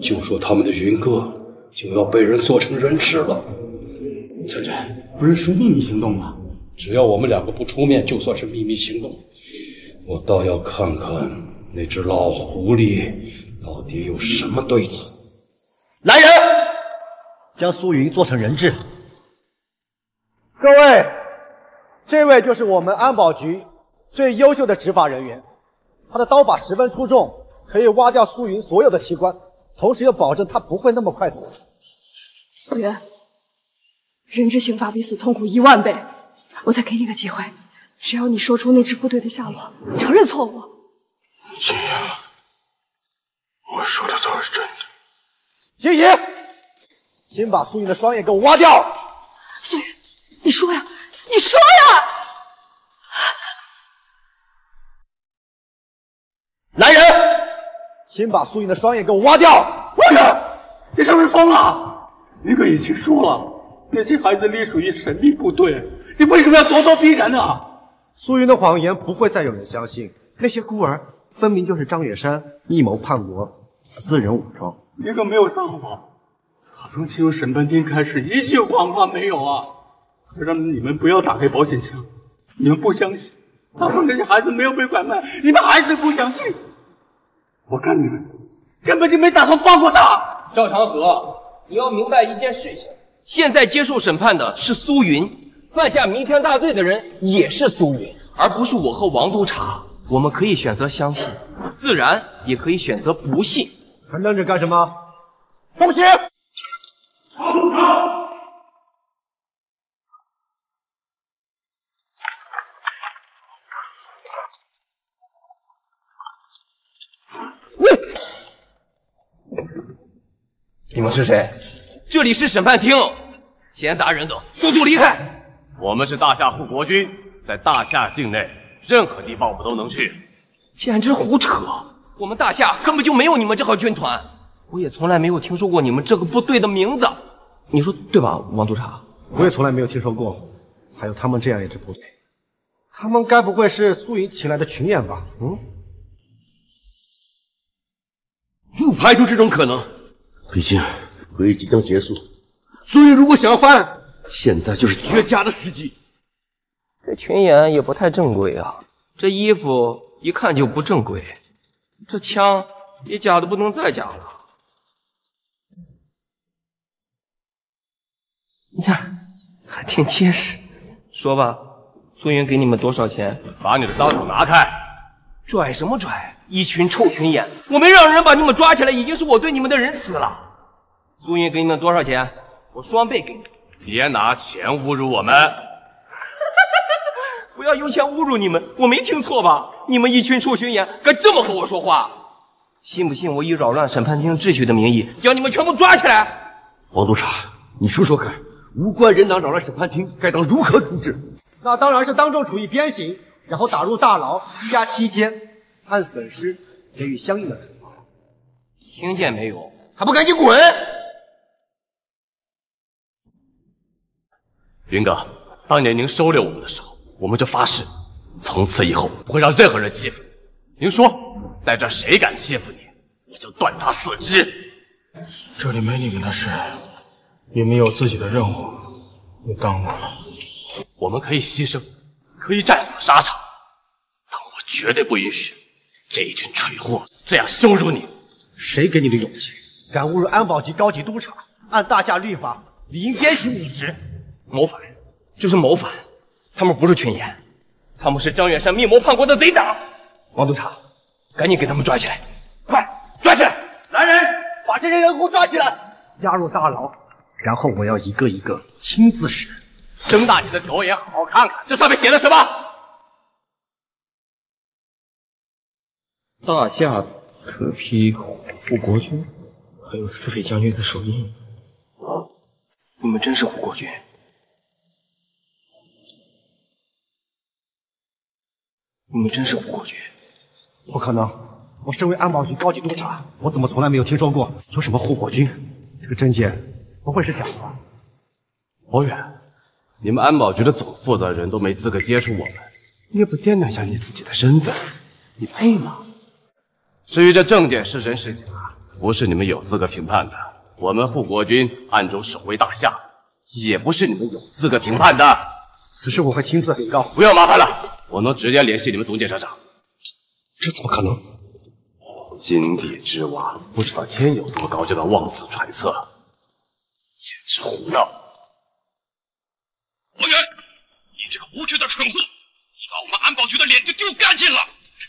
就说他们的云哥就要被人做成人质了。将军，不是说秘密行动吗？只要我们两个不出面，就算是秘密行动。我倒要看看那只老狐狸到底有什么对策。来人，将苏云做成人质。各位，这位就是我们安保局最优秀的执法人员，他的刀法十分出众，可以挖掉苏云所有的器官，同时又保证他不会那么快死。苏云，人质刑罚比死痛苦一万倍，我再给你个机会，只要你说出那支部队的下落，承认错误。秦阳，我说的都是真的。醒醒，先把苏云的双眼给我挖掉。苏云，你说呀，你说呀！来人，先把苏云的双眼给我挖掉。王源，你是不是疯了？云哥已经说了，那些孩子隶属于神秘部队，你为什么要咄咄逼人呢？苏云的谎言不会再有人相信，那些孤儿分明就是张远山密谋叛国，私人武装。云哥没有撒谎，他从进入审判厅开始一句谎话没有啊！他让你们不要打开保险箱，你们不相信。他说那些孩子没有被拐卖，你们还是不相信。我看你们根本就没打算放过他。赵长河，你要明白一件事情：现在接受审判的是苏云，犯下弥天大罪的人也是苏云，而不是我和王督察。我们可以选择相信，自然也可以选择不信。还愣着干什么？东西！你们是谁？这里是审判厅，闲杂人等速速离开。我们是大夏护国军，在大夏境内任何地方我们都能去。简直胡扯！我们大夏根本就没有你们这号军团。我也从来没有听说过你们这个部队的名字，你说对吧，王督察？我也从来没有听说过，还有他们这样一支部队。他们该不会是苏云请来的群演吧？嗯，不排除这种可能。毕竟回忆即将结束，苏云如果想要翻案，现在就是绝佳的时机。这群演也不太正规啊，这衣服一看就不正规，这枪也假的不能再假了。呀，还挺结实。说吧，苏云给你们多少钱？把你的脏手拿开！拽什么拽？一群臭群演，我没让人把你们抓起来，已经是我对你们的仁慈了。苏云给你们多少钱？我双倍给你。别拿钱侮辱我们！不要用钱侮辱你们，我没听错吧？你们一群臭群演，敢这么和我说话？信不信我以扰乱审判厅秩序的名义，将你们全部抓起来？王督察，你说说看，无关人党扰乱审判厅，该当如何处置？那当然是当众处以鞭刑，然后打入大牢，羁押七天，按损失给予相应的处罚。听见没有？还不赶紧滚！云哥，当年您收留我们的时候，我们就发誓，从此以后不会让任何人欺负你。您说，在这谁敢欺负你，我就断他四肢。这里没你们的事，你们有自己的任务，你耽误了。我们可以牺牲，可以战死沙场，但我绝对不允许这一群蠢货这样羞辱你。谁给你的勇气，敢侮辱安保局高级督察？按大夏律法，理应鞭刑五十。谋反，就是谋反。他们不是群演，他们是张远山密谋叛国的贼党。王督察，赶紧给他们抓起来，快抓起来！来人，把这些人给我抓起来，押入大牢，然后我要一个一个亲自审。睁大你的狗眼，好好看看这上面写的什么。大夏特批护国军，还有司匪将军的手印。你们真是护国军？你们真是护国军？不可能！我身为安保局高级督察，我怎么从来没有听说过有什么护国军？这个证件不会是假的吧？博远，你们安保局的总负责人都没资格接触我们，你也不掂量一下你自己的身份，你配吗？至于这证件是真是假，不是你们有资格评判的。我们护国军暗中守卫大夏，也不是你们有资格评判的。此事我会亲自禀告。不要麻烦了，我能直接联系你们总检察长。这怎么可能？井底之蛙，不知道天有多高就敢妄自揣测，简直胡闹！王源，你这个无知的蠢货，你把我们安保局的脸就丢干净了！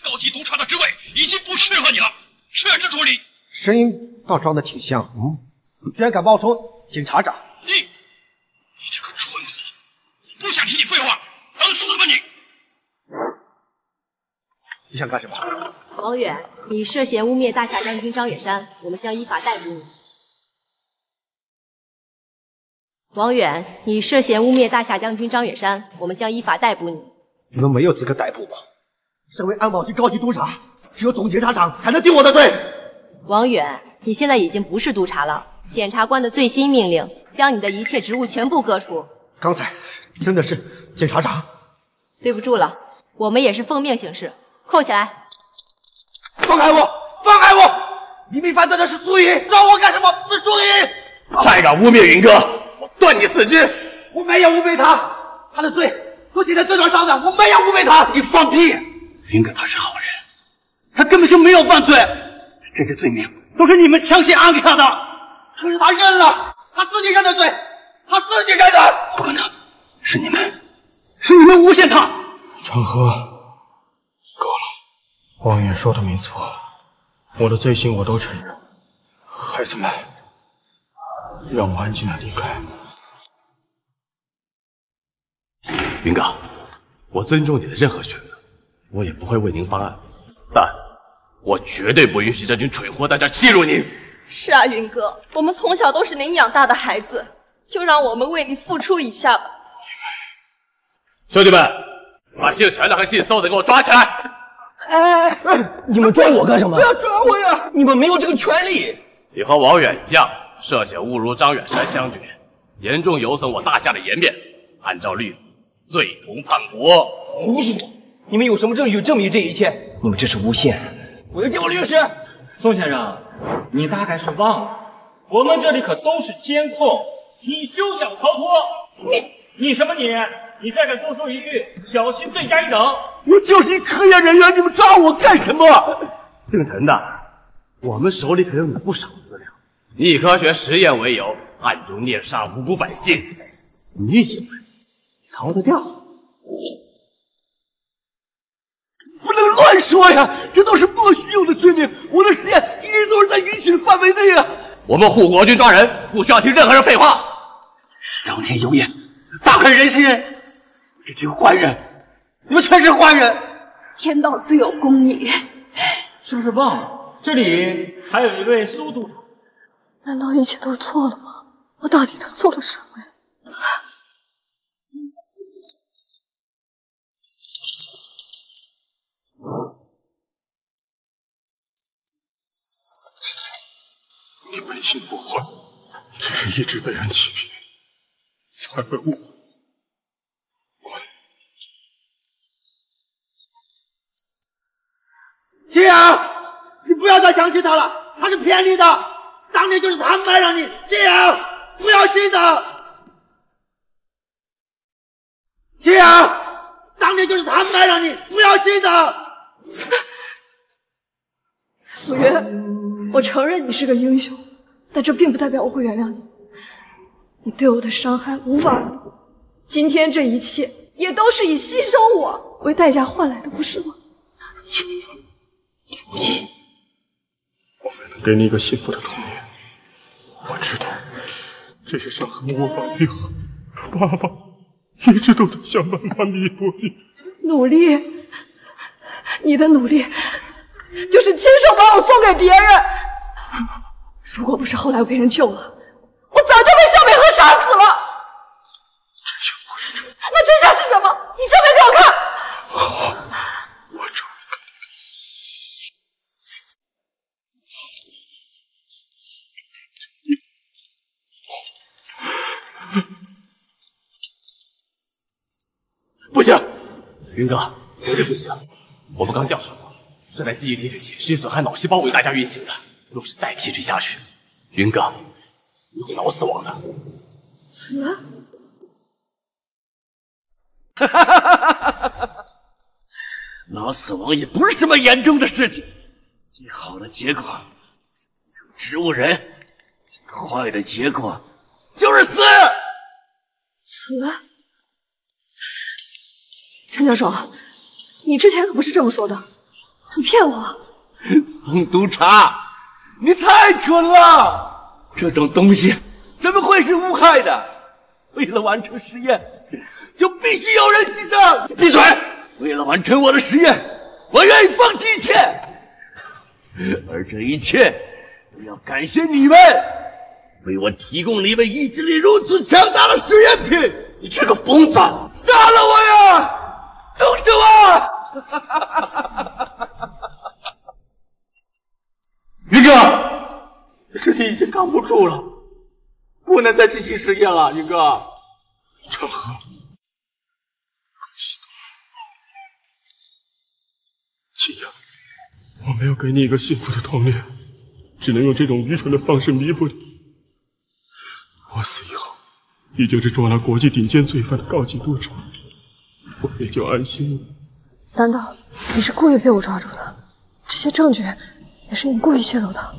这高级督察的职位已经不适合你了，撤职处理。声音倒装的挺像，嗯，你居然敢冒充警察长？你，你这个蠢货，我不想听你废话，等死吧你！你想干什么？王远，你涉嫌污蔑大夏将军张远山，我们将依法逮捕你。王远，你涉嫌污蔑大夏将军张远山，我们将依法逮捕你。你们没有资格逮捕我。身为安保局高级督察，只有总检察长才能定我的罪。王远，你现在已经不是督察了，检察官的最新命令将你的一切职务全部革除。刚才真的是检察长？对不住了，我们也是奉命行事，扣起来。放开我！放开我！明明犯罪的是苏云，抓我干什么？是苏云！再敢污蔑云哥，我断你四肢！我没有污蔑他，他的罪都写在罪状上的，我没有污蔑他。你放屁！云哥他是好人，他根本就没有犯罪，这些罪名都是你们强行安给他的。可是他认了，他自己认的罪，他自己认的。不可能，是你们，是你们诬陷他。长河，够了。王爷说的没错，我的罪行我都承认。孩子们，让我安静的离开。云哥，我尊重你的任何选择，我也不会为您翻案，但我绝对不允许这群蠢货在这欺辱您。是啊，云哥，我们从小都是您养大的孩子，就让我们为你付出一下吧。兄弟们，把姓陈的和姓宋的给我抓起来！哎哎，你们抓我干什么？不要抓我呀！你们没有这个权利。你和王远一样，涉嫌侮辱张远山将军，严重有损我大夏的颜面，按照律法，罪同叛国。胡说！你们有什么证据证明这一切？你们这是诬陷！我要见我律师。宋先生，你大概是忘了，我们这里可都是监控，你休想逃脱！你你什么你？你再敢多说一句，小心罪加一等！我就是一科研人员，你们抓我干什么？姓陈的，我们手里可有你不少资料，你以科学实验为由，暗中猎杀无辜百姓，你以为逃得掉？不能乱说呀！这都是莫须有的罪名，我的实验一直都是在允许的范围内啊！我们护国军抓人，不需要听任何人废话。上天有眼，大快人心！这群坏人，你们全是坏人！天道自有公理。是不是忘了？这里还有一位苏督察。难道一切都错了吗？我到底都做了什么呀？本性不坏，只是一直被人欺骗，才会误会。青阳，你不要再相信他了，他是骗你的，当年就是他卖了你。青阳，不要信他。青阳，当年就是他卖了你，不要信他。苏云，我承认你是个英雄，但这并不代表我会原谅你。你对我的伤害无法弥补，今天这一切也都是以牺牲我为代价换来的，不是吗？对不起，我没能给你一个幸福的童年。我知道这些伤痕无法愈合，爸爸一直都在想办法弥补你。努力，你的努力就是亲手把我送给别人。如果不是后来我被人救了，我早就被夏美和杀死了。真相不是这样。那真相是什么？你证明给我看。好，我证明不行，云哥，绝对不行！我们刚调查过，这台记忆提取器是以损害脑细胞为大家运行的。若是再提取下去，云哥，你会脑死亡的。死？哈哈哈脑死亡也不是什么严重的事情，最好的结果是植物人，最坏的结果就是死。死？陈教授，你之前可不是这么说的，你骗我！宋督察，你太蠢了！这种东西怎么会是无害的？为了完成实验，就必须有人牺牲。闭嘴！为了完成我的实验，我愿意放弃一切，而这一切都要感谢你们，为我提供了一位意志力如此强大的实验品。你这个疯子，杀了我呀！动手啊！云哥，身体已经扛不住了，不能再继续实验了，云哥。长河，秦阳，我没有给你一个幸福的童年，只能用这种愚蠢的方式弥补你。我死以后，你就是抓了国际顶尖罪犯的高级督察，我也就安心了。难道你是故意被我抓住的？这些证据也是你故意泄露的？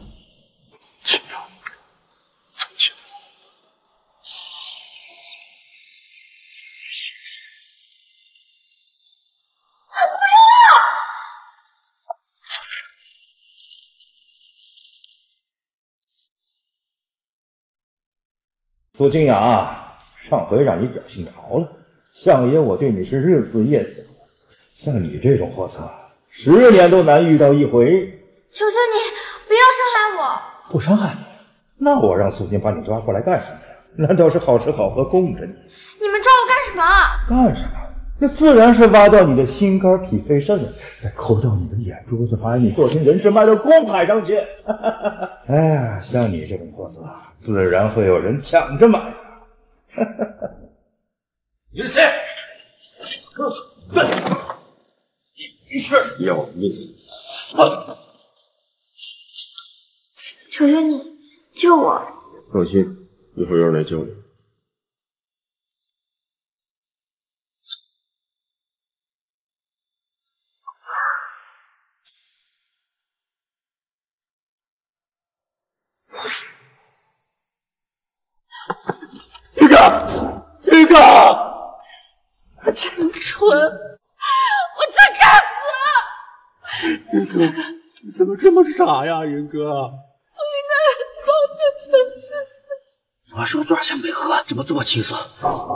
苏清雅，上回让你侥幸逃了，相爷我对你是日思夜想。像你这种货色，十年都难遇到一回。求求你不要伤害我！不伤害你，那我让苏金把你抓过来干什么呀？难道是好吃好喝供着你？你们抓我干什么？干什么？那自然是挖掉你的心肝脾肺肾，再抠掉你的眼珠子，把你做成人质卖到公海上去。哎呀，像你这种货色，自然会有人抢着买的。你是谁？你是要命！求求你救我！放心，一会儿有人来救你。云哥，云哥，我真蠢，我真该死！云哥，你怎么这么傻呀，云哥？我应该早点相信我说抓向北河怎么这么轻松？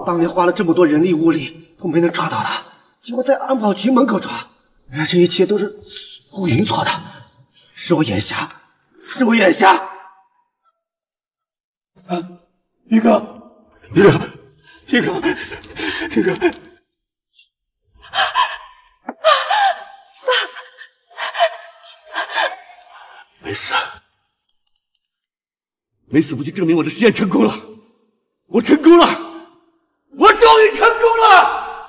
当年花了这么多人力物力都没能抓到他，结果在安保局门口抓。原来这一切都是苏云做的，是我眼瞎，是我眼瞎。啊，宇哥，宇哥，宇哥，宇哥，没事，没死不就证明我的实验成功了？我成功了，我终于成功了！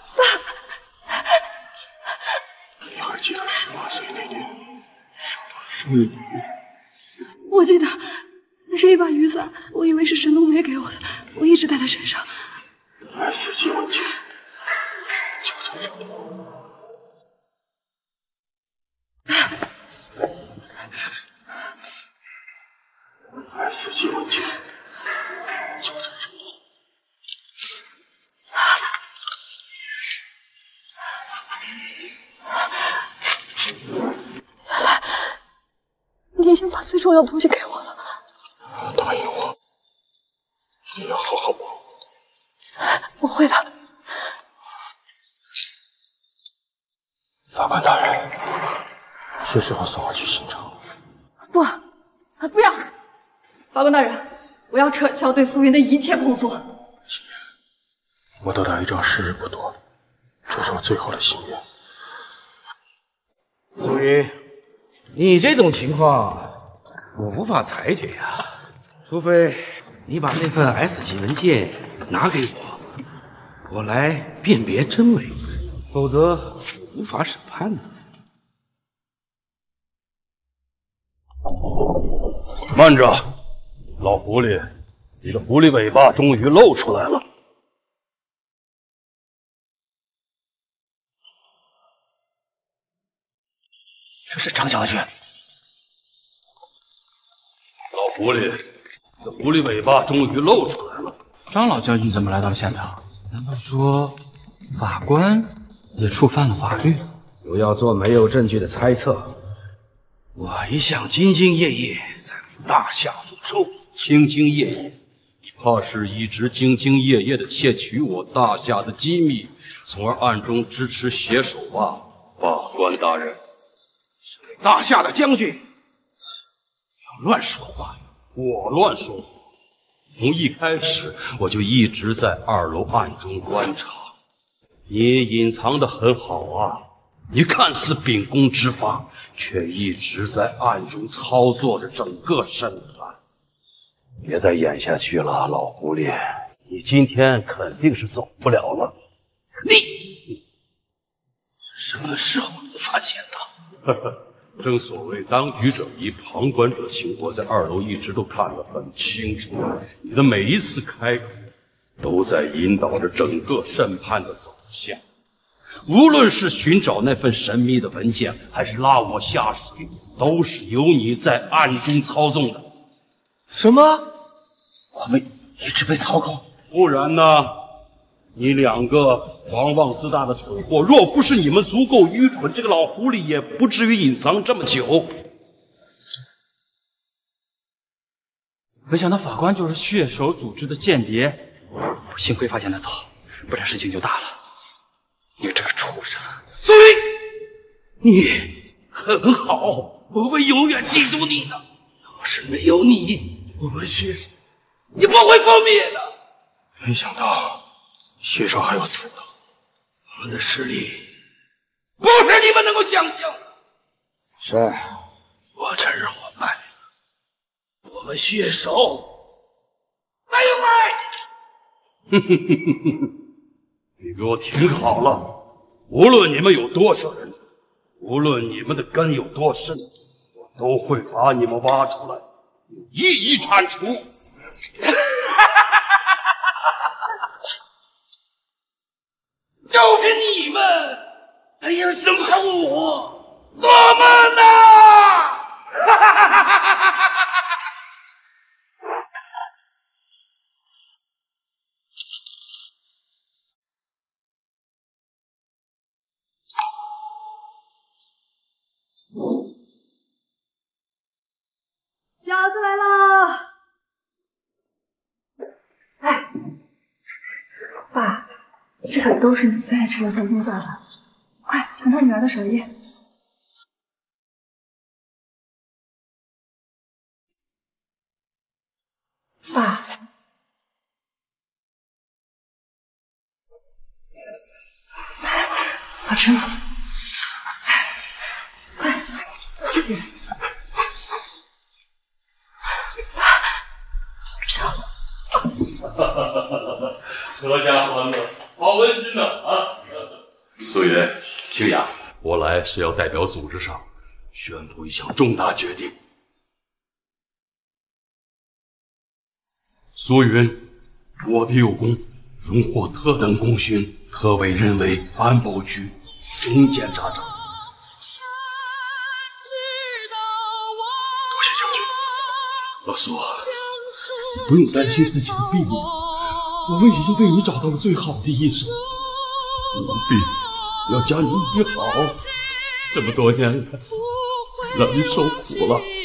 你还记得十八岁那年生日礼物？我记得，那是一把雨伞，我以为是神农梅给我的，我一直带在身上。S 级文件就在这里。S 级文件就在这里。你重要的东西给我了，答应我，一定要好好保护。我会的。法官大人，是时候送我去刑场了。不，啊不要！法官大人，我要撤销对苏云的一切控诉。我得到一张时日不多，这是我最后的心愿。苏云，你这种情况我无法裁决呀，除非你把那份 S 级文件拿给我，我来辨别真伪，否则无法审判呢。慢着，老狐狸，你的狐狸尾巴终于露出来了。这是张将军。老狐狸，这狐狸尾巴终于露出来了。张老将军怎么来到了现场？难道说法官也触犯了法律？不要做没有证据的猜测。我一向兢兢业业，在为大夏付出。兢兢业业，你怕是一直兢兢业业的窃取我大夏的机密，从而暗中支持携手吧，法官大人。大夏的将军，不要乱说话。我乱说？从一开始我就一直在二楼暗中观察，你隐藏的很好啊。你看似秉公执法，却一直在暗中操作着整个审判。别再演下去了，老狐狸，你今天肯定是走不了了。你什么时候发现的？呵 呵正所谓当局者迷，旁观者清。我在二楼一直都看得很清楚，你的每一次开口都在引导着整个审判的走向。无论是寻找那份神秘的文件，还是拉我下水，都是由你在暗中操纵的。什么？我们一直被操控？不然呢？你两个狂妄自大的蠢货，若不是你们足够愚蠢，这个老狐狸也不至于隐藏这么久。没想到法官就是血手组织的间谍，幸亏发现的早，不然事情就大了。你这个畜生！苏云，你很好，我会永远记住你的。要是没有你，我们血手也不会覆灭的。没想到。血手还有残党，我们的实力不是你们能够想象的。是，我承认我败了，我们血手没有败。哼哼哼哼哼！你给我听好了，无论你们有多少人，无论你们的根有多深，我都会把你们挖出来，一一铲除。就是你们，还要审判我，做梦呢！饺 子来了！哎，爸，这可都是你最爱吃的三鲜馅了，快尝尝女儿的手艺。爸，好吃吗？快，吃起来。小子，阖家欢乐，好温馨呐！啊，苏云、清雅，我来是要代表组织上宣布一项重大决定。苏云，我的有功，荣获特等功勋，特委任为安保局总检察长。多谢将军，老苏，你不用担心自己的病了，我们已经为你找到了最好的医生。务必要将你医好，这么多年来让你受苦了。